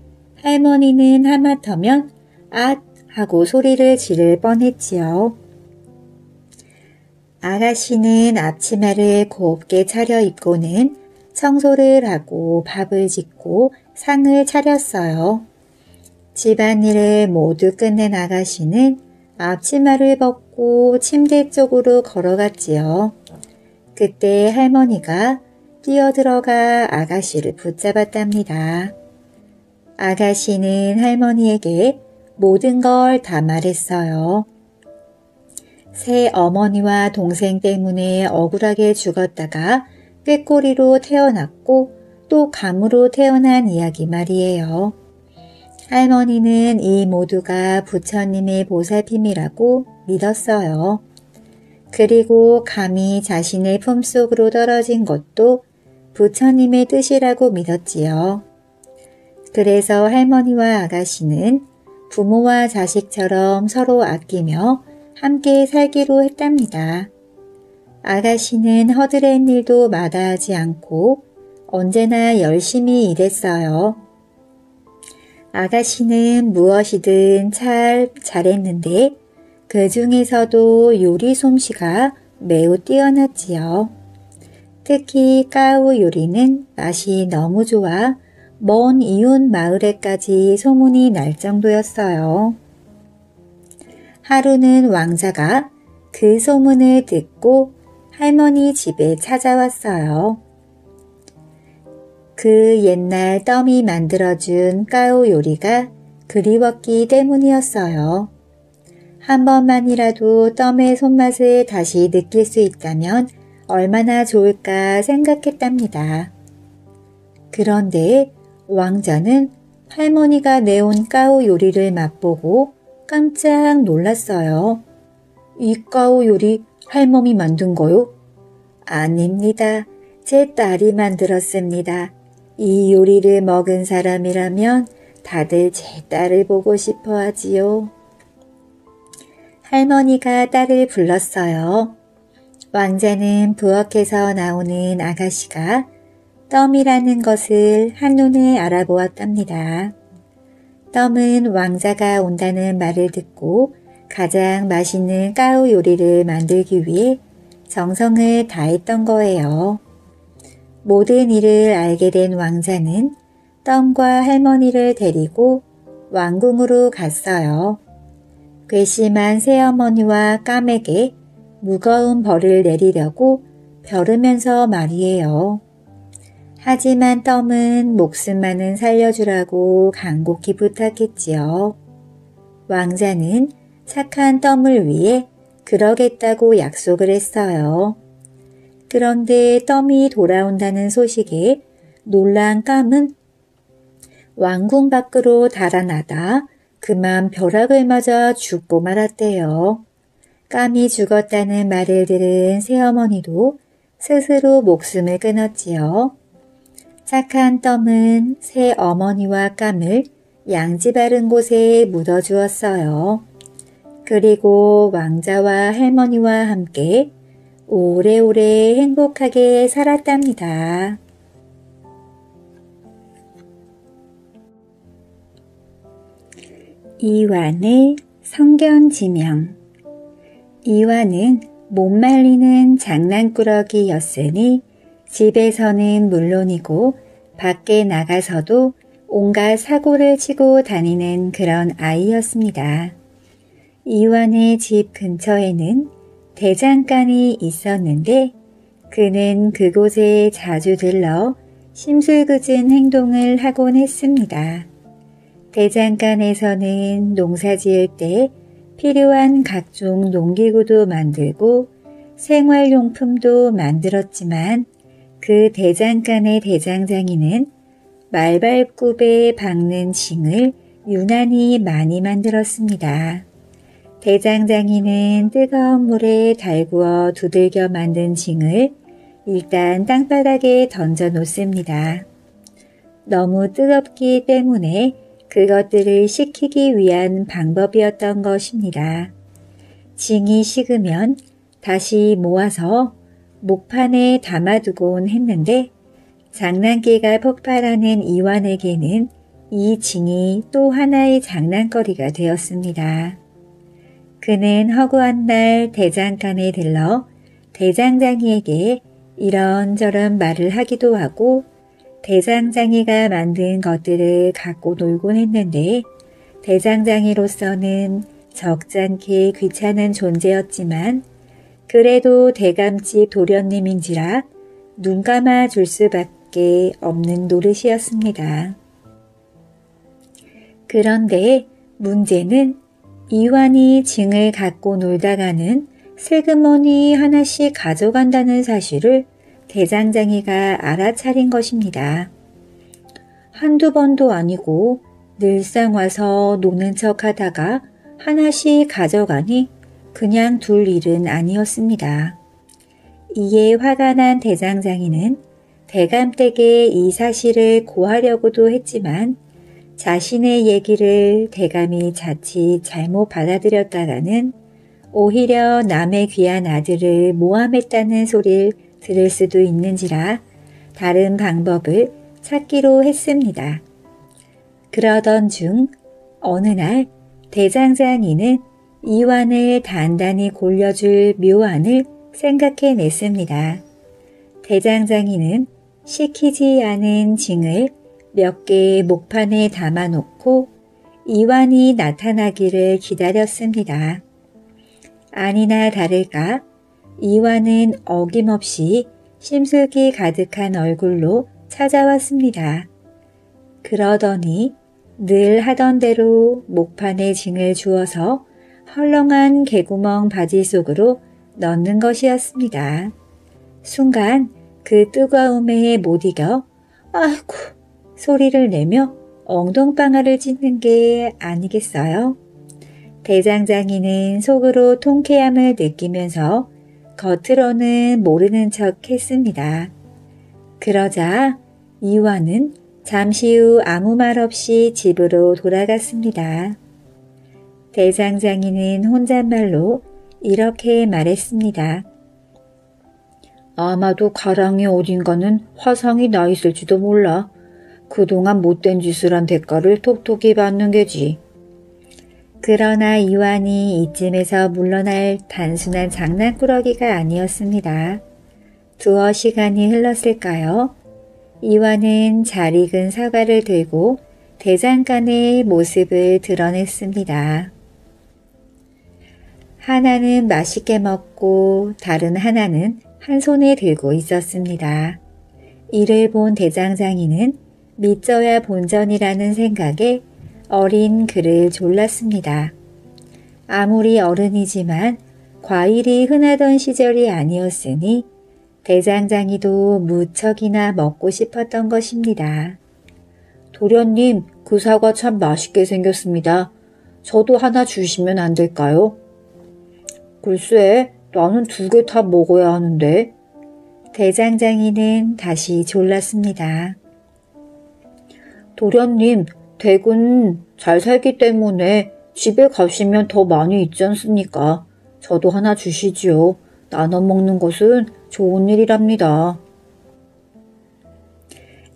할머니는 하마터면 앗 하고 소리를 지를 뻔했지요. 아가씨는 앞치마를 곱게 차려입고는 청소를 하고 밥을 짓고 상을 차렸어요. 집안일을 모두 끝낸 아가씨는 앞치마를 벗고 침대 쪽으로 걸어갔지요. 그때 할머니가 뛰어들어가 아가씨를 붙잡았답니다. 아가씨는 할머니에게 모든 걸 다 말했어요. 새 어머니와 동생 때문에 억울하게 죽었다가 꾀꼬리로 태어났고 또 감으로 태어난 이야기 말이에요. 할머니는 이 모두가 부처님의 보살핌이라고 믿었어요. 그리고 감히 자신의 품속으로 떨어진 것도 부처님의 뜻이라고 믿었지요. 그래서 할머니와 아가씨는 부모와 자식처럼 서로 아끼며 함께 살기로 했답니다. 아가씨는 허드렛 일도 마다하지 않고 언제나 열심히 일했어요. 아가씨는 무엇이든 잘 잘했는데 그 중에서도 요리 솜씨가 매우 뛰어났지요. 특히 까우 요리는 맛이 너무 좋아 먼 이웃 마을에까지 소문이 날 정도였어요. 하루는 왕자가 그 소문을 듣고 할머니 집에 찾아왔어요. 그 옛날 떠미 만들어준 까우 요리가 그리웠기 때문이었어요. 한 번만이라도 덤의 손맛을 다시 느낄 수 있다면 얼마나 좋을까 생각했답니다. 그런데 왕자는 할머니가 내온 까우 요리를 맛보고 깜짝 놀랐어요. 이 까우 요리 할머니 만든 거요? 아닙니다. 제 딸이 만들었습니다. 이 요리를 먹은 사람이라면 다들 제 딸을 보고 싶어 하지요. 할머니가 딸을 불렀어요. 왕자는 부엌에서 나오는 아가씨가 덤이라는 것을 한눈에 알아보았답니다. 덤은 왕자가 온다는 말을 듣고 가장 맛있는 까우 요리를 만들기 위해 정성을 다했던 거예요. 모든 일을 알게 된 왕자는 덤과 할머니를 데리고 왕궁으로 갔어요. 괘씸한 새어머니와 까맥에 무거운 벌을 내리려고 벼르면서 말이에요. 하지만 덤은 목숨만은 살려주라고 간곡히 부탁했지요. 왕자는 착한 덤을 위해 그러겠다고 약속을 했어요. 그런데 덤이 돌아온다는 소식에 놀란 감은 왕궁 밖으로 달아나다 그만 벼락을 맞아 죽고 말았대요. 감이 죽었다는 말을 들은 새어머니도 스스로 목숨을 끊었지요. 착한 덤은 새 어머니와 감을 양지 바른 곳에 묻어주었어요. 그리고 왕자와 할머니와 함께 오래오래 행복하게 살았답니다. 이완의 성견지명 이완은 못 말리는 장난꾸러기였으니 집에서는 물론이고 밖에 나가서도 온갖 사고를 치고 다니는 그런 아이였습니다. 이완의 집 근처에는 대장간이 있었는데 그는 그곳에 자주 들러 심술궂은 행동을 하곤 했습니다. 대장간에서는 농사 지을 때 필요한 각종 농기구도 만들고 생활용품도 만들었지만 그 대장간의 대장장이는 말발굽에 박는 징을 유난히 많이 만들었습니다. 대장장이는 뜨거운 물에 달구어 두들겨 만든 징을 일단 땅바닥에 던져 놓습니다. 너무 뜨겁기 때문에 그것들을 식히기 위한 방법이었던 것입니다. 징이 식으면 다시 모아서 목판에 담아두곤 했는데 장난기가 폭발하는 이완에게는 이 징이 또 하나의 장난거리가 되었습니다. 그는 허구한 날 대장간에 들러 대장장이에게 이런저런 말을 하기도 하고 대장장이가 만든 것들을 갖고 놀곤 했는데 대장장이로서는 적잖게 귀찮은 존재였지만 그래도 대감집 도련님인지라 눈 감아 줄 수밖에 없는 노릇이었습니다. 그런데 문제는 이완이 징을 갖고 놀다가는 슬그머니 하나씩 가져간다는 사실을 대장장이가 알아차린 것입니다. 한두 번도 아니고 늘상 와서 노는 척 하다가 하나씩 가져가니 그냥 둘 일은 아니었습니다. 이에 화가 난 대장장이는 대감댁에 이 사실을 고하려고도 했지만 자신의 얘기를 대감이 자칫 잘못 받아들였다가는 오히려 남의 귀한 아들을 모함했다는 소리를 들을 수도 있는지라 다른 방법을 찾기로 했습니다. 그러던 중 어느 날 대장장이는 이완을 단단히 골려줄 묘안을 생각해냈습니다. 대장장이는 시키지 않은 징을 몇 개의 목판에 담아놓고 이완이 나타나기를 기다렸습니다. 아니나 다를까 이완은 어김없이 심술기 가득한 얼굴로 찾아왔습니다. 그러더니 늘 하던 대로 목판에 징을 주어서 헐렁한 개구멍 바지 속으로 넣는 것이었습니다. 순간 그 뜨거움에 못 이겨 아이고 소리를 내며 엉덩방아를 찢는 게 아니겠어요? 대장장이는 속으로 통쾌함을 느끼면서 겉으로는 모르는 척 했습니다. 그러자 이완은 잠시 후 아무 말 없이 집으로 돌아갔습니다. 대장장이는 혼잣말로 이렇게 말했습니다. 아마도 가랑이 어딘가는 화상이 나 있을지도 몰라. 그동안 못된 짓을 한 대가를 톡톡히 받는 게지. 그러나 이완이 이쯤에서 물러날 단순한 장난꾸러기가 아니었습니다. 두어 시간이 흘렀을까요? 이완은 잘 익은 사과를 들고 대장간의 모습을 드러냈습니다. 하나는 맛있게 먹고 다른 하나는 한 손에 들고 있었습니다. 이를 본 대장장이는 믿져야 본전이라는 생각에 어린 그를 졸랐습니다. 아무리 어른이지만 과일이 흔하던 시절이 아니었으니 대장장이도 무척이나 먹고 싶었던 것입니다. 도련님, 그 사과 참 맛있게 생겼습니다. 저도 하나 주시면 안 될까요? 글쎄, 나는 두 개 다 먹어야 하는데. 대장장이는 다시 졸랐습니다. 도련님, 댁은 잘 살기 때문에 집에 가시면 더 많이 있지 않습니까? 저도 하나 주시지요. 나눠 먹는 것은 좋은 일이랍니다.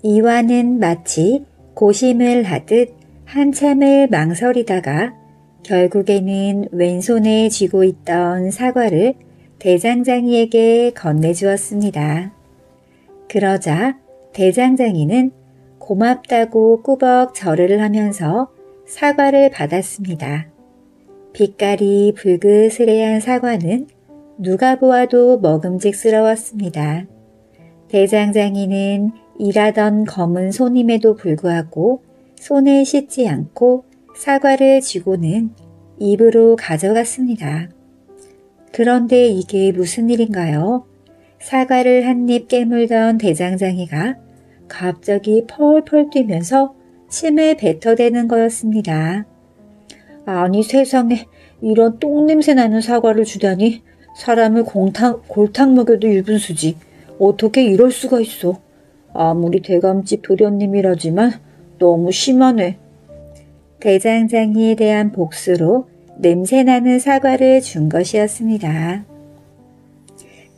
이와는 마치 고심을 하듯 한참을 망설이다가 결국에는 왼손에 쥐고 있던 사과를 대장장이에게 건네주었습니다. 그러자 대장장이는 고맙다고 꾸벅 절을 하면서 사과를 받았습니다. 빛깔이 붉으스레한 사과는 누가 보아도 먹음직스러웠습니다. 대장장이는 일하던 검은 손임에도 불구하고 손을 씻지 않고 사과를 쥐고는 입으로 가져갔습니다. 그런데 이게 무슨 일인가요? 사과를 한 입 깨물던 대장장이가 갑자기 펄펄 뛰면서 침을 뱉어대는 거였습니다. 아니 세상에 이런 똥냄새 나는 사과를 주다니 사람을 공탕, 골탕 먹여도 유분수지. 어떻게 이럴 수가 있어. 아무리 대감집 도련님이라지만 너무 심하네. 대장장이에 대한 복수로 냄새나는 사과를 준 것이었습니다.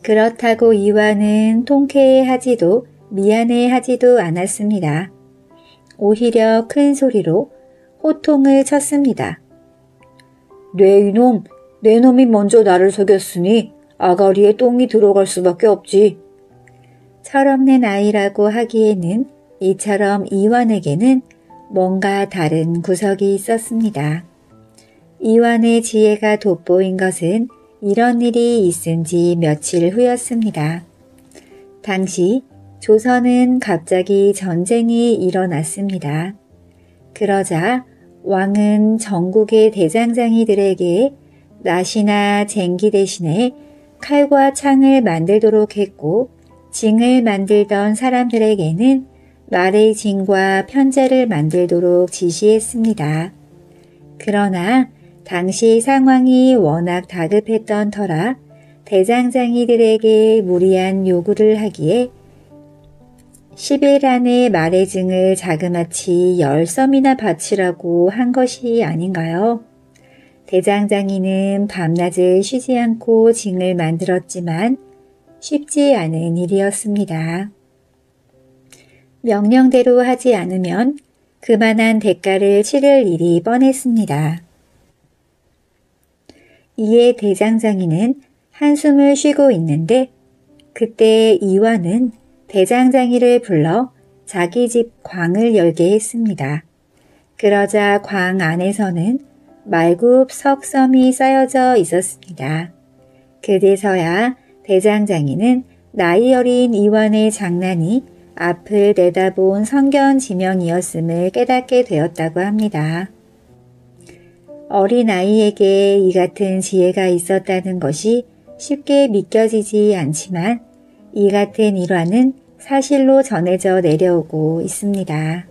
그렇다고 이와는 통쾌해하지도 미안해 하지도 않았습니다. 오히려 큰 소리로 호통을 쳤습니다. 네 이놈, 내 놈이 먼저 나를 속였으니 아가리에 똥이 들어갈 수밖에 없지. 철없는 아이라고 하기에는 이처럼 이완에게는 뭔가 다른 구석이 있었습니다. 이완의 지혜가 돋보인 것은 이런 일이 있은 지 며칠 후였습니다. 당시 조선은 갑자기 전쟁이 일어났습니다. 그러자 왕은 전국의 대장장이들에게 낫이나 쟁기 대신에 칼과 창을 만들도록 했고 징을 만들던 사람들에게는 말의 징과 편제를 만들도록 지시했습니다. 그러나 당시 상황이 워낙 다급했던 터라 대장장이들에게 무리한 요구를 하기에 10일 안에 말의 증을 자그마치 10섬이나 바치라고 한 것이 아닌가요? 대장장이는 밤낮을 쉬지 않고 징을 만들었지만 쉽지 않은 일이었습니다. 명령대로 하지 않으면 그만한 대가를 치를 일이 뻔했습니다. 이에 대장장이는 한숨을 쉬고 있는데 그때 이완은 대장장이를 불러 자기 집 광을 열게 했습니다. 그러자 광 안에서는 말굽 석섬이 쌓여져 있었습니다. 그제서야 대장장이는 나이 어린 이완의 장난이 앞을 내다본 성견 지명이었음을 깨닫게 되었다고 합니다. 어린 아이에게 이 같은 지혜가 있었다는 것이 쉽게 믿겨지지 않지만 이 같은 일화는 사실로 전해져 내려오고 있습니다.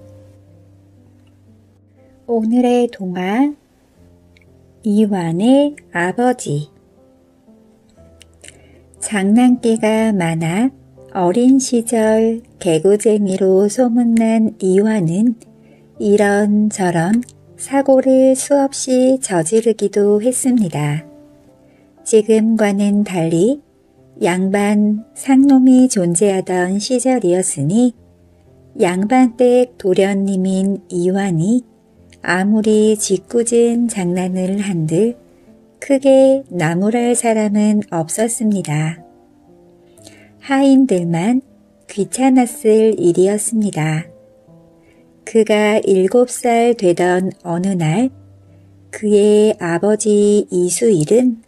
오늘의 동화 이완의 아버지 장난기가 많아 어린 시절 개구쟁이로 소문난 이완은 이런저런 사고를 수없이 저지르기도 했습니다. 지금과는 달리 양반 상놈이 존재하던 시절이었으니 양반댁 도련님인 이완이 아무리 짓궂은 장난을 한들 크게 나무랄 사람은 없었습니다. 하인들만 귀찮았을 일이었습니다. 그가 일곱 살 되던 어느 날 그의 아버지 이수일은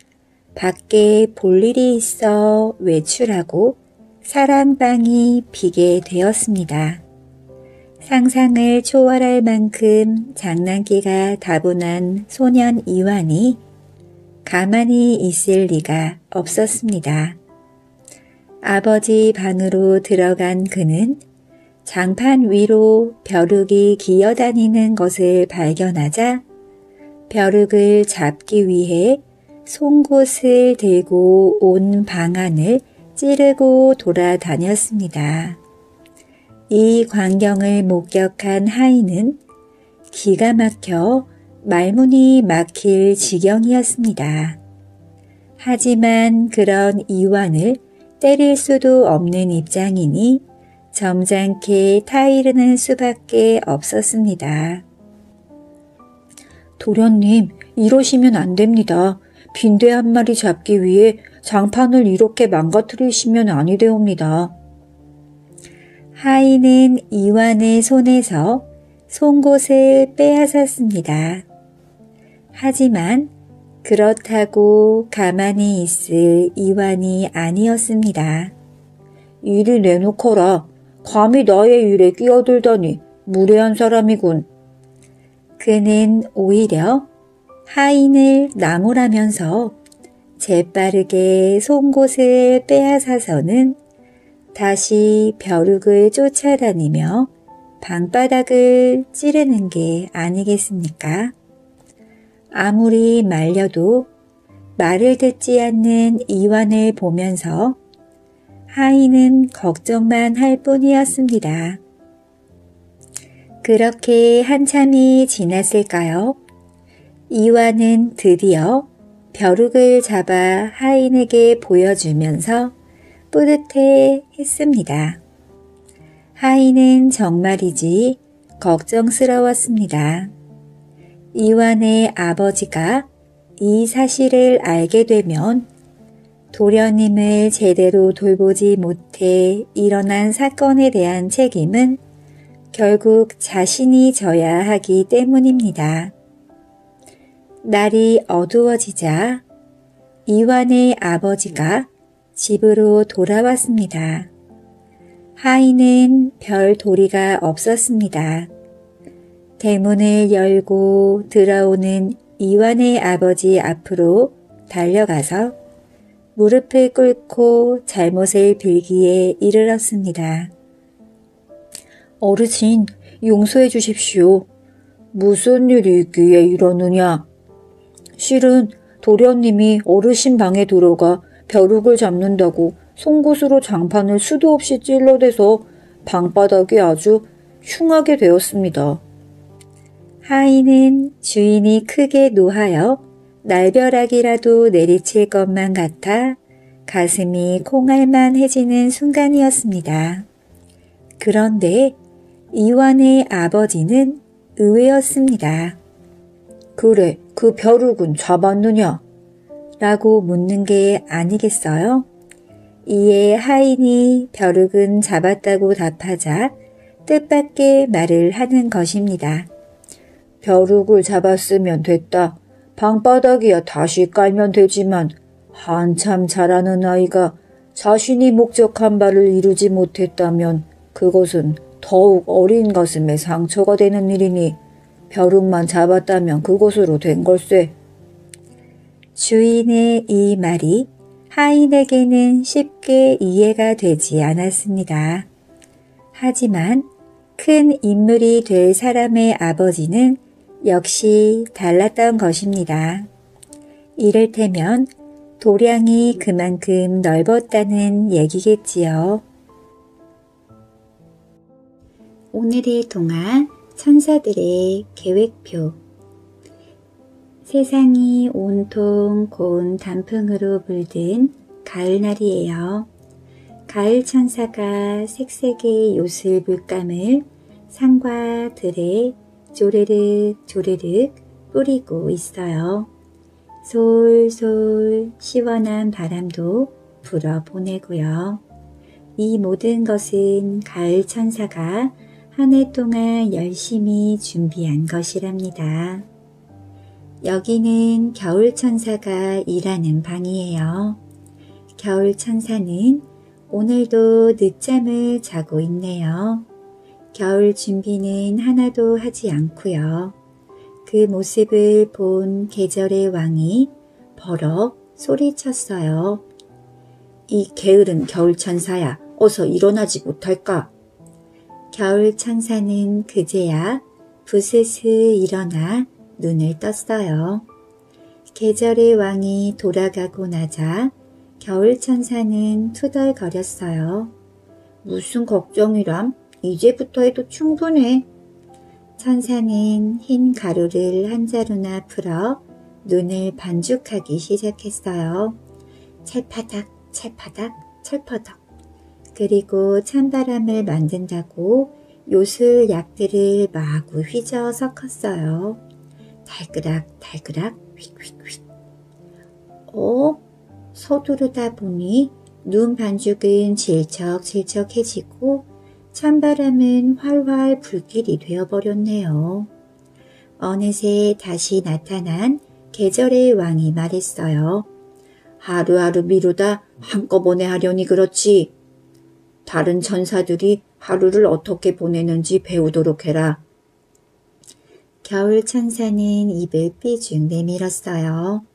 밖에 볼 일이 있어 외출하고 사랑방이 비게 되었습니다. 상상을 초월할 만큼 장난기가 다분한 소년 이완이 가만히 있을 리가 없었습니다. 아버지 방으로 들어간 그는 장판 위로 벼룩이 기어다니는 것을 발견하자 벼룩을 잡기 위해 송곳을 들고 온 방안을 찌르고 돌아다녔습니다. 이 광경을 목격한 하인은 기가 막혀 말문이 막힐 지경이었습니다. 하지만 그런 이완을 때릴 수도 없는 입장이니 점잖게 타이르는 수밖에 없었습니다. 도련님, 이러시면 안 됩니다. 빈대 한 마리 잡기 위해 장판을 이렇게 망가뜨리시면 아니 되옵니다. 하인은 이완의 손에서 송곳을 빼앗았습니다. 하지만 그렇다고 가만히 있을 이완이 아니었습니다. 일을 내놓거라. 감히 나의 일에 끼어들다니 무례한 사람이군. 그는 오히려 하인을 나무라면서 재빠르게 송곳을 빼앗아서는 다시 벼룩을 쫓아다니며 방바닥을 찌르는 게 아니겠습니까? 아무리 말려도 말을 듣지 않는 이완을 보면서 하인은 걱정만 할 뿐이었습니다. 그렇게 한참이 지났을까요? 이완은 드디어 벼룩을 잡아 하인에게 보여주면서 뿌듯해 했습니다. 하인은 정말이지 걱정스러웠습니다. 이완의 아버지가 이 사실을 알게 되면 도련님을 제대로 돌보지 못해 일어난 사건에 대한 책임은 결국 자신이 져야 하기 때문입니다. 날이 어두워지자 이완의 아버지가 집으로 돌아왔습니다. 하인은 별 도리가 없었습니다. 대문을 열고 들어오는 이완의 아버지 앞으로 달려가서 무릎을 꿇고 잘못을 빌기에 이르렀습니다. 어르신, 용서해 주십시오. 무슨 일이 있기에 이러느냐? 실은 도련님이 어르신 방에 들어가 벼룩을 잡는다고 송곳으로 장판을 수도 없이 찔러대서 방바닥이 아주 흉하게 되었습니다. 하인은 주인이 크게 노하여 날벼락이라도 내리칠 것만 같아 가슴이 콩알만해지는 순간이었습니다. 그런데 이완의 아버지는 의외였습니다. 그래, 그 벼룩은 잡았느냐? 라고 묻는 게 아니겠어요? 이에 하인이 벼룩은 잡았다고 답하자 뜻밖의 말을 하는 것입니다. 벼룩을 잡았으면 됐다. 방바닥이야 다시 깔면 되지만 한참 자라는 아이가 자신이 목적한 바를 이루지 못했다면 그것은 더욱 어린 가슴에 상처가 되는 일이니 벼룩만 잡았다면 그것으로 된 걸세. 주인의 이 말이 하인에게는 쉽게 이해가 되지 않았습니다. 하지만 큰 인물이 될 사람의 아버지는 역시 달랐던 것입니다. 이를테면 도량이 그만큼 넓었다는 얘기겠지요. 오늘의 동화 천사들의 계획표 세상이 온통 고운 단풍으로 물든 가을날이에요. 가을 천사가 색색의 요술 물감을 산과 들에 조르륵 조르륵 뿌리고 있어요. 솔솔 시원한 바람도 불어 보내고요. 이 모든 것은 가을 천사가 한 해 동안 열심히 준비한 것이랍니다. 여기는 겨울 천사가 일하는 방이에요. 겨울 천사는 오늘도 늦잠을 자고 있네요. 겨울 준비는 하나도 하지 않고요. 그 모습을 본 계절의 왕이 버럭 소리쳤어요. 이 게으른 겨울 천사야, 어서 일어나지 못할까? 겨울 천사는 그제야 부스스 일어나 눈을 떴어요. 계절의 왕이 돌아가고 나자 겨울 천사는 투덜거렸어요. 무슨 걱정이람? 이제부터 해도 충분해. 천사는 흰 가루를 한 자루나 풀어 눈을 반죽하기 시작했어요. 찰파닥, 찰파닥, 찰퍼덕. 그리고 찬바람을 만든다고 요술 약들을 마구 휘저 섞었어요. 달그락, 달그락, 휙휙휙. 어? 서두르다 보니 눈 반죽은 질척질척해지고 찬바람은 활활 불길이 되어버렸네요. 어느새 다시 나타난 계절의 왕이 말했어요. 하루하루 미루다 한꺼번에 하려니 그렇지. 다른 천사들이 하루를 어떻게 보내는지 배우도록 해라. 겨울 천사는 입을 삐죽 내밀었어요.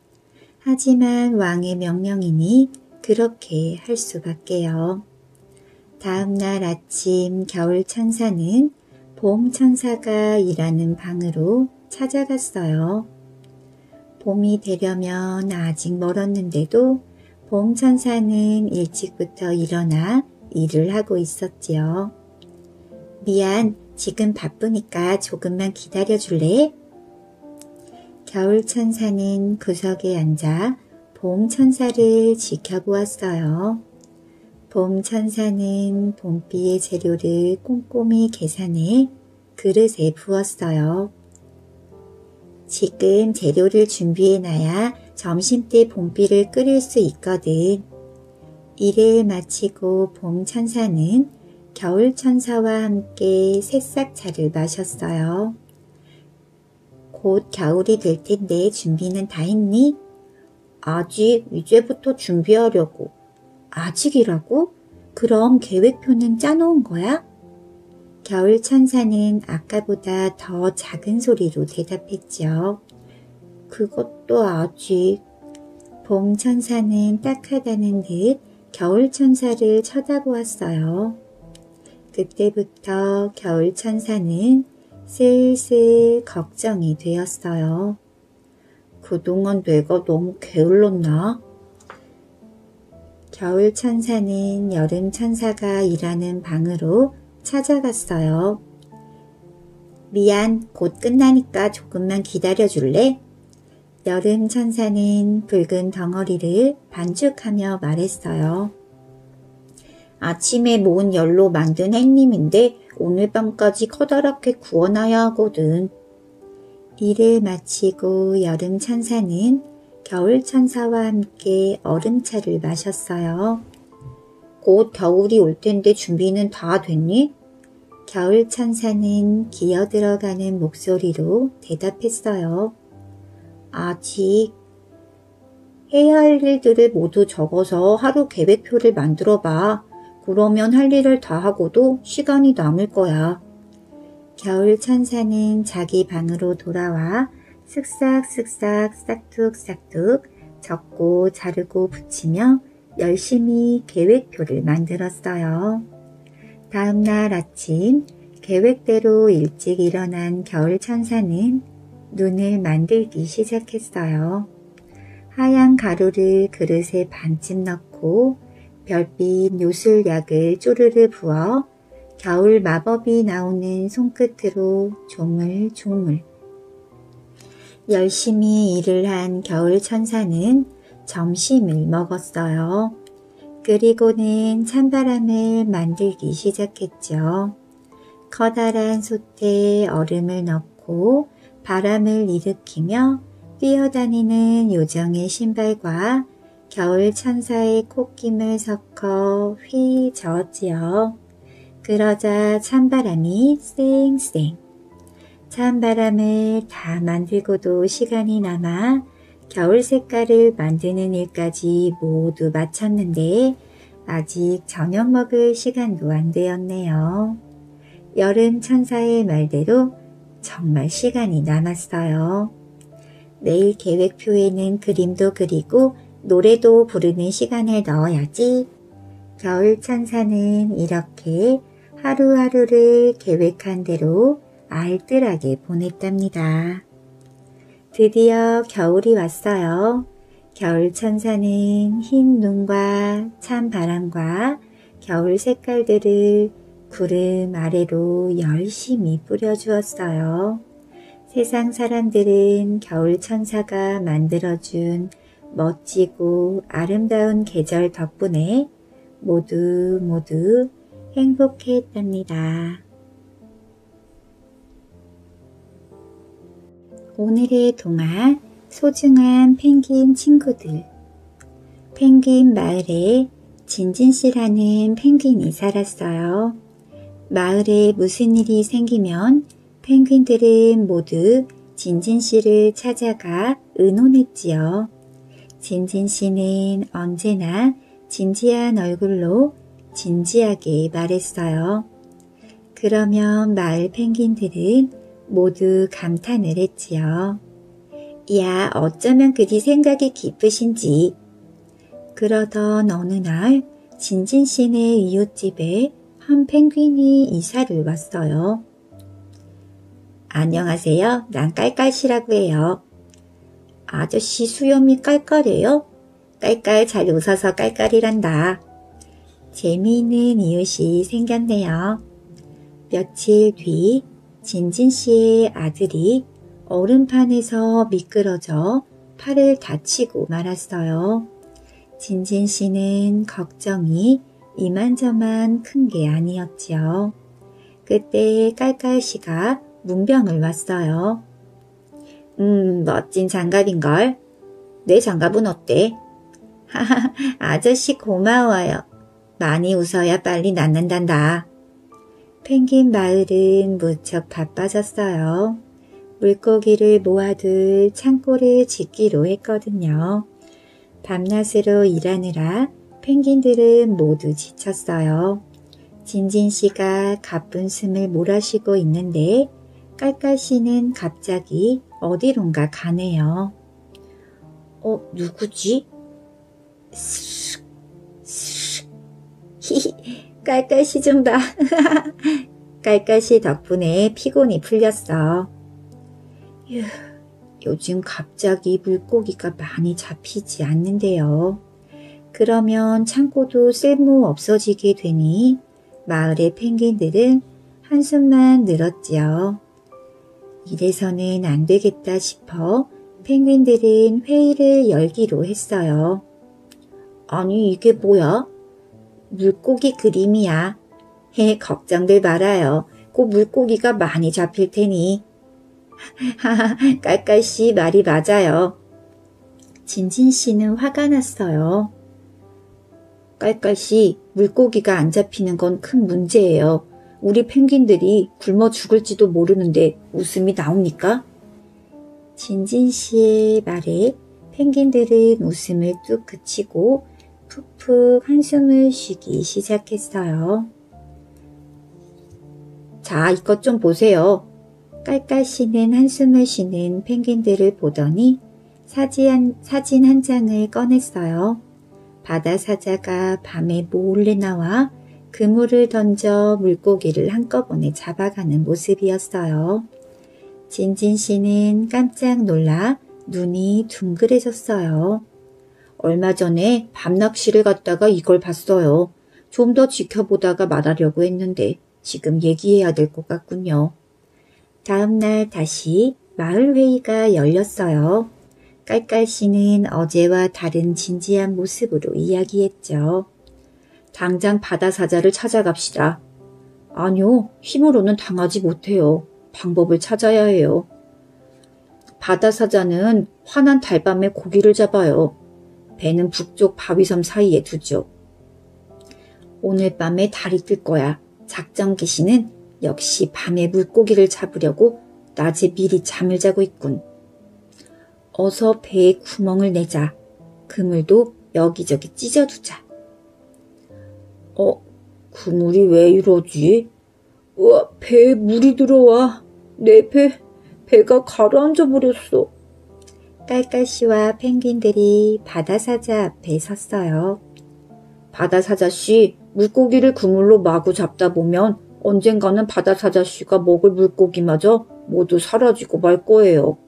하지만 왕의 명령이니 그렇게 할 수밖에요. 다음 날 아침 겨울 천사는 봄 천사가 일하는 방으로 찾아갔어요. 봄이 되려면 아직 멀었는데도 봄 천사는 일찍부터 일어나 일을 하고 있었지요. 미안, 지금 바쁘니까 조금만 기다려 줄래? 겨울 천사는 구석에 앉아 봄 천사를 지켜보았어요. 봄 천사는 봄비의 재료를 꼼꼼히 계산해 그릇에 부었어요. 지금 재료를 준비해놔야 점심때 봄비를 끓일 수 있거든. 일을 마치고 봄 천사는 겨울 천사와 함께 새싹차를 마셨어요. 곧 겨울이 될 텐데 준비는 다 했니? 아직 이제부터 준비하려고. 아직이라고? 그럼 계획표는 짜놓은 거야? 겨울 천사는 아까보다 더 작은 소리로 대답했죠. 그것도 아직. 봄 천사는 딱하다는 듯 겨울 천사를 쳐다보았어요. 그때부터 겨울 천사는 슬슬 걱정이 되었어요. 그동안 내가 너무 게을렀나? 겨울 천사는 여름 천사가 일하는 방으로 찾아갔어요. 미안, 곧 끝나니까 조금만 기다려 줄래? 여름 천사는 붉은 덩어리를 반죽하며 말했어요. 아침에 모은 열로 만든 햇님인데 오늘 밤까지 커다랗게 구워놔야 하거든. 일을 마치고 여름 천사는 겨울 천사와 함께 얼음차를 마셨어요. 곧 겨울이 올 텐데 준비는 다 됐니? 겨울 천사는 기어 들어가는 목소리로 대답했어요. 아직 해야 할 일들을 모두 적어서 하루 계획표를 만들어 봐. 그러면 할 일을 다 하고도 시간이 남을 거야. 겨울 천사는 자기 방으로 돌아와 쓱싹쓱싹 싹둑싹둑 적고 자르고 붙이며 열심히 계획표를 만들었어요. 다음날 아침 계획대로 일찍 일어난 겨울 천사는 눈을 만들기 시작했어요. 하얀 가루를 그릇에 반쯤 넣고 별빛 요술약을 쪼르르 부어 겨울 마법이 나오는 손끝으로 조물조물 열심히 일을 한 겨울 천사는 점심을 먹었어요. 그리고는 찬바람을 만들기 시작했죠. 커다란 솥에 얼음을 넣고 바람을 일으키며 뛰어다니는 요정의 신발과 겨울 천사의 콧김을 섞어 휘 저었지요. 그러자 찬바람이 쌩쌩. 찬바람을 다 만들고도 시간이 남아 겨울 색깔을 만드는 일까지 모두 마쳤는데 아직 저녁 먹을 시간도 안 되었네요. 여름 천사의 말대로 정말 시간이 남았어요. 내일 계획표에는 그림도 그리고 노래도 부르는 시간을 넣어야지. 겨울 천사는 이렇게 하루하루를 계획한 대로 알뜰하게 보냈답니다. 드디어 겨울이 왔어요. 겨울 천사는 흰 눈과 찬 바람과 겨울 색깔들을 구름 아래로 열심히 뿌려주었어요. 세상 사람들은 겨울 천사가 만들어준 멋지고 아름다운 계절 덕분에 모두 모두 행복했답니다. 오늘의 동화 소중한 펭귄 친구들 펭귄 마을에 진진씨라는 펭귄이 살았어요. 마을에 무슨 일이 생기면 펭귄들은 모두 진진 씨를 찾아가 의논했지요. 진진 씨는 언제나 진지한 얼굴로 진지하게 말했어요. 그러면 마을 펭귄들은 모두 감탄을 했지요. 야, 어쩌면 그리 생각이 깊으신지. 그러던 어느 날 진진 씨네 이웃집에 한 펭귄이 이사를 왔어요. 안녕하세요. 난 깔깔씨라고 해요. 아저씨 수염이 깔깔해요? 깔깔 잘 웃어서 깔깔이란다. 재미있는 이웃이 생겼네요. 며칠 뒤 진진 씨의 아들이 얼음판에서 미끄러져 팔을 다치고 말았어요. 진진 씨는 걱정이 이만저만 큰 게 아니었지요. 그때 깔깔 씨가 문병을 왔어요. 음, 멋진 장갑인걸. 내 장갑은 어때? 하하, 아저씨 고마워요. 많이 웃어야 빨리 낫는단다. 펭귄 마을은 무척 바빠졌어요. 물고기를 모아둘 창고를 짓기로 했거든요. 밤낮으로 일하느라 펭귄들은 모두 지쳤어요. 진진 씨가 가쁜 숨을 몰아쉬고 있는데 깔깔 씨는 갑자기 어디론가 가네요. 어, 누구지? 쓱, 쓱, 히히, 깔깔 씨 좀 봐. 깔깔 씨 덕분에 피곤이 풀렸어. 휴, 요즘 갑자기 물고기가 많이 잡히지 않는데요. 그러면 창고도 쓸모 없어지게 되니 마을의 펭귄들은 한숨만 늘었지요. 이래서는 안 되겠다 싶어 펭귄들은 회의를 열기로 했어요. 아니 이게 뭐야? 물고기 그림이야. 해 걱정들 말아요. 꼭 물고기가 많이 잡힐 테니. 하하 깔깔씨 말이 맞아요. 진진 씨는 화가 났어요. 깔깔씨 물고기가 안 잡히는 건 큰 문제예요. 우리 펭귄들이 굶어 죽을지도 모르는데 웃음이 나옵니까? 진진 씨의 말에 펭귄들은 웃음을 뚝 그치고 푹푹 한숨을 쉬기 시작했어요. 자, 이것 좀 보세요. 깔깔 씨는 한숨을 쉬는 펭귄들을 보더니 사진 한, 사진 한 장을 꺼냈어요. 바다 사자가 밤에 몰래 나와 그물을 던져 물고기를 한꺼번에 잡아가는 모습이었어요. 진진 씨는 깜짝 놀라 눈이 둥그레졌어요. 얼마 전에 밤낚시를 갔다가 이걸 봤어요. 좀 더 지켜보다가 말하려고 했는데 지금 얘기해야 될 것 같군요. 다음 날 다시 마을 회의가 열렸어요. 깔깔 씨는 어제와 다른 진지한 모습으로 이야기했죠. 당장 바다사자를 찾아갑시다. 아니요, 힘으로는 당하지 못해요. 방법을 찾아야 해요. 바다사자는 환한 달밤에 고기를 잡아요. 배는 북쪽 바위섬 사이에 두죠. 오늘 밤에 달이 뜰 거야. 작전 기신은 역시 밤에 물고기를 잡으려고 낮에 미리 잠을 자고 있군. 어서 배에 구멍을 내자. 그물도 여기저기 찢어두자. 어, 그물이 왜 이러지? 우와, 배에 물이 들어와. 내 배, 배가 가라앉아 버렸어. 깔깔씨와 펭귄들이 바다사자 앞에 섰어요. 바다사자씨, 물고기를 그물로 마구 잡다 보면 언젠가는 바다사자씨가 먹을 물고기마저 모두 사라지고 말 거예요.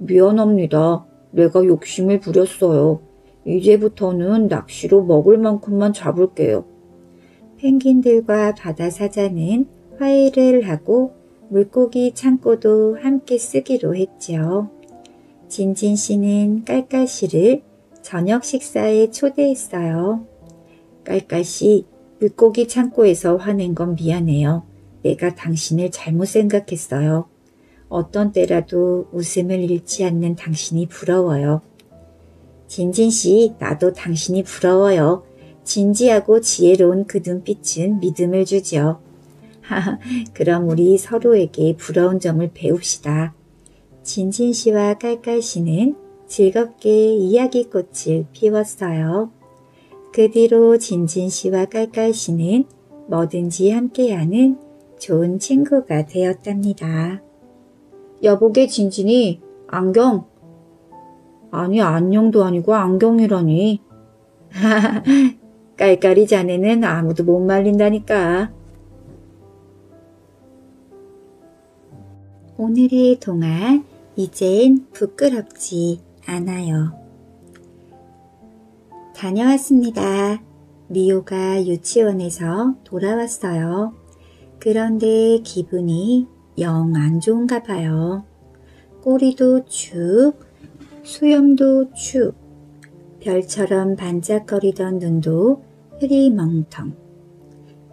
미안합니다. 내가 욕심을 부렸어요. 이제부터는 낚시로 먹을 만큼만 잡을게요. 펭귄들과 바다 사자는 화해를 하고 물고기 창고도 함께 쓰기로 했죠. 진진 씨는 깔깔 씨를 저녁 식사에 초대했어요. 깔깔 씨, 물고기 창고에서 화낸 건 미안해요. 내가 당신을 잘못 생각했어요. 어떤 때라도 웃음을 잃지 않는 당신이 부러워요. 진진 씨, 나도 당신이 부러워요. 진지하고 지혜로운 그 눈빛은 믿음을 주죠. 하하, 그럼 우리 서로에게 부러운 점을 배웁시다. 진진 씨와 깔깔 씨는 즐겁게 이야기꽃을 피웠어요. 그 뒤로 진진 씨와 깔깔 씨는 뭐든지 함께하는 좋은 친구가 되었답니다. 여보게 진진이 안경 아니 안녕도 아니고 안경이라니 깔깔이 자네는 아무도 못 말린다니까 오늘의 동화 이젠 부끄럽지 않아요. 다녀왔습니다. 미호가 유치원에서 돌아왔어요. 그런데 기분이 영 안 좋은가 봐요. 꼬리도 축, 수염도 축, 별처럼 반짝거리던 눈도 흐리멍텅.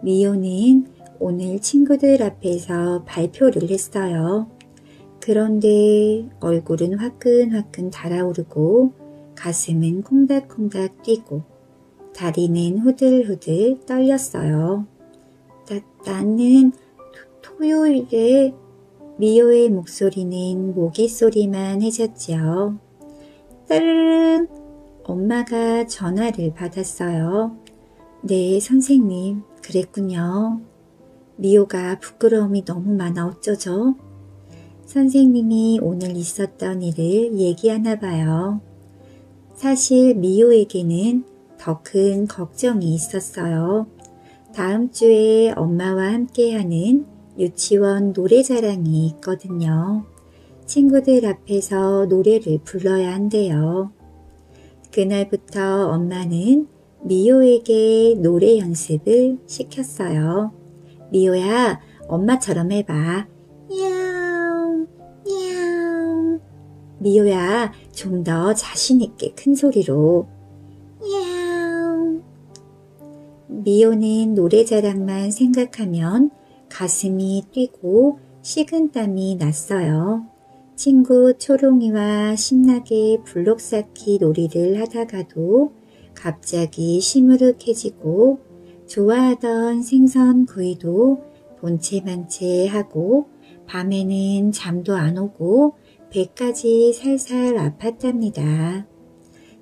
미호는 오늘 친구들 앞에서 발표를 했어요. 그런데 얼굴은 화끈화끈 달아오르고 가슴은 콩닥콩닥 뛰고 다리는 후들후들 떨렸어요. 나, 나는 토, 요일에 미호의 목소리는 모기 소리만 해졌지요. 따르릉 엄마가 전화를 받았어요. 네, 선생님. 그랬군요. 미호가 부끄러움이 너무 많아 어쩌죠? 선생님이 오늘 있었던 일을 얘기하나 봐요. 사실 미호에게는 더 큰 걱정이 있었어요. 다음 주에 엄마와 함께하는 유치원 노래자랑이 있거든요. 친구들 앞에서 노래를 불러야 한대요. 그날부터 엄마는 미호에게 노래 연습을 시켰어요. 미호야, 엄마처럼 해봐. 야옹, 야옹. 미호야, 좀 더 자신있게 큰 소리로. 야옹. 미호는 노래자랑만 생각하면 가슴이 뛰고 식은땀이 났어요. 친구 초롱이와 신나게 블록 쌓기 놀이를 하다가도 갑자기 시무룩해지고 좋아하던 생선 구이도 본체만체 하고 밤에는 잠도 안 오고 배까지 살살 아팠답니다.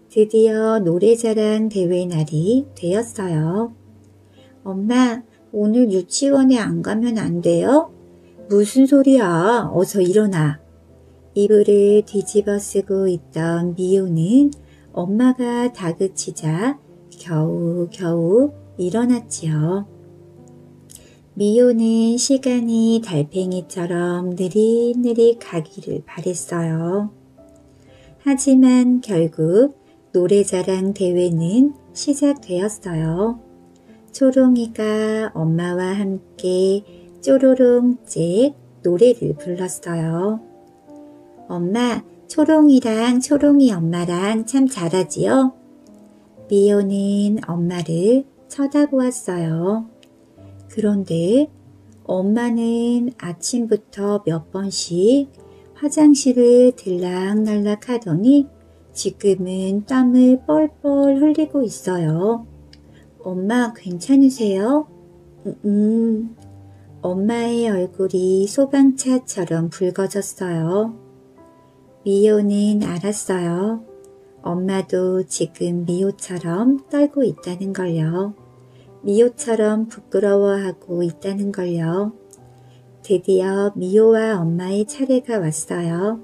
드디어 노래자랑 대회 날이 되었어요. 엄마, 오늘 유치원에 안 가면 안 돼요? 무슨 소리야? 어서 일어나. 이불을 뒤집어 쓰고 있던 미호는 엄마가 다그치자 겨우 겨우 일어났지요. 미호는 시간이 달팽이처럼 느릿느릿 가기를 바랬어요. 하지만 결국 노래자랑 대회는 시작되었어요. 초롱이가 엄마와 함께 쪼로롱째 노래를 불렀어요. 엄마, 초롱이랑 초롱이 엄마랑 참 잘하지요? 미호는 엄마를 쳐다보았어요. 그런데 엄마는 아침부터 몇 번씩 화장실을 들락날락 하더니 지금은 땀을 뻘뻘 흘리고 있어요. 엄마 괜찮으세요? 음, 음. 엄마의 얼굴이 소방차처럼 붉어졌어요. 미호는 알았어요. 엄마도 지금 미호처럼 떨고 있다는 걸요. 미호처럼 부끄러워하고 있다는 걸요. 드디어 미호와 엄마의 차례가 왔어요.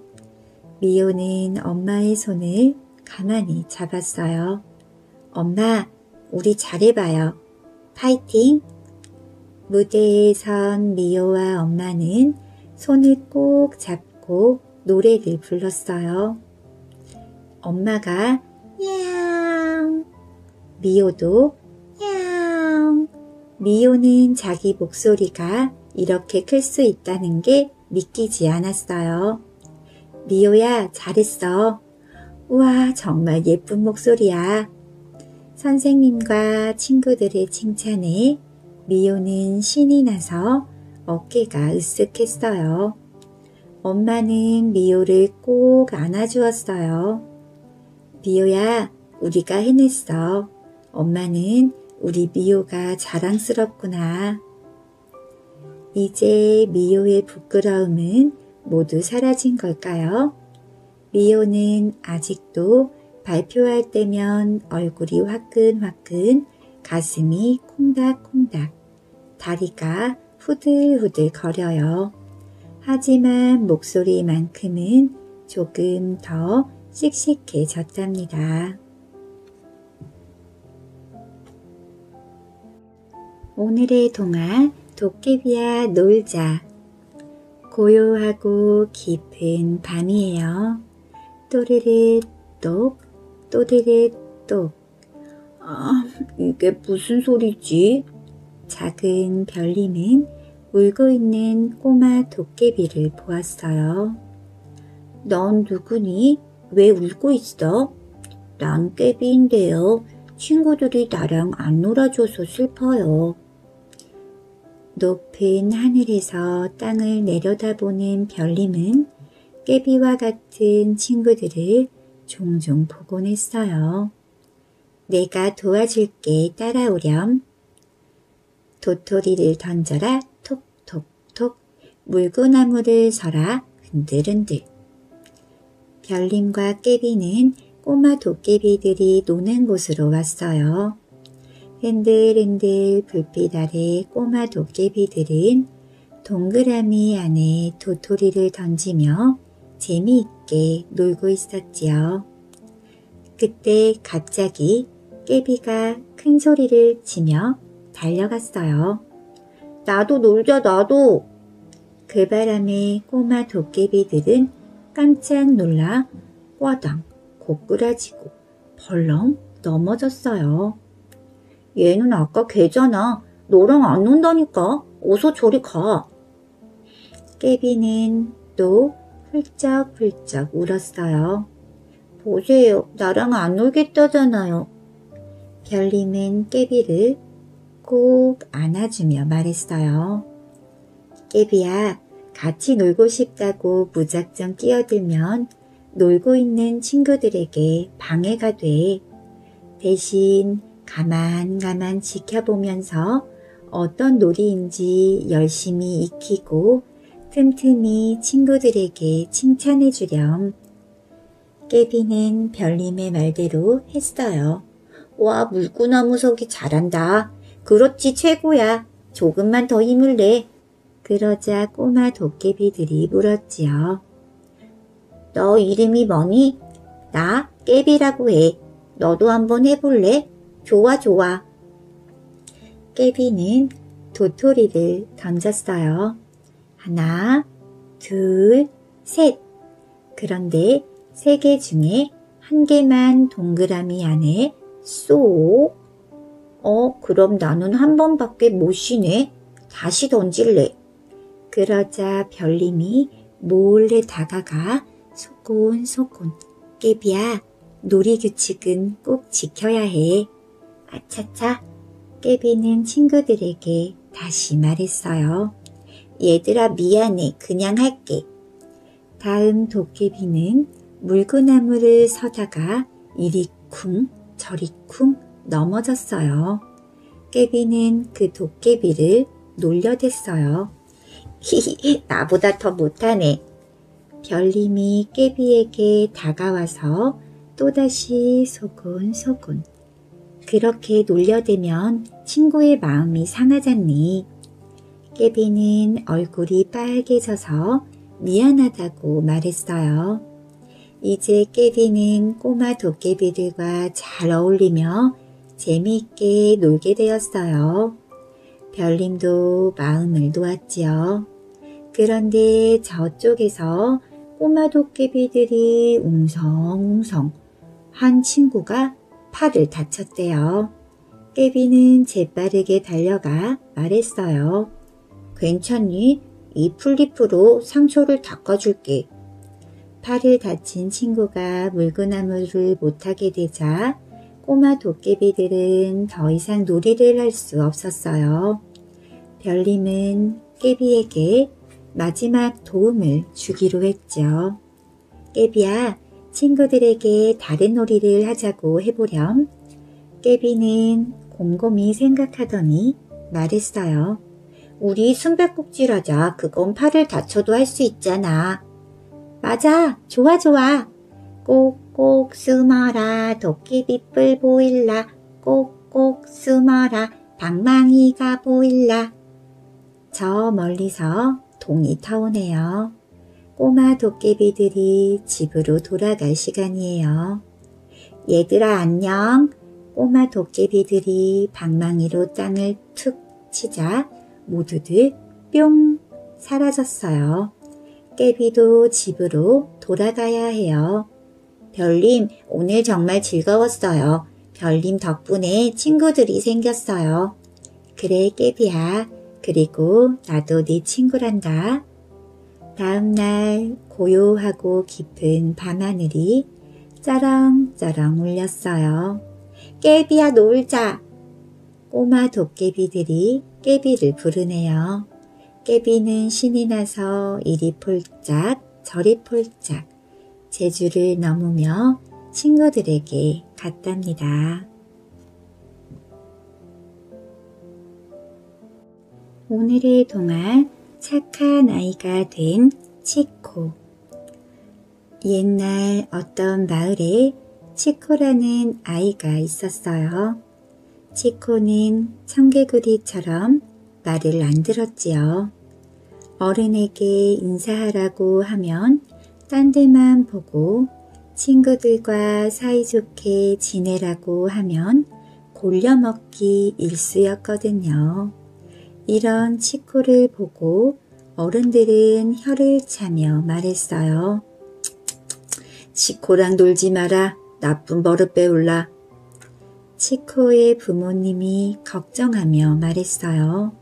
미호는 엄마의 손을 가만히 잡았어요. 엄마, 우리 잘해봐요. 파이팅! 무대에 선 미호와 엄마는 손을 꼭 잡고 노래를 불렀어요. 엄마가 냥 미호도 냥 미호는 자기 목소리가 이렇게 클 수 있다는 게 믿기지 않았어요. 미호야 잘했어. 우와 정말 예쁜 목소리야. 선생님과 친구들의 칭찬에 미호는 신이 나서 어깨가 으쓱했어요. 엄마는 미호를 꼭 안아주었어요. 미호야, 우리가 해냈어. 엄마는 우리 미호가 자랑스럽구나. 이제 미호의 부끄러움은 모두 사라진 걸까요? 미호는 아직도 발표할 때면 얼굴이 화끈화끈 가슴이 콩닥콩닥, 다리가 후들후들 거려요. 하지만 목소리만큼은 조금 더 씩씩해졌답니다. 오늘의 동화 도깨비야 놀자 고요하고 깊은 밤이에요. 또르르 똑 또르르 똑 아, 이게 무슨 소리지? 작은 별님은 울고 있는 꼬마 도깨비를 보았어요. 넌 누구니? 왜 울고 있어? 난 깨비인데요. 친구들이 나랑 안 놀아줘서 슬퍼요. 높은 하늘에서 땅을 내려다보는 별님은 깨비와 같은 친구들을 종종 보곤 했어요. 내가 도와줄게 따라오렴. 도토리를 던져라 톡톡톡 물구나무를 서라 흔들흔들. 별님과 깨비는 꼬마 도깨비들이 노는 곳으로 왔어요. 흔들흔들 불빛 아래 꼬마 도깨비들은 동그라미 안에 도토리를 던지며 재미있게 놀고 있었지요. 그때 갑자기 깨비가 큰 소리를 치며 달려갔어요. 나도 놀자 나도. 그 바람에 꼬마 도깨비들은 깜짝 놀라 꽈당 고꾸라지고 벌렁 넘어졌어요. 얘는 아까 걔잖아. 너랑 안 논다니까. 어서 저리 가. 깨비는 또 훌쩍훌쩍 울었어요. 보세요. 나랑 안 놀겠다잖아요. 별님은 깨비를 꼭 안아주며 말했어요. 깨비야, 같이 놀고 싶다고 무작정 끼어들면 놀고 있는 친구들에게 방해가 돼. 대신 가만 가만 지켜보면서 어떤 놀이인지 열심히 익히고 틈틈이 친구들에게 칭찬해 주렴. 깨비는 별님의 말대로 했어요. 와, 물구나무 서기 잘한다. 그렇지, 최고야. 조금만 더 힘을 내. 그러자 꼬마 도깨비들이 물었지요. 너 이름이 뭐니? 나 깨비라고 해. 너도 한번 해볼래? 좋아, 좋아. 깨비는 도토리를 던졌어요. 하나, 둘, 셋. 그런데 세 개 중에 한 개만 동그라미 안에 쏙. 어, 그럼 나는 한 번밖에 못 쉬네. 다시 던질래. 그러자 별님이 몰래 다가가 소곤소곤 깨비야 놀이 규칙은 꼭 지켜야 해. 아차차 깨비는 친구들에게 다시 말했어요. 얘들아 미안해. 그냥 할게. 다음 도깨비는 물구나무를 서다가 이리 쿵 저리 쿵 넘어졌어요. 깨비는 그 도깨비를 놀려댔어요. 히히 나보다 더 못하네. 별님이 깨비에게 다가와서 또다시 소곤소곤 그렇게 놀려대면 친구의 마음이 상하잖니. 깨비는 얼굴이 빨개져서 미안하다고 말했어요. 이제 깨비는 꼬마 도깨비들과 잘 어울리며 재미있게 놀게 되었어요. 별님도 마음을 놓았지요. 그런데 저쪽에서 꼬마 도깨비들이 웅성웅성 한 친구가 팔을 다쳤대요. 깨비는 재빠르게 달려가 말했어요. 괜찮니? 이 풀잎으로 상처를 닦아줄게. 팔을 다친 친구가 물구나무를 못하게 되자 꼬마 도깨비들은 더 이상 놀이를 할 수 없었어요. 별님은 깨비에게 마지막 도움을 주기로 했죠. 깨비야, 친구들에게 다른 놀이를 하자고 해보렴. 깨비는 곰곰이 생각하더니 말했어요. 우리 숨백꼭질하자. 그건 팔을 다쳐도 할 수 있잖아. 맞아. 좋아 좋아. 꼭꼭 숨어라. 도끼비뿔 보일라. 꼭꼭 숨어라. 방망이가 보일라. 저 멀리서 동이 타오네요. 꼬마 도깨비들이 집으로 돌아갈 시간이에요. 얘들아 안녕. 꼬마 도깨비들이 방망이로 땅을 툭 치자 모두들 뿅 사라졌어요. 깨비도 집으로 돌아가야 해요. 별님, 오늘 정말 즐거웠어요. 별님 덕분에 친구들이 생겼어요. 그래, 깨비야. 그리고 나도 네 친구란다. 다음날 고요하고 깊은 밤하늘이 짜렁짜렁 울렸어요. 깨비야 놀자. 꼬마 도깨비들이 깨비를 부르네요. 깨비는 신이 나서 이리 폴짝 저리 폴짝 제주를 넘으며 친구들에게 갔답니다. 오늘의 동화 착한 아이가 된 치코 옛날 어떤 마을에 치코라는 아이가 있었어요. 치코는 청개구리처럼 말을 안 들었지요. 어른에게 인사하라고 하면 딴 데만 보고 친구들과 사이좋게 지내라고 하면 골려먹기 일쑤였거든요. 이런 치코를 보고 어른들은 혀를 차며 말했어요. 치코랑 놀지 마라. 나쁜 버릇 배울라. 치코의 부모님이 걱정하며 말했어요.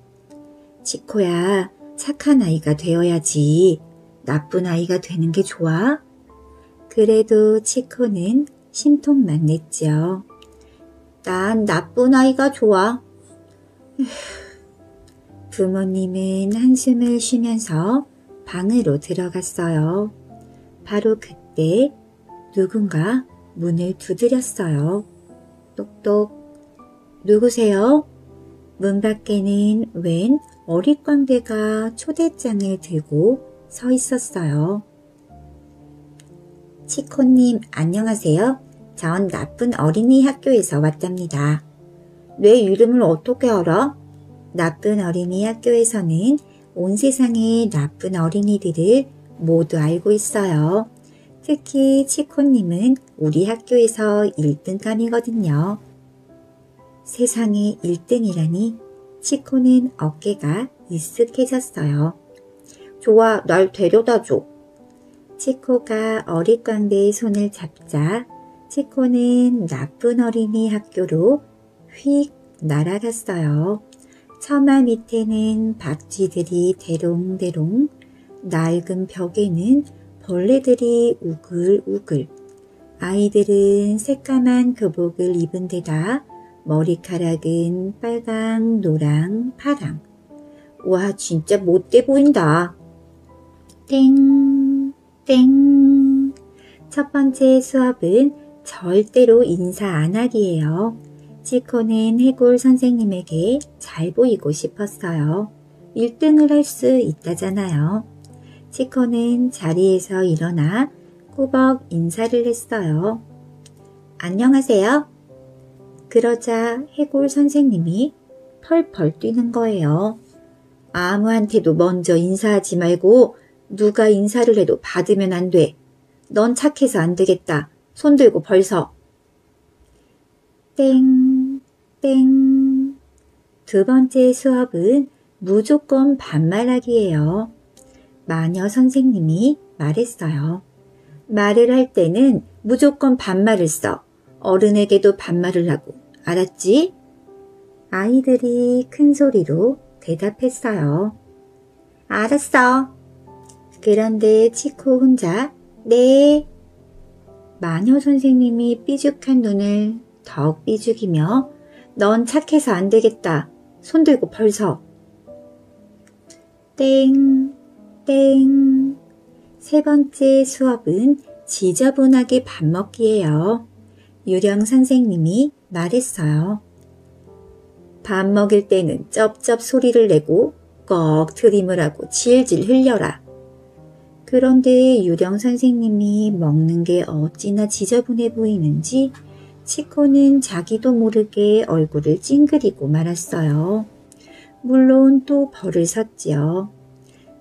치코야, 착한 아이가 되어야지. 나쁜 아이가 되는 게 좋아? 그래도 치코는 심통만 냈죠. 난 나쁜 아이가 좋아. 부모님은 한숨을 쉬면서 방으로 들어갔어요. 바로 그때 누군가 문을 두드렸어요. 똑똑. 누구세요? 문 밖에는 웬 어릿광대가 초대장을 들고 서 있었어요. 치코님, 안녕하세요. 전 나쁜 어린이 학교에서 왔답니다. 내 이름을 어떻게 알아? 나쁜 어린이 학교에서는 온 세상의 나쁜 어린이들을 모두 알고 있어요. 특히 치코님은 우리 학교에서 1등감이거든요. 세상에 1등이라니 치코는 어깨가 익숙해졌어요. 좋아, 날 데려다 줘. 치코가 어릿광대의 손을 잡자 치코는 나쁜 어린이 학교로 휙 날아갔어요. 처마 밑에는 박쥐들이 대롱대롱, 낡은 벽에는 벌레들이 우글우글. 아이들은 새까만 교복을 입은 데다 머리카락은 빨강, 노랑, 파랑. 와, 진짜 못돼 보인다. 땡, 땡. 첫 번째 수업은 절대로 인사 안 하기예요. 치코는 해골 선생님에게 잘 보이고 싶었어요. 1등을 할 수 있다잖아요. 치코는 자리에서 일어나 꾸벅 인사를 했어요. 안녕하세요. 그러자 해골 선생님이 펄펄 뛰는 거예요. 아무한테도 먼저 인사하지 말고 누가 인사를 해도 받으면 안 돼. 넌 착해서 안 되겠다. 손 들고 벌서. 땡, 땡. 두 번째 수업은 무조건 반말하기예요. 마녀 선생님이 말했어요. 말을 할 때는 무조건 반말을 써. 어른에게도 반말을 하고. 알았지? 아이들이 큰 소리로 대답했어요. 알았어. 그런데 치코 혼자 네. 마녀 선생님이 삐죽한 눈을 더욱 삐죽이며 넌 착해서 안 되겠다. 손 들고 벌서. 땡, 땡. 세 번째 수업은 지저분하게 밥 먹기예요. 유령 선생님이 말했어요. 밥 먹일 때는 쩝쩝 소리를 내고 꺽 트림을 하고 질질 흘려라. 그런데 유령 선생님이 먹는 게 어찌나 지저분해 보이는지 치코는 자기도 모르게 얼굴을 찡그리고 말았어요. 물론 또 벌을 섰지요.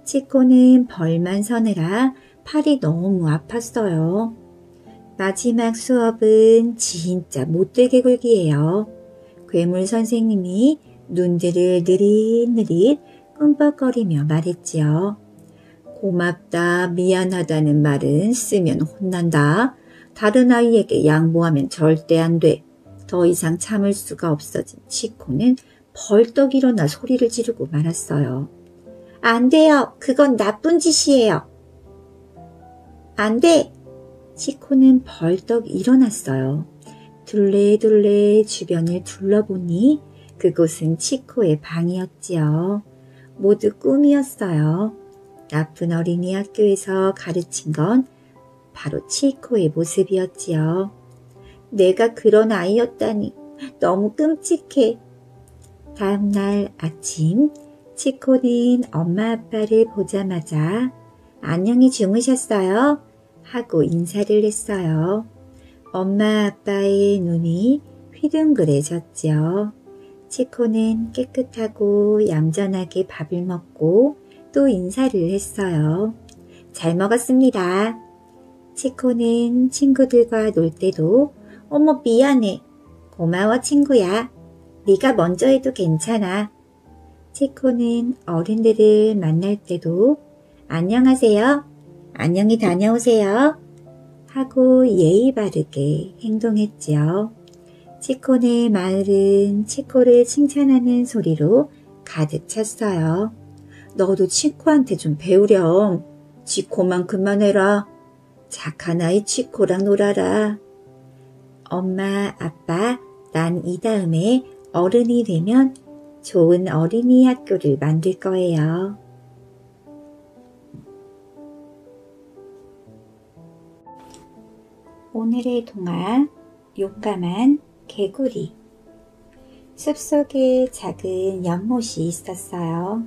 치코는 벌만 서느라 팔이 너무 아팠어요. 마지막 수업은 진짜 못되게 굴기예요. 괴물 선생님이 눈들을 느릿느릿 끔뻑거리며 말했지요. 고맙다, 미안하다는 말은 쓰면 혼난다. 다른 아이에게 양보하면 절대 안 돼. 더 이상 참을 수가 없어진 치코는 벌떡 일어나 소리를 지르고 말았어요. 안 돼요. 그건 나쁜 짓이에요. 안 돼. 치코는 벌떡 일어났어요. 둘레둘레 주변을 둘러보니 그곳은 치코의 방이었지요. 모두 꿈이었어요. 나쁜 어린이 학교에서 가르친 건 바로 치코의 모습이었지요. 내가 그런 아이였다니 너무 끔찍해. 다음날 아침 치코는 엄마 아빠를 보자마자 안녕히 주무셨어요? 하고 인사를 했어요. 엄마 아빠의 눈이 휘둥그레졌지요. 치코는 깨끗하고 얌전하게 밥을 먹고 또 인사를 했어요. 잘 먹었습니다. 치코는 친구들과 놀 때도 어머 미안해. 고마워 친구야. 네가 먼저 해도 괜찮아. 치코는 어른들을 만날 때도 안녕하세요. 안녕히 다녀오세요. 하고 예의 바르게 행동했지요. 치코네 마을은 치코를 칭찬하는 소리로 가득 찼어요. 너도 치코한테 좀 배우렴. 치코만 그만해라. 착한 아이 치코랑 놀아라. 엄마, 아빠, 난 이 다음에 어른이 되면 좋은 어린이 학교를 만들 거예요. 오늘의 동화 용감한 개구리 숲속에 작은 연못이 있었어요.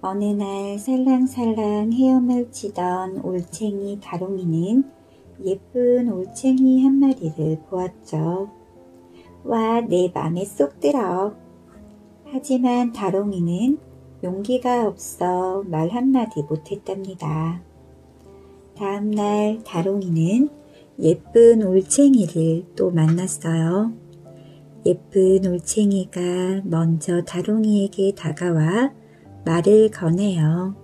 어느 날 살랑살랑 헤엄을 치던 올챙이 다롱이는 예쁜 올챙이 한 마리를 보았죠. 와, 내 맘에 쏙 들어. 하지만 다롱이는 용기가 없어 말 한마디 못했답니다. 다음날 다롱이는 예쁜 올챙이를 또 만났어요. 예쁜 올챙이가 먼저 다롱이에게 다가와 말을 거네요.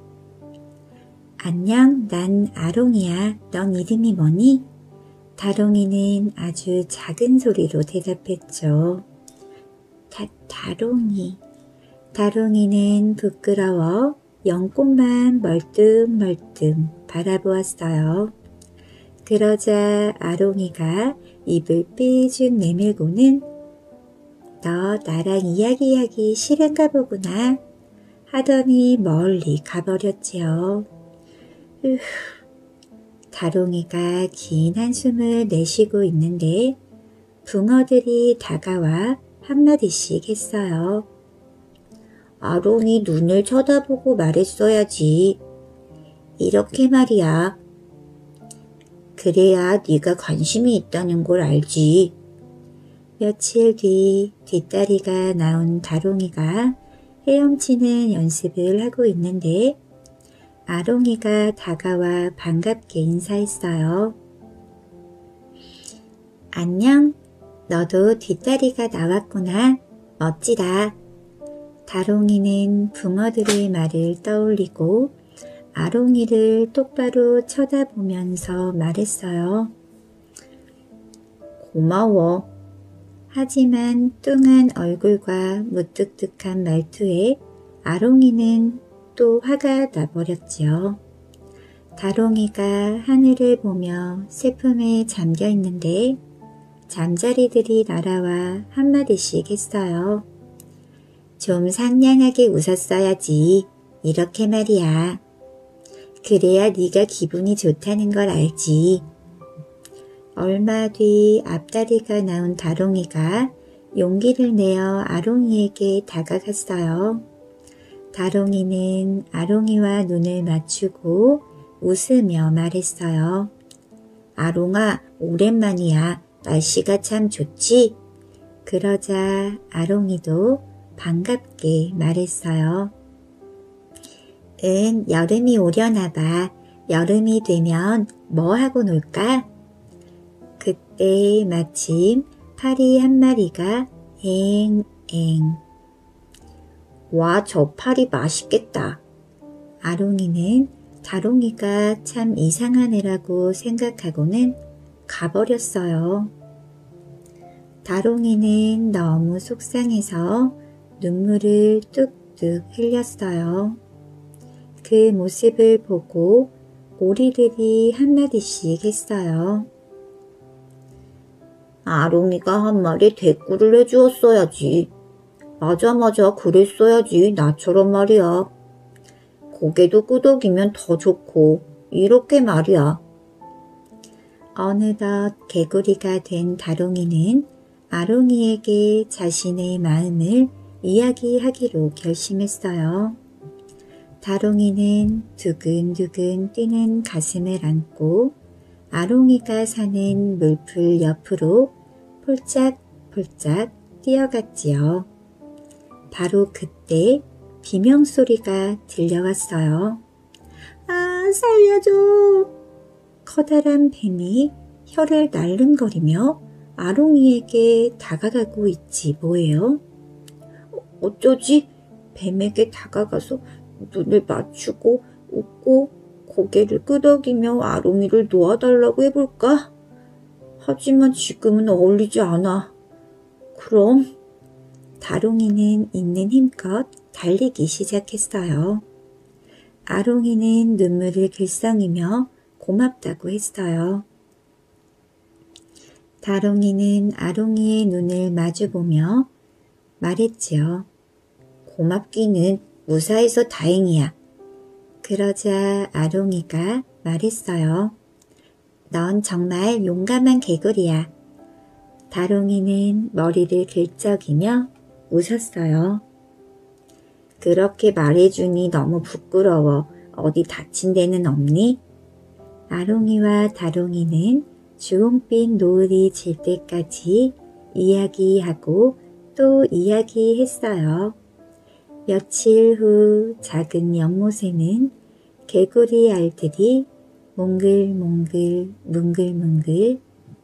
안녕, 난 아롱이야. 넌 이름이 뭐니? 다롱이는 아주 작은 소리로 대답했죠. 다, 다롱이. 다롱이는 부끄러워 연꽃만 멀뚱멀뚱 바라보았어요. 그러자 아롱이가 입을 삐죽 내밀고는 너 나랑 이야기하기 싫은가 보구나 하더니 멀리 가버렸지요. 으 다롱이가 긴 한숨을 내쉬고 있는데 붕어들이 다가와 한마디씩 했어요. 아롱이 눈을 쳐다보고 말했어야지. 이렇게 말이야. 그래야 네가 관심이 있다는 걸 알지. 며칠 뒤 뒷다리가 나온 다롱이가 헤엄치는 연습을 하고 있는데 아롱이가 다가와 반갑게 인사했어요. 안녕. 너도 뒷다리가 나왔구나. 멋지다. 다롱이는 붕어들의 말을 떠올리고 아롱이를 똑바로 쳐다보면서 말했어요. 고마워. 하지만 뚱한 얼굴과 무뚝뚝한 말투에 아롱이는 또 화가 나버렸지요. 다롱이가 하늘을 보며 슬픔에 잠겨 있는데 잠자리들이 날아와 한마디씩 했어요. 좀 상냥하게 웃었어야지. 이렇게 말이야. 그래야 네가 기분이 좋다는 걸 알지. 얼마 뒤 앞다리가 나온 다롱이가 용기를 내어 아롱이에게 다가갔어요. 다롱이는 아롱이와 눈을 맞추고 웃으며 말했어요. 아롱아, 오랜만이야. 날씨가 참 좋지? 그러자 아롱이도 반갑게 말했어요. 응, 여름이 오려나 봐. 여름이 되면 뭐 하고 놀까? 그때 마침 파리 한 마리가 엥엥. 와, 저 파리 맛있겠다. 아롱이는 다롱이가 참 이상한 애라고 생각하고는 가버렸어요. 다롱이는 너무 속상해서 눈물을 뚝뚝 흘렸어요. 그 모습을 보고 오리들이 한마디씩 했어요. 아롱이가 한 마리 대꾸를 해주었어야지. 맞아 맞아 그랬어야지 나처럼 말이야. 고개도 끄덕이면 더 좋고 이렇게 말이야. 어느덧 개구리가 된 다롱이는 아롱이에게 자신의 마음을 이야기하기로 결심했어요. 다롱이는 두근두근 뛰는 가슴을 안고 아롱이가 사는 물풀 옆으로 폴짝폴짝 뛰어갔지요. 바로 그때 비명소리가 들려왔어요. 아, 살려줘! 커다란 뱀이 혀를 날름거리며 아롱이에게 다가가고 있지 뭐예요? 어쩌지? 뱀에게 다가가서 눈을 맞추고 웃고 고개를 끄덕이며 아롱이를 놓아달라고 해볼까? 하지만 지금은 어울리지 않아. 그럼 다롱이는 있는 힘껏 달리기 시작했어요. 아롱이는 눈물을 글썽이며 고맙다고 했어요. 다롱이는 아롱이의 눈을 마주보며 말했지요. 고맙기는 무사해서 다행이야. 그러자 아롱이가 말했어요. 넌 정말 용감한 개구리야. 다롱이는 머리를 긁적이며 웃었어요. 그렇게 말해주니 너무 부끄러워. 어디 다친 데는 없니? 아롱이와 다롱이는 주홍빛 노을이 질 때까지 이야기하고 또 이야기했어요. 며칠 후 작은 연못에는 개구리 알들이 몽글몽글 뭉글뭉글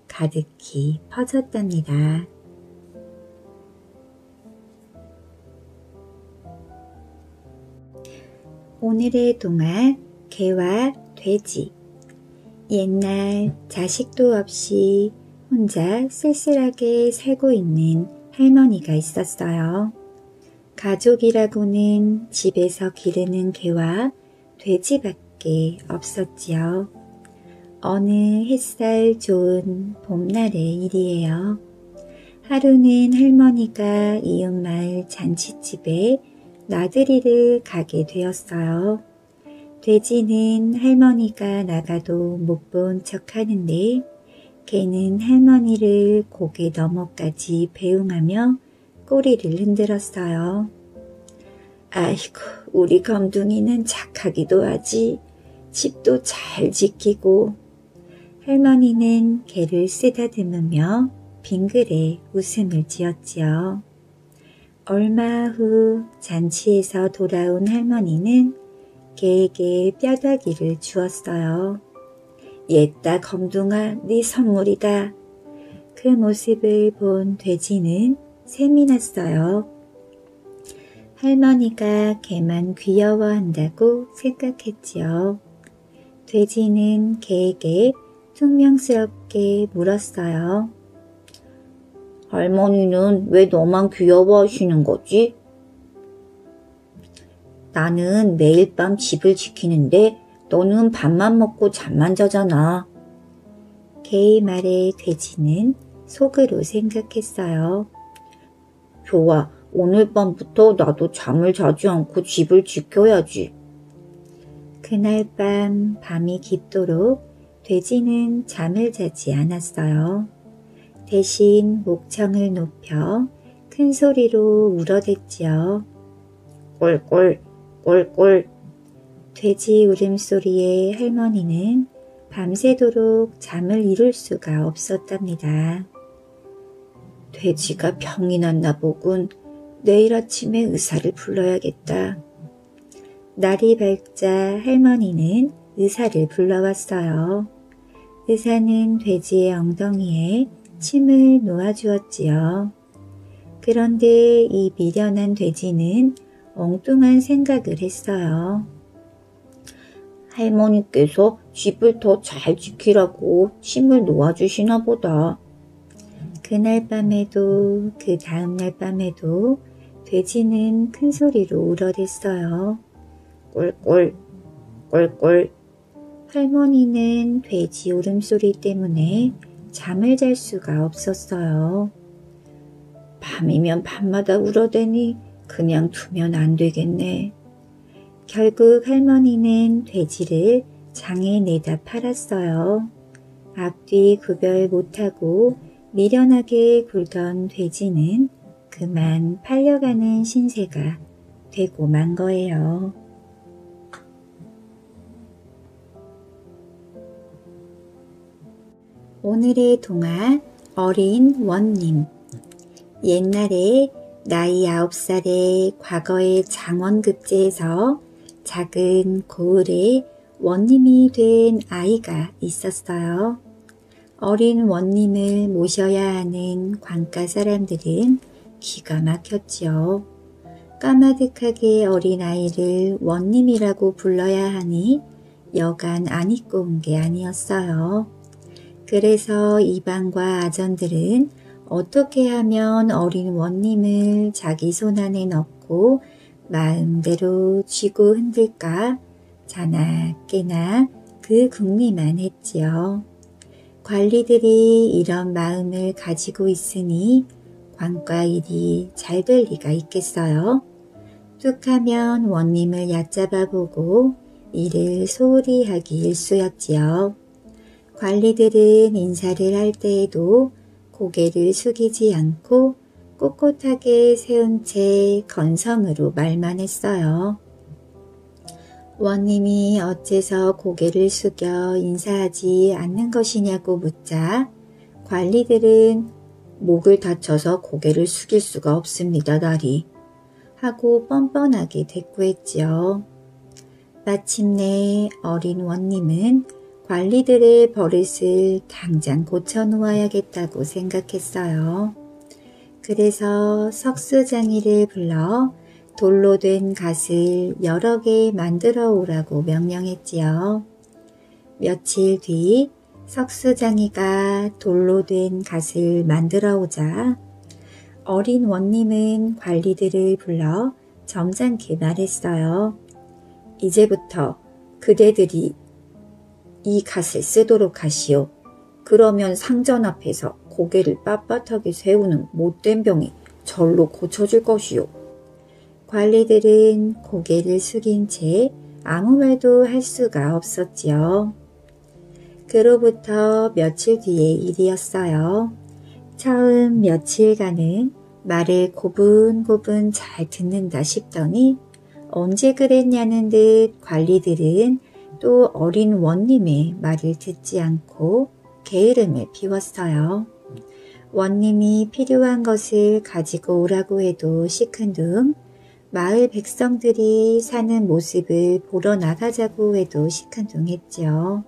가득히 퍼졌답니다. 오늘의 동화 개와 돼지 옛날 자식도 없이 혼자 쓸쓸하게 살고 있는 할머니가 있었어요. 가족이라고는 집에서 기르는 개와 돼지밖에 없었지요. 어느 햇살 좋은 봄날의 일이에요. 하루는 할머니가 이웃마을 잔치집에 나들이를 가게 되었어요. 돼지는 할머니가 나가도 못 본 척 하는데 개는 할머니를 고개 너머까지 배웅하며 꼬리를 흔들었어요. 아이고, 우리 검둥이는 착하기도 하지. 집도 잘 지키고. 할머니는 개를 쓰다듬으며 빙글에 웃음을 지었지요. 얼마 후 잔치에서 돌아온 할머니는 개에게 뼈다귀를 주었어요. 옛다 검둥아 네 선물이다. 그 모습을 본 돼지는 샘이 났어요. 할머니가 개만 귀여워한다고 생각했지요. 돼지는 개에게 퉁명스럽게 물었어요. 할머니는 왜 너만 귀여워하시는 거지? 나는 매일 밤 집을 지키는데 너는 밥만 먹고 잠만 자잖아. 개의 말에 돼지는 속으로 생각했어요. 좋아, 오늘 밤부터 나도 잠을 자지 않고 집을 지켜야지. 그날 밤 밤이 깊도록 돼지는 잠을 자지 않았어요. 대신 목청을 높여 큰 소리로 울어댔지요. 꿀꿀, 꿀꿀. 돼지 울음소리에 할머니는 밤새도록 잠을 이룰 수가 없었답니다. 돼지가 병이 났나 보군. 내일 아침에 의사를 불러야겠다. 날이 밝자 할머니는 의사를 불러왔어요. 의사는 돼지의 엉덩이에 침을 놓아주었지요. 그런데 이 미련한 돼지는 엉뚱한 생각을 했어요. 할머니께서 집을 더 잘 지키라고 침을 놓아주시나 보다. 그날 밤에도 그 다음날 밤에도 돼지는 큰 소리로 울어댔어요. 꿀꿀, 꿀꿀. 할머니는 돼지 울음소리 때문에 잠을 잘 수가 없었어요. 밤이면 밤마다 울어대니 그냥 두면 안 되겠네. 결국 할머니는 돼지를 장에 내다 팔았어요. 앞뒤 구별 못하고 미련하게 굴던 돼지는 그만 팔려가는 신세가 되고 만 거예요. 오늘의 동화 어린 원님 옛날에 나이 아홉 살에 과거의 장원급제에서 작은 고을에 원님이 된 아이가 있었어요. 어린 원님을 모셔야 하는 관가 사람들은 기가 막혔지요. 까마득하게 어린 아이를 원님이라고 불러야 하니 여간 안 입고 온 게 아니었어요. 그래서 이방과 아전들은 어떻게 하면 어린 원님을 자기 손안에 넣고 마음대로 쥐고 흔들까 자나 깨나 그 궁리만 했지요. 관리들이 이런 마음을 가지고 있으니 관과 일이 잘 될 리가 있겠어요. 뚝 하면 원님을 얕잡아 보고 일을 소홀히 하기 일쑤였지요. 관리들은 인사를 할 때에도 고개를 숙이지 않고 꼿꼿하게 세운 채 건성으로 말만 했어요. 원님이 어째서 고개를 숙여 인사하지 않는 것이냐고 묻자 관리들은 목을 다쳐서 고개를 숙일 수가 없습니다, 나리. 하고 뻔뻔하게 대꾸했지요. 마침내 어린 원님은 관리들의 버릇을 당장 고쳐놓아야겠다고 생각했어요. 그래서 석수장이를 불러 돌로 된 갓을 여러 개 만들어 오라고 명령했지요. 며칠 뒤 석수장이가 돌로 된 갓을 만들어 오자 어린 원님은 관리들을 불러 점잖게 말했어요. 이제부터 그대들이 이 갓을 쓰도록 하시오. 그러면 상전 앞에서 고개를 빳빳하게 세우는 못된 병이 절로 고쳐질 것이요. 관리들은 고개를 숙인 채 아무 말도 할 수가 없었지요. 그로부터 며칠 뒤의 일이었어요. 처음 며칠간은 말을 고분고분 잘 듣는다 싶더니 언제 그랬냐는 듯 관리들은 또 어린 원님의 말을 듣지 않고 게으름을 피웠어요. 원님이 필요한 것을 가지고 오라고 해도 시큰둥 마을 백성들이 사는 모습을 보러 나가자고 해도 시큰둥했죠.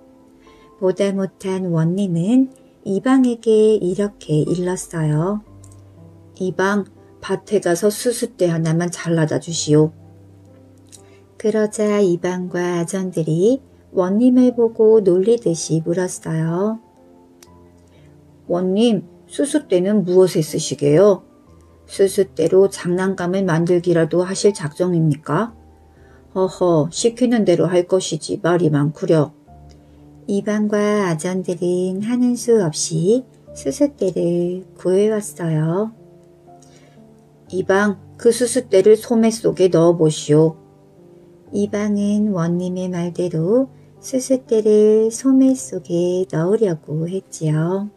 보다 못한 원님은 이방에게 이렇게 일렀어요. 이방 밭에 가서 수수대 하나만 잘라다 주시오. 그러자 이방과 아전들이 원님을 보고 놀리듯이 물었어요. 원님, 수수대는 무엇에 쓰시게요? 수수대로 장난감을 만들기라도 하실 작정입니까? 허허, 시키는 대로 할 것이지 말이 많구려. 이방과 아전들은 하는 수 없이 수수대를 구해왔어요. 이방, 그 수수대를 소매 속에 넣어보시오. 이방은 원님의 말대로 수수대를 소매 속에 넣으려고 했지요.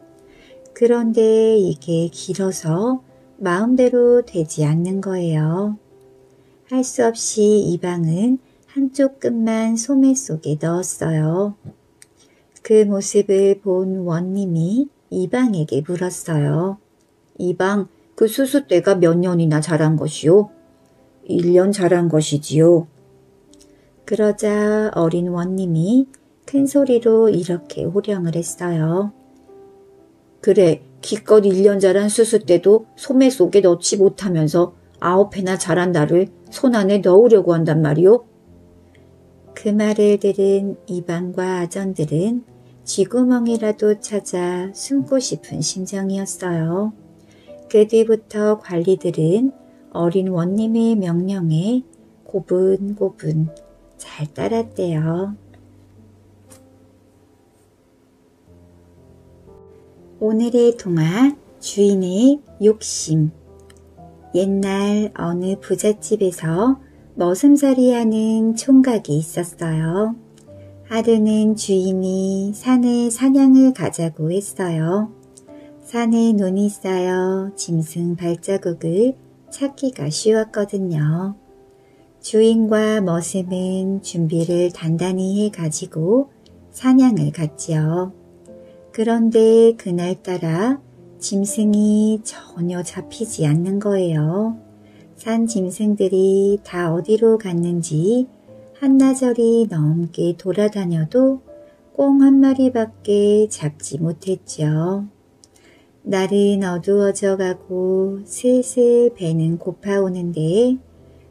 그런데 이게 길어서 마음대로 되지 않는 거예요. 할 수 없이 이방은 한쪽 끝만 소매 속에 넣었어요. 그 모습을 본 원님이 이방에게 물었어요. 이방, 그 수수대가 몇 년이나 자란 것이오? 1년 자란 것이지요. 그러자 어린 원님이 큰 소리로 이렇게 호령을 했어요. 그래, 기껏 1년 자란 수수대도 소매 속에 넣지 못하면서 아홉 해나 자란 나를 손 안에 넣으려고 한단 말이오? 그 말을 들은 이방과 아전들은 쥐구멍이라도 찾아 숨고 싶은 심정이었어요. 그 뒤부터 관리들은 어린 원님의 명령에 고분고분 잘 따랐대요. 오늘의 동화 주인의 욕심 옛날 어느 부잣집에서 머슴살이 하는 총각이 있었어요. 하루는 주인이 산에 사냥을 가자고 했어요. 산에 눈이 쌓여 짐승 발자국을 찾기가 쉬웠거든요. 주인과 머슴은 준비를 단단히 해 가지고 사냥을 갔지요. 그런데 그날따라 짐승이 전혀 잡히지 않는 거예요. 산 짐승들이 다 어디로 갔는지 한나절이 넘게 돌아다녀도 꽁 한 마리밖에 잡지 못했죠. 날은 어두워져 가고 슬슬 배는 고파오는데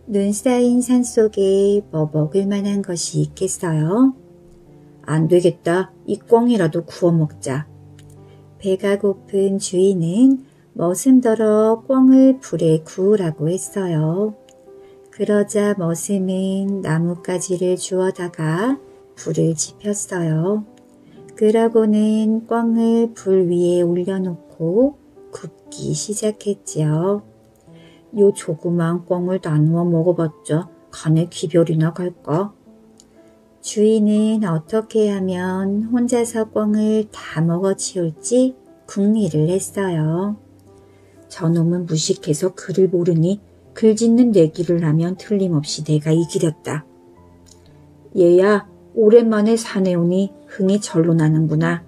눈 쌓인 산 속에 뭐 먹을 만한 것이 있겠어요? 안 되겠다. 이 꽁이라도 구워 먹자. 배가 고픈 주인은 머슴더러 꽁을 불에 구우라고 했어요. 그러자 머슴은 나뭇가지를 주워다가 불을 지폈어요. 그러고는 꽝을 불 위에 올려놓고 굽기 시작했지요. 요 조그만 꽝을 나누어 먹어봤자 간에 기별이나 갈까? 주인은 어떻게 하면 혼자서 꽝을 다 먹어치울지 궁리를 했어요. 저놈은 무식해서 글을 모르니 글 짓는 내기를 하면 틀림없이 내가 이기렸다. 얘야, 오랜만에 산에 오니 흥이 절로 나는구나.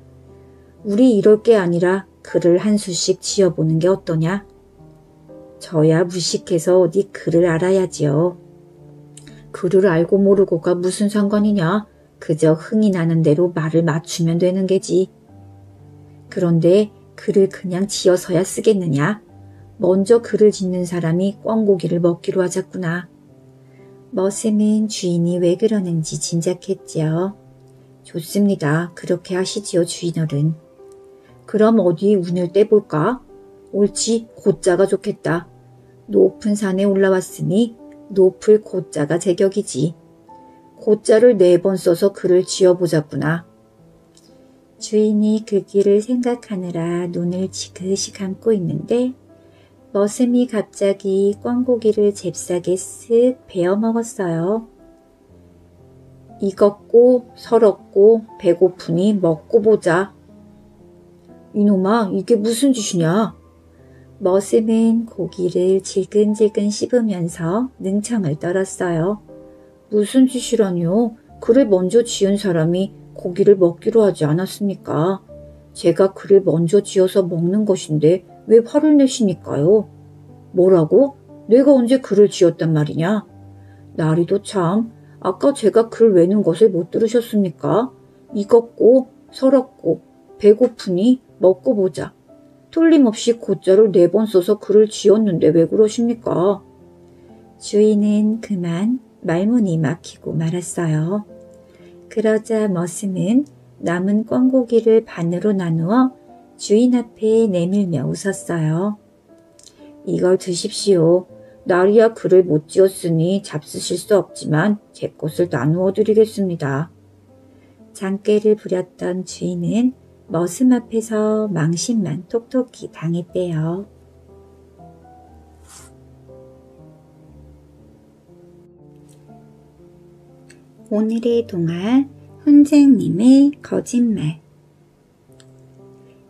우리 이럴 게 아니라 글을 한 수씩 지어보는 게 어떠냐? 저야 무식해서 어디 글을 알아야지요. 글을 알고 모르고가 무슨 상관이냐? 그저 흥이 나는 대로 말을 맞추면 되는 게지. 그런데 글을 그냥 지어서야 쓰겠느냐? 먼저 글을 짓는 사람이 꿩고기를 먹기로 하자꾸나. 머슴은 주인이 왜 그러는지 짐작했지요. 좋습니다. 그렇게 하시지요, 주인어른. 그럼 어디 운을 떼볼까? 옳지, 고자가 좋겠다. 높은 산에 올라왔으니 높을 고자가 제격이지. 고자를 네 번 써서 글을 지어보자꾸나. 주인이 그 길을 생각하느라 눈을 지그시 감고 있는데 머슴이 갑자기 꽝고기를 잽싸게 쓱 베어 먹었어요. 익었고 설었고 배고프니 먹고 보자. 이놈아 이게 무슨 짓이냐? 머슴은 고기를 질끈질끈 씹으면서 능청을 떨었어요. 무슨 짓이라뇨? 그를 먼저 지은 사람이 고기를 먹기로 하지 않았습니까? 제가 그를 먼저 지어서 먹는 것인데 왜 화를 내시니까요? 뭐라고? 내가 언제 그를 지었단 말이냐? 나리도 참, 아까 제가 글 외는 것을 못 들으셨습니까? 익었고, 설었고, 배고프니 먹고 보자. 틀림없이 고자를 네 번 써서 글을 지었는데 왜 그러십니까? 주인은 그만 말문이 막히고 말았어요. 그러자 머슴은 남은 꿩고기를 반으로 나누어 주인 앞에 내밀며 웃었어요. 이걸 드십시오. 나리야 글을 못 지었으니 잡수실 수 없지만 제 것을 나누어 드리겠습니다. 장깨를 부렸던 주인은 머슴 앞에서 망신만 톡톡히 당했대요. 오늘의 동화 훈장님의 거짓말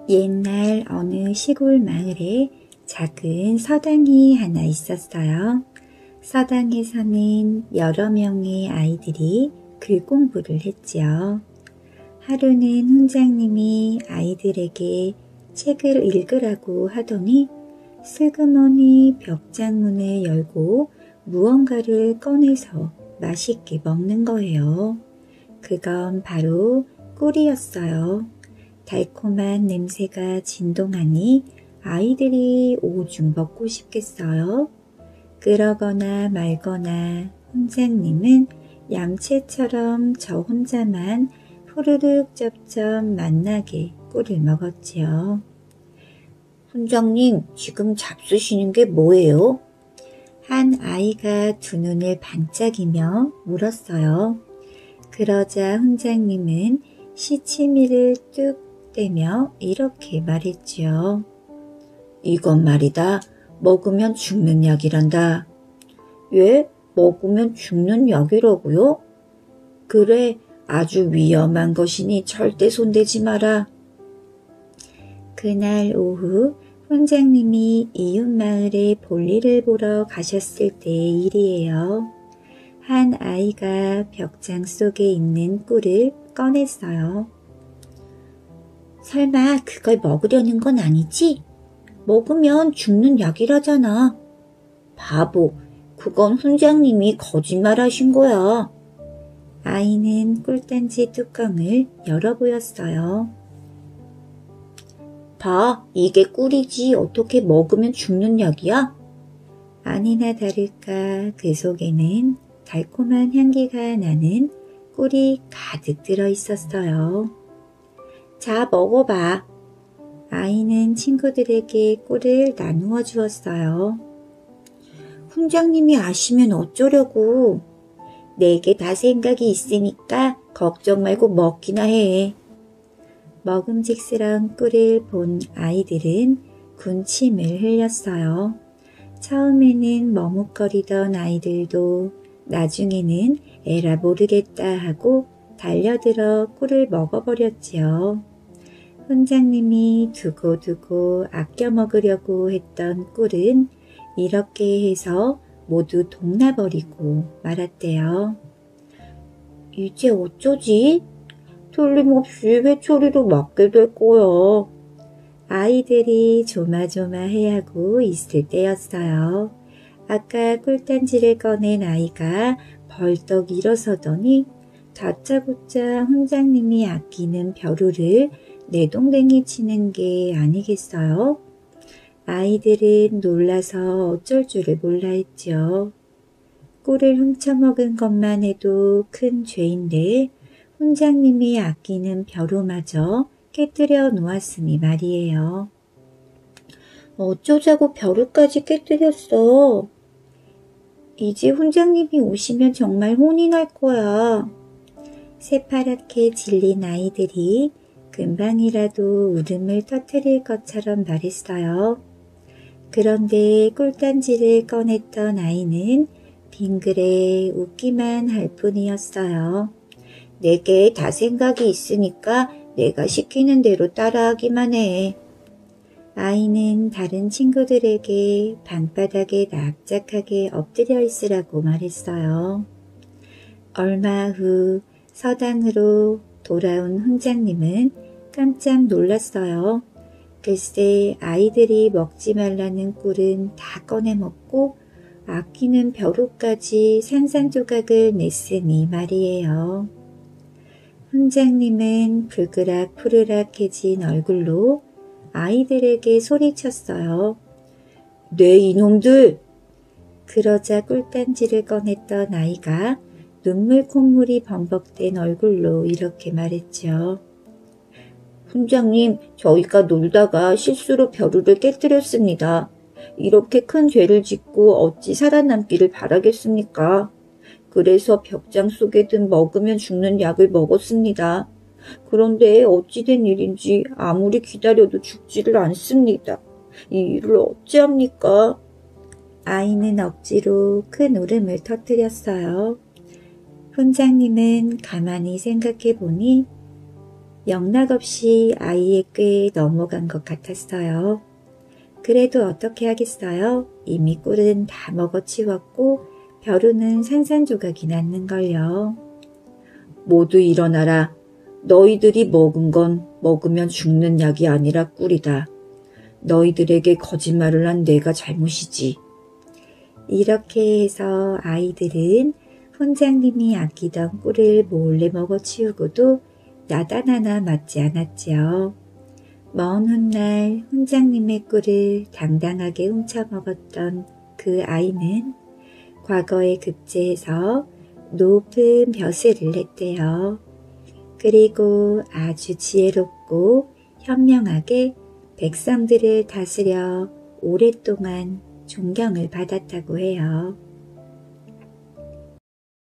옛날 어느 시골 마을에 작은 서당이 하나 있었어요. 서당에서는 여러 명의 아이들이 글 공부를 했지요. 하루는 훈장님이 아이들에게 책을 읽으라고 하더니 슬그머니 벽장문을 열고 무언가를 꺼내서 맛있게 먹는 거예요. 그건 바로 꿀이었어요. 달콤한 냄새가 진동하니 아이들이 오줌 먹고 싶겠어요? 그러거나 말거나 훈장님은 얌체처럼 저 혼자만 후루룩 쩝쩝 만나게 꿀을 먹었지요. 훈장님, 지금 잡수시는 게 뭐예요? 한 아이가 두 눈을 반짝이며 물었어요. 그러자 훈장님은 시치미를 뚝 떼며 이렇게 말했지요. 이건 말이다. 먹으면 죽는 약이란다. 왜? 먹으면 죽는 약이라고요? 그래, 아주 위험한 것이니 절대 손대지 마라. 그날 오후 훈장님이 이웃 마을에 볼일을 보러 가셨을 때의 일이에요. 한 아이가 벽장 속에 있는 꿀을 꺼냈어요. 설마 그걸 먹으려는 건 아니지? 먹으면 죽는 약이라잖아. 바보, 그건 훈장님이 거짓말 하신 거야. 아이는 꿀단지 뚜껑을 열어 보였어요. 봐, 이게 꿀이지 어떻게 먹으면 죽는 약이야? 아니나 다를까 그 속에는 달콤한 향기가 나는 꿀이 가득 들어 있었어요. 자, 먹어봐. 아이는 친구들에게 꿀을 나누어 주었어요. 훈장님이 아시면 어쩌려고. 내게 다 생각이 있으니까 걱정 말고 먹기나 해. 먹음직스러운 꿀을 본 아이들은 군침을 흘렸어요. 처음에는 머뭇거리던 아이들도 나중에는 에라 모르겠다 하고 달려들어 꿀을 먹어버렸지요. 훈장님이 두고두고 아껴 먹으려고 했던 꿀은 이렇게 해서 모두 동나버리고 말았대요. 이제 어쩌지? 틀림없이 회초리로 맞게 될 거야. 아이들이 조마조마 해하고 있을 때였어요. 아까 꿀단지를 꺼낸 아이가 벌떡 일어서더니 다짜고짜 훈장님이 아끼는 벼루를 내동댕이 치는 게 아니겠어요? 아이들은 놀라서 어쩔 줄을 몰라 했죠. 꿀을 훔쳐먹은 것만 해도 큰 죄인데 훈장님이 아끼는 벼루마저 깨뜨려 놓았으니 말이에요. 어쩌자고 벼루까지 깨뜨렸어. 이제 훈장님이 오시면 정말 혼이 날 거야. 새파랗게 질린 아이들이 금방이라도 울음을 터뜨릴 것처럼 말했어요. 그런데 꿀단지를 꺼냈던 아이는 빙그레 웃기만 할 뿐이었어요. 내게 다 생각이 있으니까 내가 시키는 대로 따라하기만 해. 아이는 다른 친구들에게 방바닥에 납작하게 엎드려 있으라고 말했어요. 얼마 후 서당으로 돌아온 훈장님은 깜짝 놀랐어요. 글쎄 아이들이 먹지 말라는 꿀은 다 꺼내 먹고 아끼는 벼룩까지 산산조각을 냈으니 말이에요. 훈장님은 불그락 푸르락해진 얼굴로 아이들에게 소리쳤어요. 네 이놈들! 그러자 꿀단지를 꺼냈던 아이가 눈물 콧물이 범벅된 얼굴로 이렇게 말했죠. 훈장님, 저희가 놀다가 실수로 벼루를 깨뜨렸습니다. 이렇게 큰 죄를 짓고 어찌 살아남기를 바라겠습니까? 그래서 벽장 속에 든 먹으면 죽는 약을 먹었습니다. 그런데 어찌 된 일인지 아무리 기다려도 죽지를 않습니다. 이 일을 어찌합니까? 아이는 억지로 큰 울음을 터뜨렸어요. 훈장님은 가만히 생각해 보니 영락없이 아이의 꾀에 넘어간 것 같았어요. 그래도 어떻게 하겠어요? 이미 꿀은 다 먹어치웠고 벼루는 산산조각이 났는걸요. 모두 일어나라. 너희들이 먹은 건 먹으면 죽는 약이 아니라 꿀이다. 너희들에게 거짓말을 한 내가 잘못이지. 이렇게 해서 아이들은 훈장님이 아끼던 꿀을 몰래 먹어치우고도 나다나나 맞지 않았지요. 먼 훗날 훈장님의 꿀을 당당하게 훔쳐먹었던 그 아이는 과거에 급제해서 높은 벼슬을 했대요. 그리고 아주 지혜롭고 현명하게 백성들을 다스려 오랫동안 존경을 받았다고 해요.